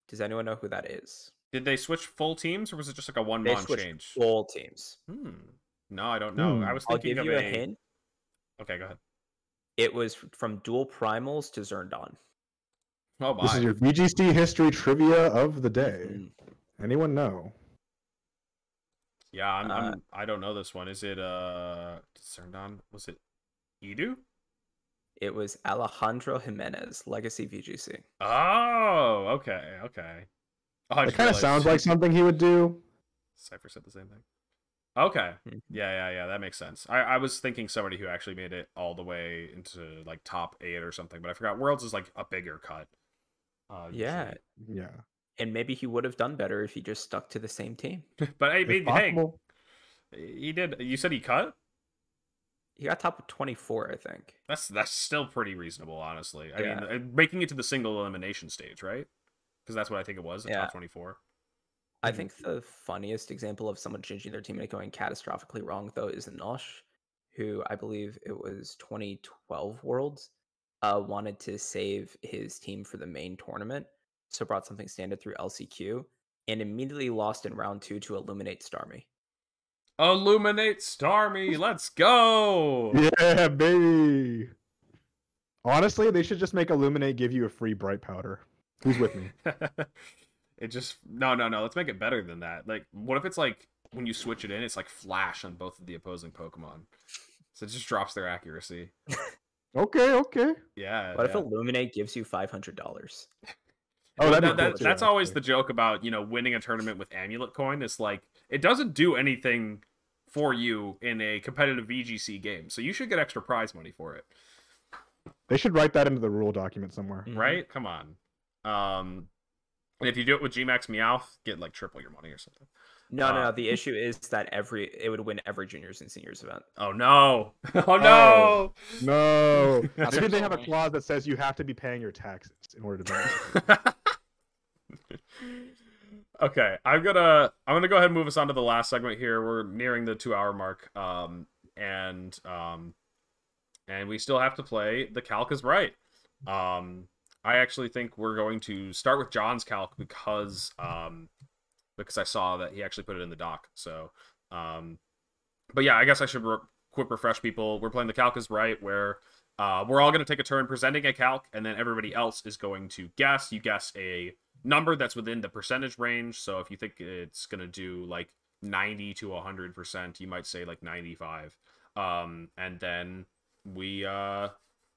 Does anyone know who that is? Did they switch full teams, or was it just like a one They mon change? full teams. Hmm. No, I don't know. Hmm. I was I'll thinking give of you a a. hint. Okay, go ahead. It was from dual primals to Zerndon. Oh my. This is your VGC history trivia of the day. Mm. Anyone know? Yeah, I'm, Uh, I'm. I don't know this one. Is it uh? Cerndon? Was it Edu? It was Alejandro Jimenez, Legacy VGC. Oh, okay, okay. Oh, I It kind of sounds like something he would do. Cypher said the same thing. Okay. Mhm. Yeah, yeah, yeah. That makes sense. I, I was thinking somebody who actually made it all the way into like top eight or something, but I forgot. Worlds is like a bigger cut. Uh, Yeah, Yeah. and maybe he would have done better if he just stuck to the same team. but hey, It's maybe, hey, he did. You said he cut. He got top 24, I think. That's that's still pretty reasonable, honestly. I Yeah. mean, uh, making it to the single elimination stage, right? Because that's what I think it was. The Yeah. top twenty-four. I Mhm. think the funniest example of someone changing their team and going catastrophically wrong, though, is Nosh, who I believe it was 2012 Worlds, uh, wanted to save his team for the main tournament, so brought something standard through LCQ, and immediately lost in round two to Illuminate Starmie. Illuminate Starmie, let's go! Yeah, baby. Honestly, they should just make Illuminate give you a free bright powder. Who's with me? it just no, no, no. Let's make it better than that. Like, what if it's like when you switch it in, it's like flash on both of the opposing Pokemon, so it just drops their accuracy. Okay, okay. Yeah. What if. Illuminate gives you $500? Oh, that'd be that- that- cool too, that's always the joke about you know winning a tournament with amulet coin. It's like it doesn't do anything for you in a competitive VGC game, so you should get extra prize money for it, They should write that into the rule document somewhere. Mhm. right? Come on. Um, and if you do it with Gmax Meowth, get like triple your money or something. No, no, Uh, no. The issue is that every it would win every juniors and seniors event. Oh no! Oh no! No. That's Maybe they have a clause that says you have to be paying your taxes in order to benefit. okay, I'm gonna I'm gonna go ahead and move us on to the last segment here. We're nearing the two hour mark, um, and um, and we still have to play the calc is right. Um, I actually think we're going to start with Jon's calc because um, because I saw that he actually put it in the doc. So, um, but yeah, I guess I should re- quick refresh people. We're playing the calc is right, where uh, we're all going to take a turn presenting a calc, and then everybody else is going to guess. You guess a number that's within the percentage range. So if you think it's going to do like 90 to 100%, you might say like 95. Um, and then we uh,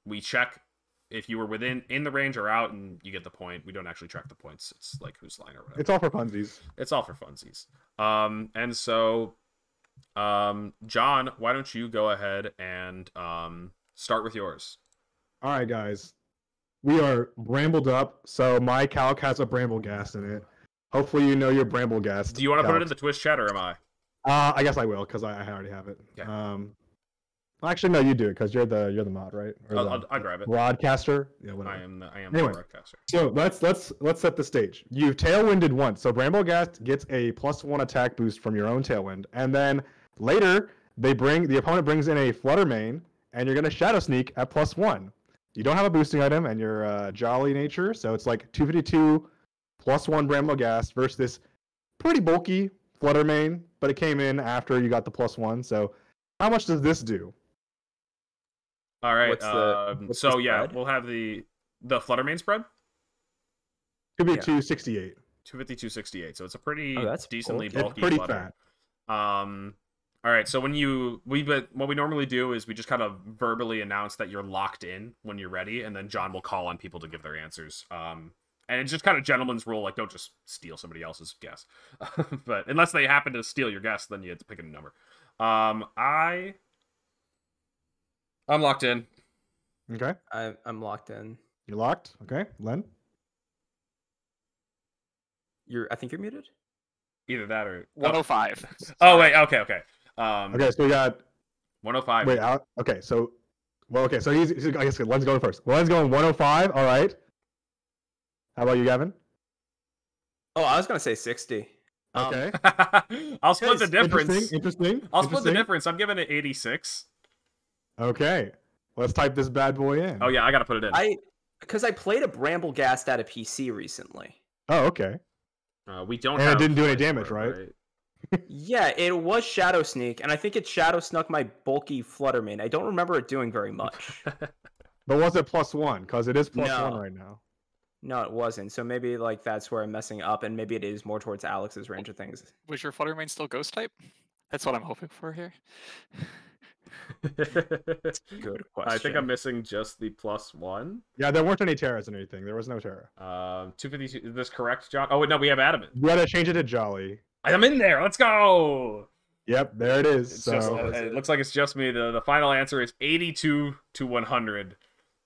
we check if you were within in the range or out, and you get the point. We don't actually track the points. It's like who's line or whatever it's all for funsies. it's all for funsies. Um, and so, um, Jon, why don't you go ahead and um, start with yours? All right, guys. We are brambled up, so my calc has a Brambleghast in it. Hopefully, you know your Brambleghast. Do you want to put it in the Twitch chat or am I? Uh, I guess I will because I, I already have it. Okay. Um, actually, no, you do it because you're the you're the mod, right? Or I'll, the I'll, I'll grab it. broadcaster. Yeah, whatever. I am the, I am Anyway. the broadcaster. So let's let's let's set the stage. You've tailwinded once, so bramble Brambleghast gets a plus one attack boost from your own tailwind, and then later they bring the opponent brings in a Flutter Mane, and you're gonna shadow sneak at plus one. You don't have a boosting item, and you're uh, jolly nature, so it's like 252 plus one Brambleghast versus this pretty bulky Flutter Mane, but it came in after you got the plus one. So how much does this do? All right. What's the- um, what's so yeah, we'll have the the Flutter Mane spread. 252 68. 252.68. So it's a pretty Oh, that's decently bulky. It's pretty flutter. fat. Um, all right. So when you we but what we normally do is we just kind of verbally announce that you're locked in when you're ready, and then Jon will call on people to give their answers. Um, and it's just kind of gentleman's rule, like don't just steal somebody else's guess. but unless they happen to steal your guess, then you have to pick a number. Um, I I'm locked in. Okay, I, I'm locked in. You're locked. Okay, Len. You're. I think you're muted. Either that or 105. Oh wait, okay, okay. Um, Okay, so we got 105. Wait, out. Okay, so, well, okay, so he's, he's I guess Len's going first. Len's going 105. All right. How about you, Gavin? Oh, I was gonna say 60. Um, Okay. I'll split the difference. Interesting. Interesting. I'll split the difference. I'm giving it 86. Okay, let's type this bad boy in. Oh yeah, I gotta put it in. I because I played a Brambleghast at a PC recently. Oh, okay. Uh, we don't. And it didn't do any damage, for it, right? Yeah, it was Shadow Sneak, and I think it Shadow Snuck my bulky Flutter Mane. I don't remember it doing very much. But was it plus one? Because it is plus No. one right now. no, it wasn't. So maybe like that's where I'm messing up, and maybe it is more towards Alex's range of things. Was your Flutter Mane still Ghost type? That's what I'm hoping for here. Good question. I think I'm missing just the plus one. Yeah, there weren't any Teras or anything. There was no Tera. Um, 252. Is this correct, Jon? Oh wait, no, we have adamant. We gotta change it to jolly. I'm in there. Let's go. Yep, there it is. It's so just, uh, it looks like it's just me. The the final answer is 82 to 100.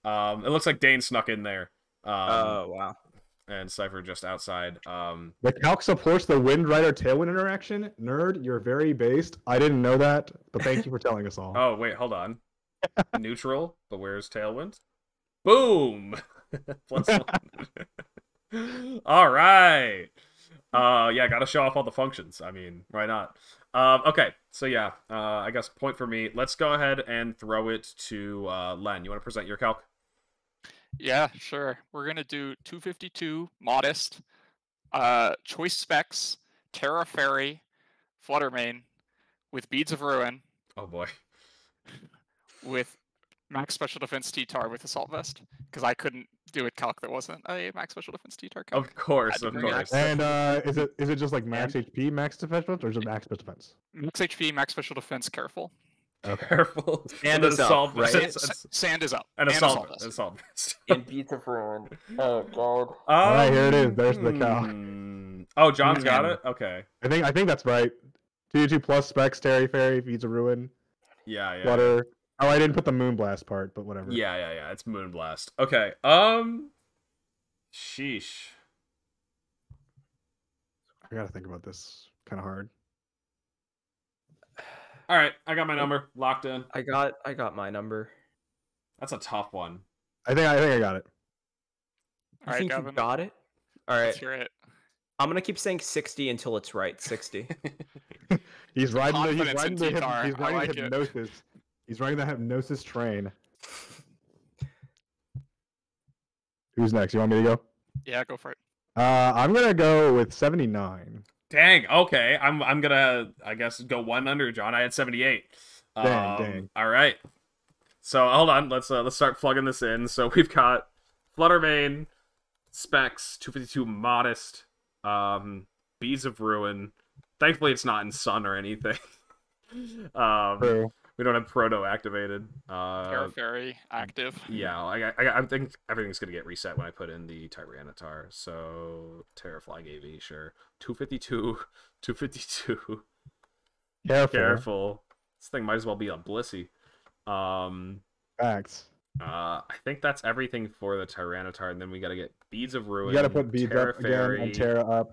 Um, it looks like Dane snuck in there. Um, Oh wow. and Cypher just outside. Um, the calc supports the wind rider tailwind interaction. Nerd, you're very based. I didn't know that, but thank you for telling us all. oh wait, hold on. Neutral, but where's Tailwind? Boom. Plus one. all right. Uh, yeah, got to show off all the functions. I mean, why not? Um, okay, so yeah, uh, I guess point for me. Let's go ahead and throw it to uh, Len. You want to present your calc? Yeah, sure. We're gonna do 252 modest, uh, choice specs, Tera Fairy, Flutter Mane, with Beads of Ruin, Oh boy. with max special defense T-Tar with assault vest, because I couldn't do a calc that wasn't a max special defense T-Tar calc. Of course, of bring it course. And uh, is it is it just like max HP, max defense, or is it max defense? Max HP, max special defense, careful. Careful. And then it's up, assault right? vest- S- and- s- sand is up. and and assault vest. assault vest. And Beads of Ruin. Oh god. All right, here it is. There's the calc. Hmm. Oh, Jon's got Hmm. it. Okay. I think I think that's right. Two two plus specs, Tera Fairy, Beads of Ruin, Yeah, yeah. flutter. Oh, I didn't put the moonblast part, but whatever. Yeah, yeah, yeah. It's Moonblast. Okay. Um. Sheesh. I gotta think about this. Kind of hard. All right, I got my number locked in. I got I got my number. That's a tough one. I think I think I got it. You All right, think Gavin. you got it? All right. Let's hear it. I'm gonna keep saying 60 until it's right. 60. He's riding the he's riding the, he's riding like the hypnosis. He's riding the hypnosis train. Who's next? You want me to go? Yeah, go for it. Uh, I'm gonna go with 79. Dang. Okay, I'm I'm gonna I guess go one under Jon. I had 78. Dang, Um, dang. All right. So hold on. Let's uh, let's start plugging this in. So we've got Flutter Mane, Specs, 252 Modest, um, Beads of Ruin. Thankfully, it's not in Sun or anything. um, True. We don't have Proto activated. Uh, Tera Fairy active. yeah, I, I, I think everything's gonna get reset when I put in the Tyranitar. So Terraflag AV, sure. 252, 252. Careful. Careful. This thing might as well be a Blissey. Um, Facts. uh, I think that's everything for the Tyranitar, and then we gotta get Beads of Ruin. You gotta put beads Tera up again and Tera up.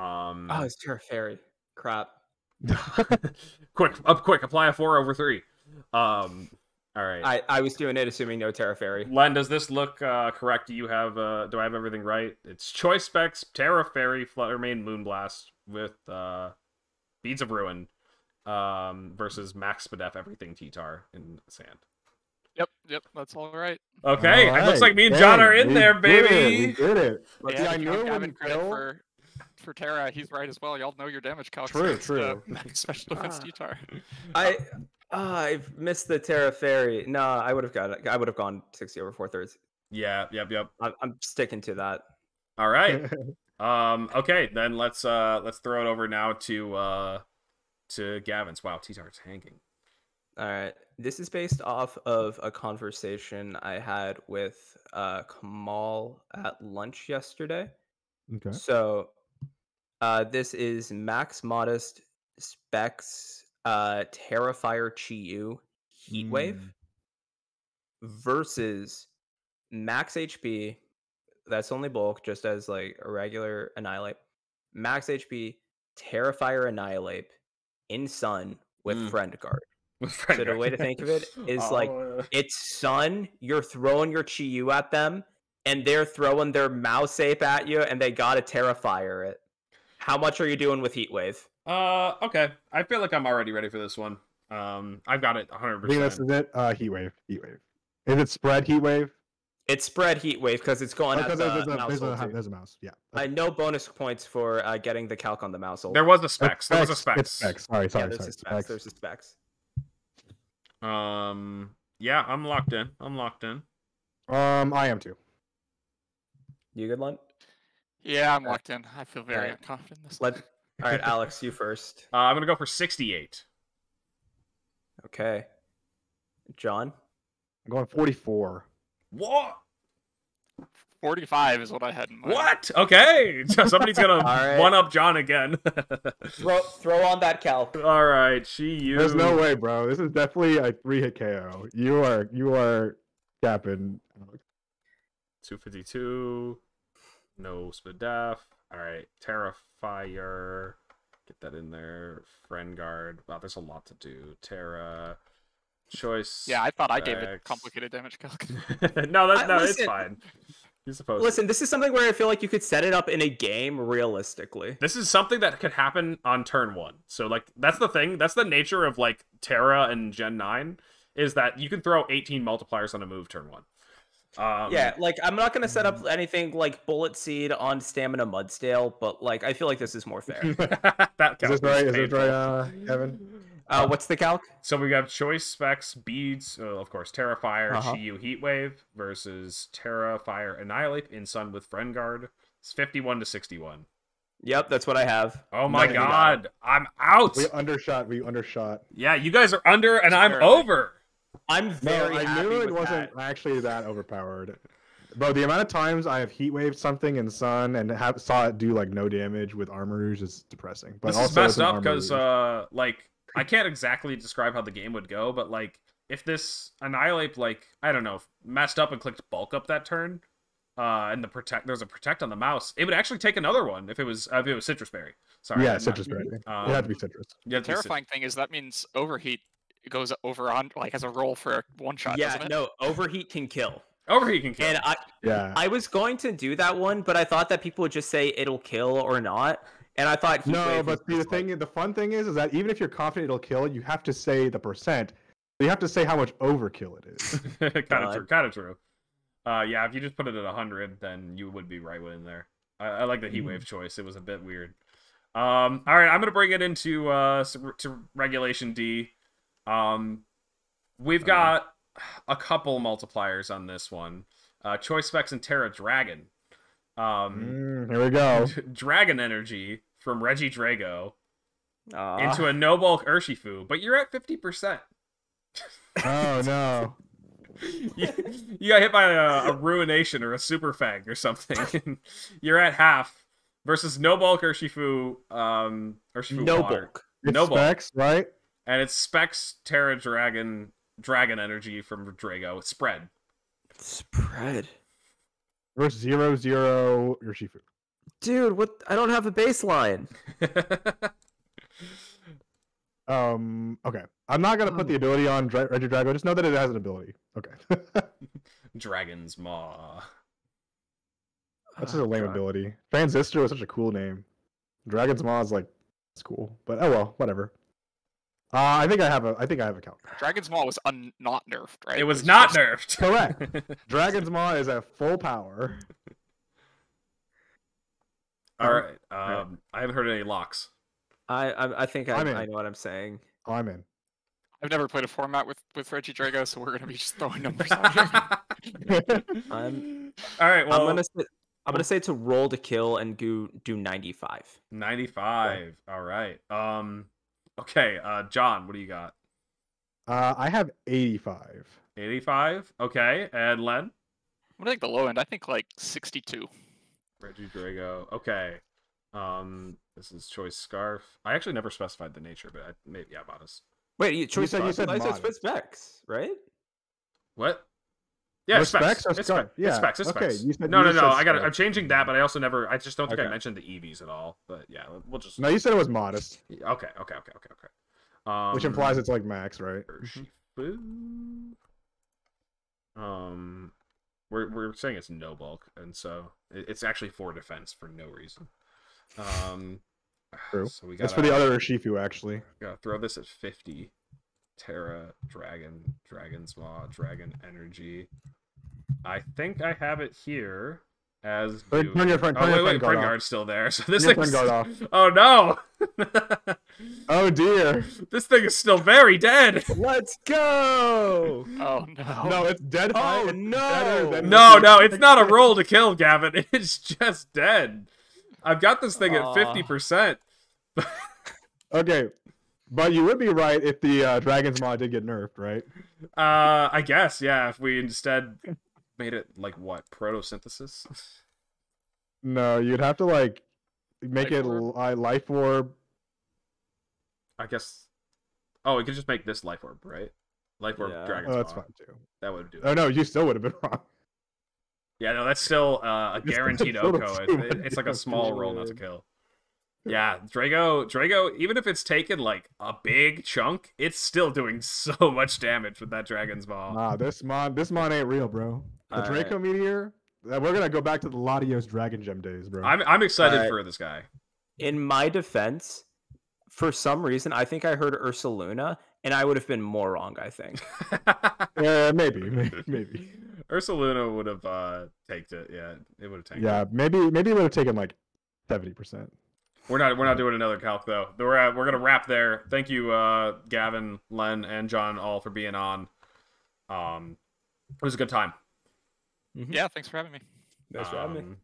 Um, Oh, it's Tera Fairy. Crap. quick, up quick, apply a four over three. Um, all right. I, I was doing it assuming no Tera Fairy. Len, does this look uh, correct? Do you have uh, do I have everything right? It's Choice Specs, Tera Fairy, Flutter Mane, Moonblast with uh, Beads of Ruin um, versus Max Spadef, everything T-Tar in sand. Yep, yep, that's all right. Okay, All it looks like me and Jon Dang, are in we there, did it, baby. We did it. But yeah, see, I knew it wouldn't kill. for for Tera. He's right as well. Y'all know your damage calcs. True, against, uh, true. max special defense Ah. T-Tar. I uh, I've missed the Tera Fairy. No, I would have got it. I would have gone 60 over four thirds. Yeah, yep, yep. I'm, I'm sticking to that. All right. Um, okay, then let's uh let's throw it over now to uh to Gavin's. Wow, T-Tar's hanging. All right. This is based off of a conversation I had with uh, Kamal at lunch yesterday. okay. So, uh, this is Max Modest Specs uh, Tera Fire Chi-Yu Heatwave Mm. versus Max HP. That's only bulk, just as like a regular Annihilape. Max HP Terrifier Annihilape in Sun with Mm. Friend Guard. With So the way to think of it is like Oh, uh, it's sun, you're throwing your Chi-Yu at them, and they're throwing their mouse ape at you, and they gotta Tera Fire it. How much are you doing with Heat Wave? Uh, okay. I feel like I'm already ready for this one. Um, I've got it 100. I think this is it. Uh, heat wave. Heat wave. Is it spread heat wave? It's spread Heat Wave because it's going Oh, the there's, there's, a, mouse there's, a, there's a mouse. Yeah. I know bonus points for uh, getting the calc on the Maushold. There was a That's specs. There was a It's specs. specs. Sorry, yeah, sorry, there's sorry. a specs. Specs. There's a specs. Um, yeah, I'm locked in. I'm locked in. Um, I am too. You good, Lund? Yeah, I'm locked in. I feel very Alright. confident in this. Let. All right, Alex, you first. Uh, I'm gonna go for 68. Okay. Jon. I'm going 44. What? 45 is what I had in mind. What? Okay, somebody's gonna right. one up Jon again. Throw throw on that calc. All right, Chi-Yu. There's no way, bro. This is definitely a three hit KO. You are you are capping. 252. No Spadef. All right, Tera Fire. Get that in there. Friend guard. Wow, there's a lot to do. Tera. Choice. Yeah, I thought I gave it complicated damage calc. no, that's I- no, it's fine. You're supposed. Listen, this is something where I feel like you could set it up in a game realistically. This is something that could happen on turn one. So like that's the thing. That's the nature of like Tera and Gen nine is that you can throw 18 multipliers on a move turn one. Um, yeah, like I'm not gonna set up anything like Bullet Seed on Stamina Mudsdale, but like I feel like this is more fair. that Is this right? Is this right, uh, Kevin? Uh, what's the calc? So we have choice specs, beads, uh, of course, Tera Fire, Uh-huh. Chi-Yu Heatwave versus Terrifier Annihilape in Sun with Friend Guard. It's 51 to 61. Yep, that's what I have. Oh my Nothing god, I'm out. We undershot. We undershot. Yeah, you guys are under and I'm Barely. over. I'm No, very I happy knew it wasn't that. actually that overpowered. Bro, the amount of times I have heat waved something in sun and have saw it do like no damage with Armarouge is depressing. But this also is messed up because uh like I can't exactly describe how the game would go, but like if this Annihilape like I don't know messed up and clicked bulk up that turn, Uh, and the protect there's a protect on the mouse. It would actually take another one if it was if it was Sitrus berry. Sorry. yeah, not- Sitrus berry. Um, it had to be Sitrus. Yeah, have to be Terrifying thing is that means overheat goes over on like as a roll for a one shot. yeah, no, overheat can kill. Overheat can kill. And I, Yeah. I was going to do that one, but I thought that people would just say it'll kill or not, and I thought No, but the just thing, the fun thing is, is that even if you're confident it'll kill, you have to say the percent. You have to say how much overkill it is. kind of true. Kind of true. Uh, yeah, if you just put it at hundred, then you would be right within there. I, I like the heat wave choice. It was a bit weird. Um, all right, I'm gonna bring it into uh to regulation D. Um, we've got a couple multipliers on this one. Uh, choice specs and Tera Dragon. Um, Mm, here we go. Dragon Energy from Regidrago Aw. into a no bulk Urshifu, but you're at fifty percent. Oh no. you, you got hit by a, a ruination or a super fang or something. You're at half versus no bulk Urshifu, um, Urshifu no water. bulk. It's No ball. specs, right? And it's Specs Tera Dragon Dragon Energy from Drago spread. Spread. Versus zero zero Urshifu. Dude, what? I don't have a baseline. Um. Okay. I'm not gonna put the ability on Dra- Regidrago. Just know that it has an ability. Okay. Dragon's Maw. That's just a Oh, lame God. ability. Transistor was such a cool name. Dragon's Maw is like, it's cool, but oh well, whatever. Uh, I think I have a. I think I have a count. Dragon's Maw was un- not nerfed, right? It was It's not just- nerfed. Correct. Dragon's Maw is at full power. All right. Um, I haven't heard any locks. I, I, I think I, I'm in. I know what I'm saying. Oh, I'm in. I've never played a format with with Regidrago, so we're gonna be just throwing numbers out here. I'm- All right. Well, I'm gonna say, I'm gonna say to roll to kill and do do 95. 95. All right. Um. Okay. Uh, Jon, what do you got? Uh, I have 85. 85. Okay. And Len. I'm gonna take the low end. I think like 62. Regidrago. Okay. Um. This is choice scarf. I actually never specified the nature, but I, maybe yeah, modest. Wait, you choice said- you scarf? said I thought modest. it's specs, right? What? Yeah, specs. specs or It's, scarf? specs. Yeah, it's specs. It's okay, specs. you said- no, no, no. I got. I'm changing that, but I also never. I just don't think I mentioned the EVs at all. But yeah, we'll just. No, you said it was modest, Okay. Okay. Okay. Okay. Okay. Um, which implies it's like max, right? Urshifu. Um, we're we're saying it's no bulk, and so it's actually for defense for no reason. Um, True. So we got That's for the other Urshifu, actually. Gotta throw this at fifty. Tera, Dragon, Dragon's Maw, Dragon Energy. I think I have it here as. Turn- do- turn your friend- Oh wait, your wait, friend guard friend off. guard's still there. So this Your thing's. friend guard off. Oh no! Oh dear. this thing is still very dead. Let's go! Oh no. No, it's dead. Oh, high. No. No, no, it's not a roll to kill, Gavin. It's just dead. I've got this thing at fifty percent. Okay, but you would be right if the uh, Dragon's Maw did get nerfed, right? Uh, I guess, yeah. If we instead made it like what photosynthesis? No, you'd have to like make Life it orb? li- life orb. I guess. Oh, we could just make this life orb, right? Life orb Yeah. dragon's Oh, that's Maw. fine too. That would do. it. Oh no, you still would have been wrong. Yeah, no, that's still uh, a guaranteed still OHKO. It- it- it's like a small roll not to kill. Yeah, Drago, Drago, even if it's taken like a big chunk, it's still doing so much damage with that Dragon's Ball. Nah, this mon, this mon ain't real, bro. The Alright. Draco Meteor. uh, We're gonna go back to the Latios Dragon Gem days, bro. I'm I'm excited Alright. for this guy. In my defense, for some reason, I think I heard Ursaluna, and I would have been more wrong, I think. Yeah, maybe, maybe, maybe. Ursaluna would have uh taked it. Yeah, it would have taken. Yeah, maybe, maybe it would have taken like seventy percent. We're not we're not doing another calc though. We're at, we're gonna wrap there. Thank you, uh, Gavin, Len, and Jon all for being on. Um, it was a good time. Mhm. Yeah, thanks for having me. Thanks for having me. Um,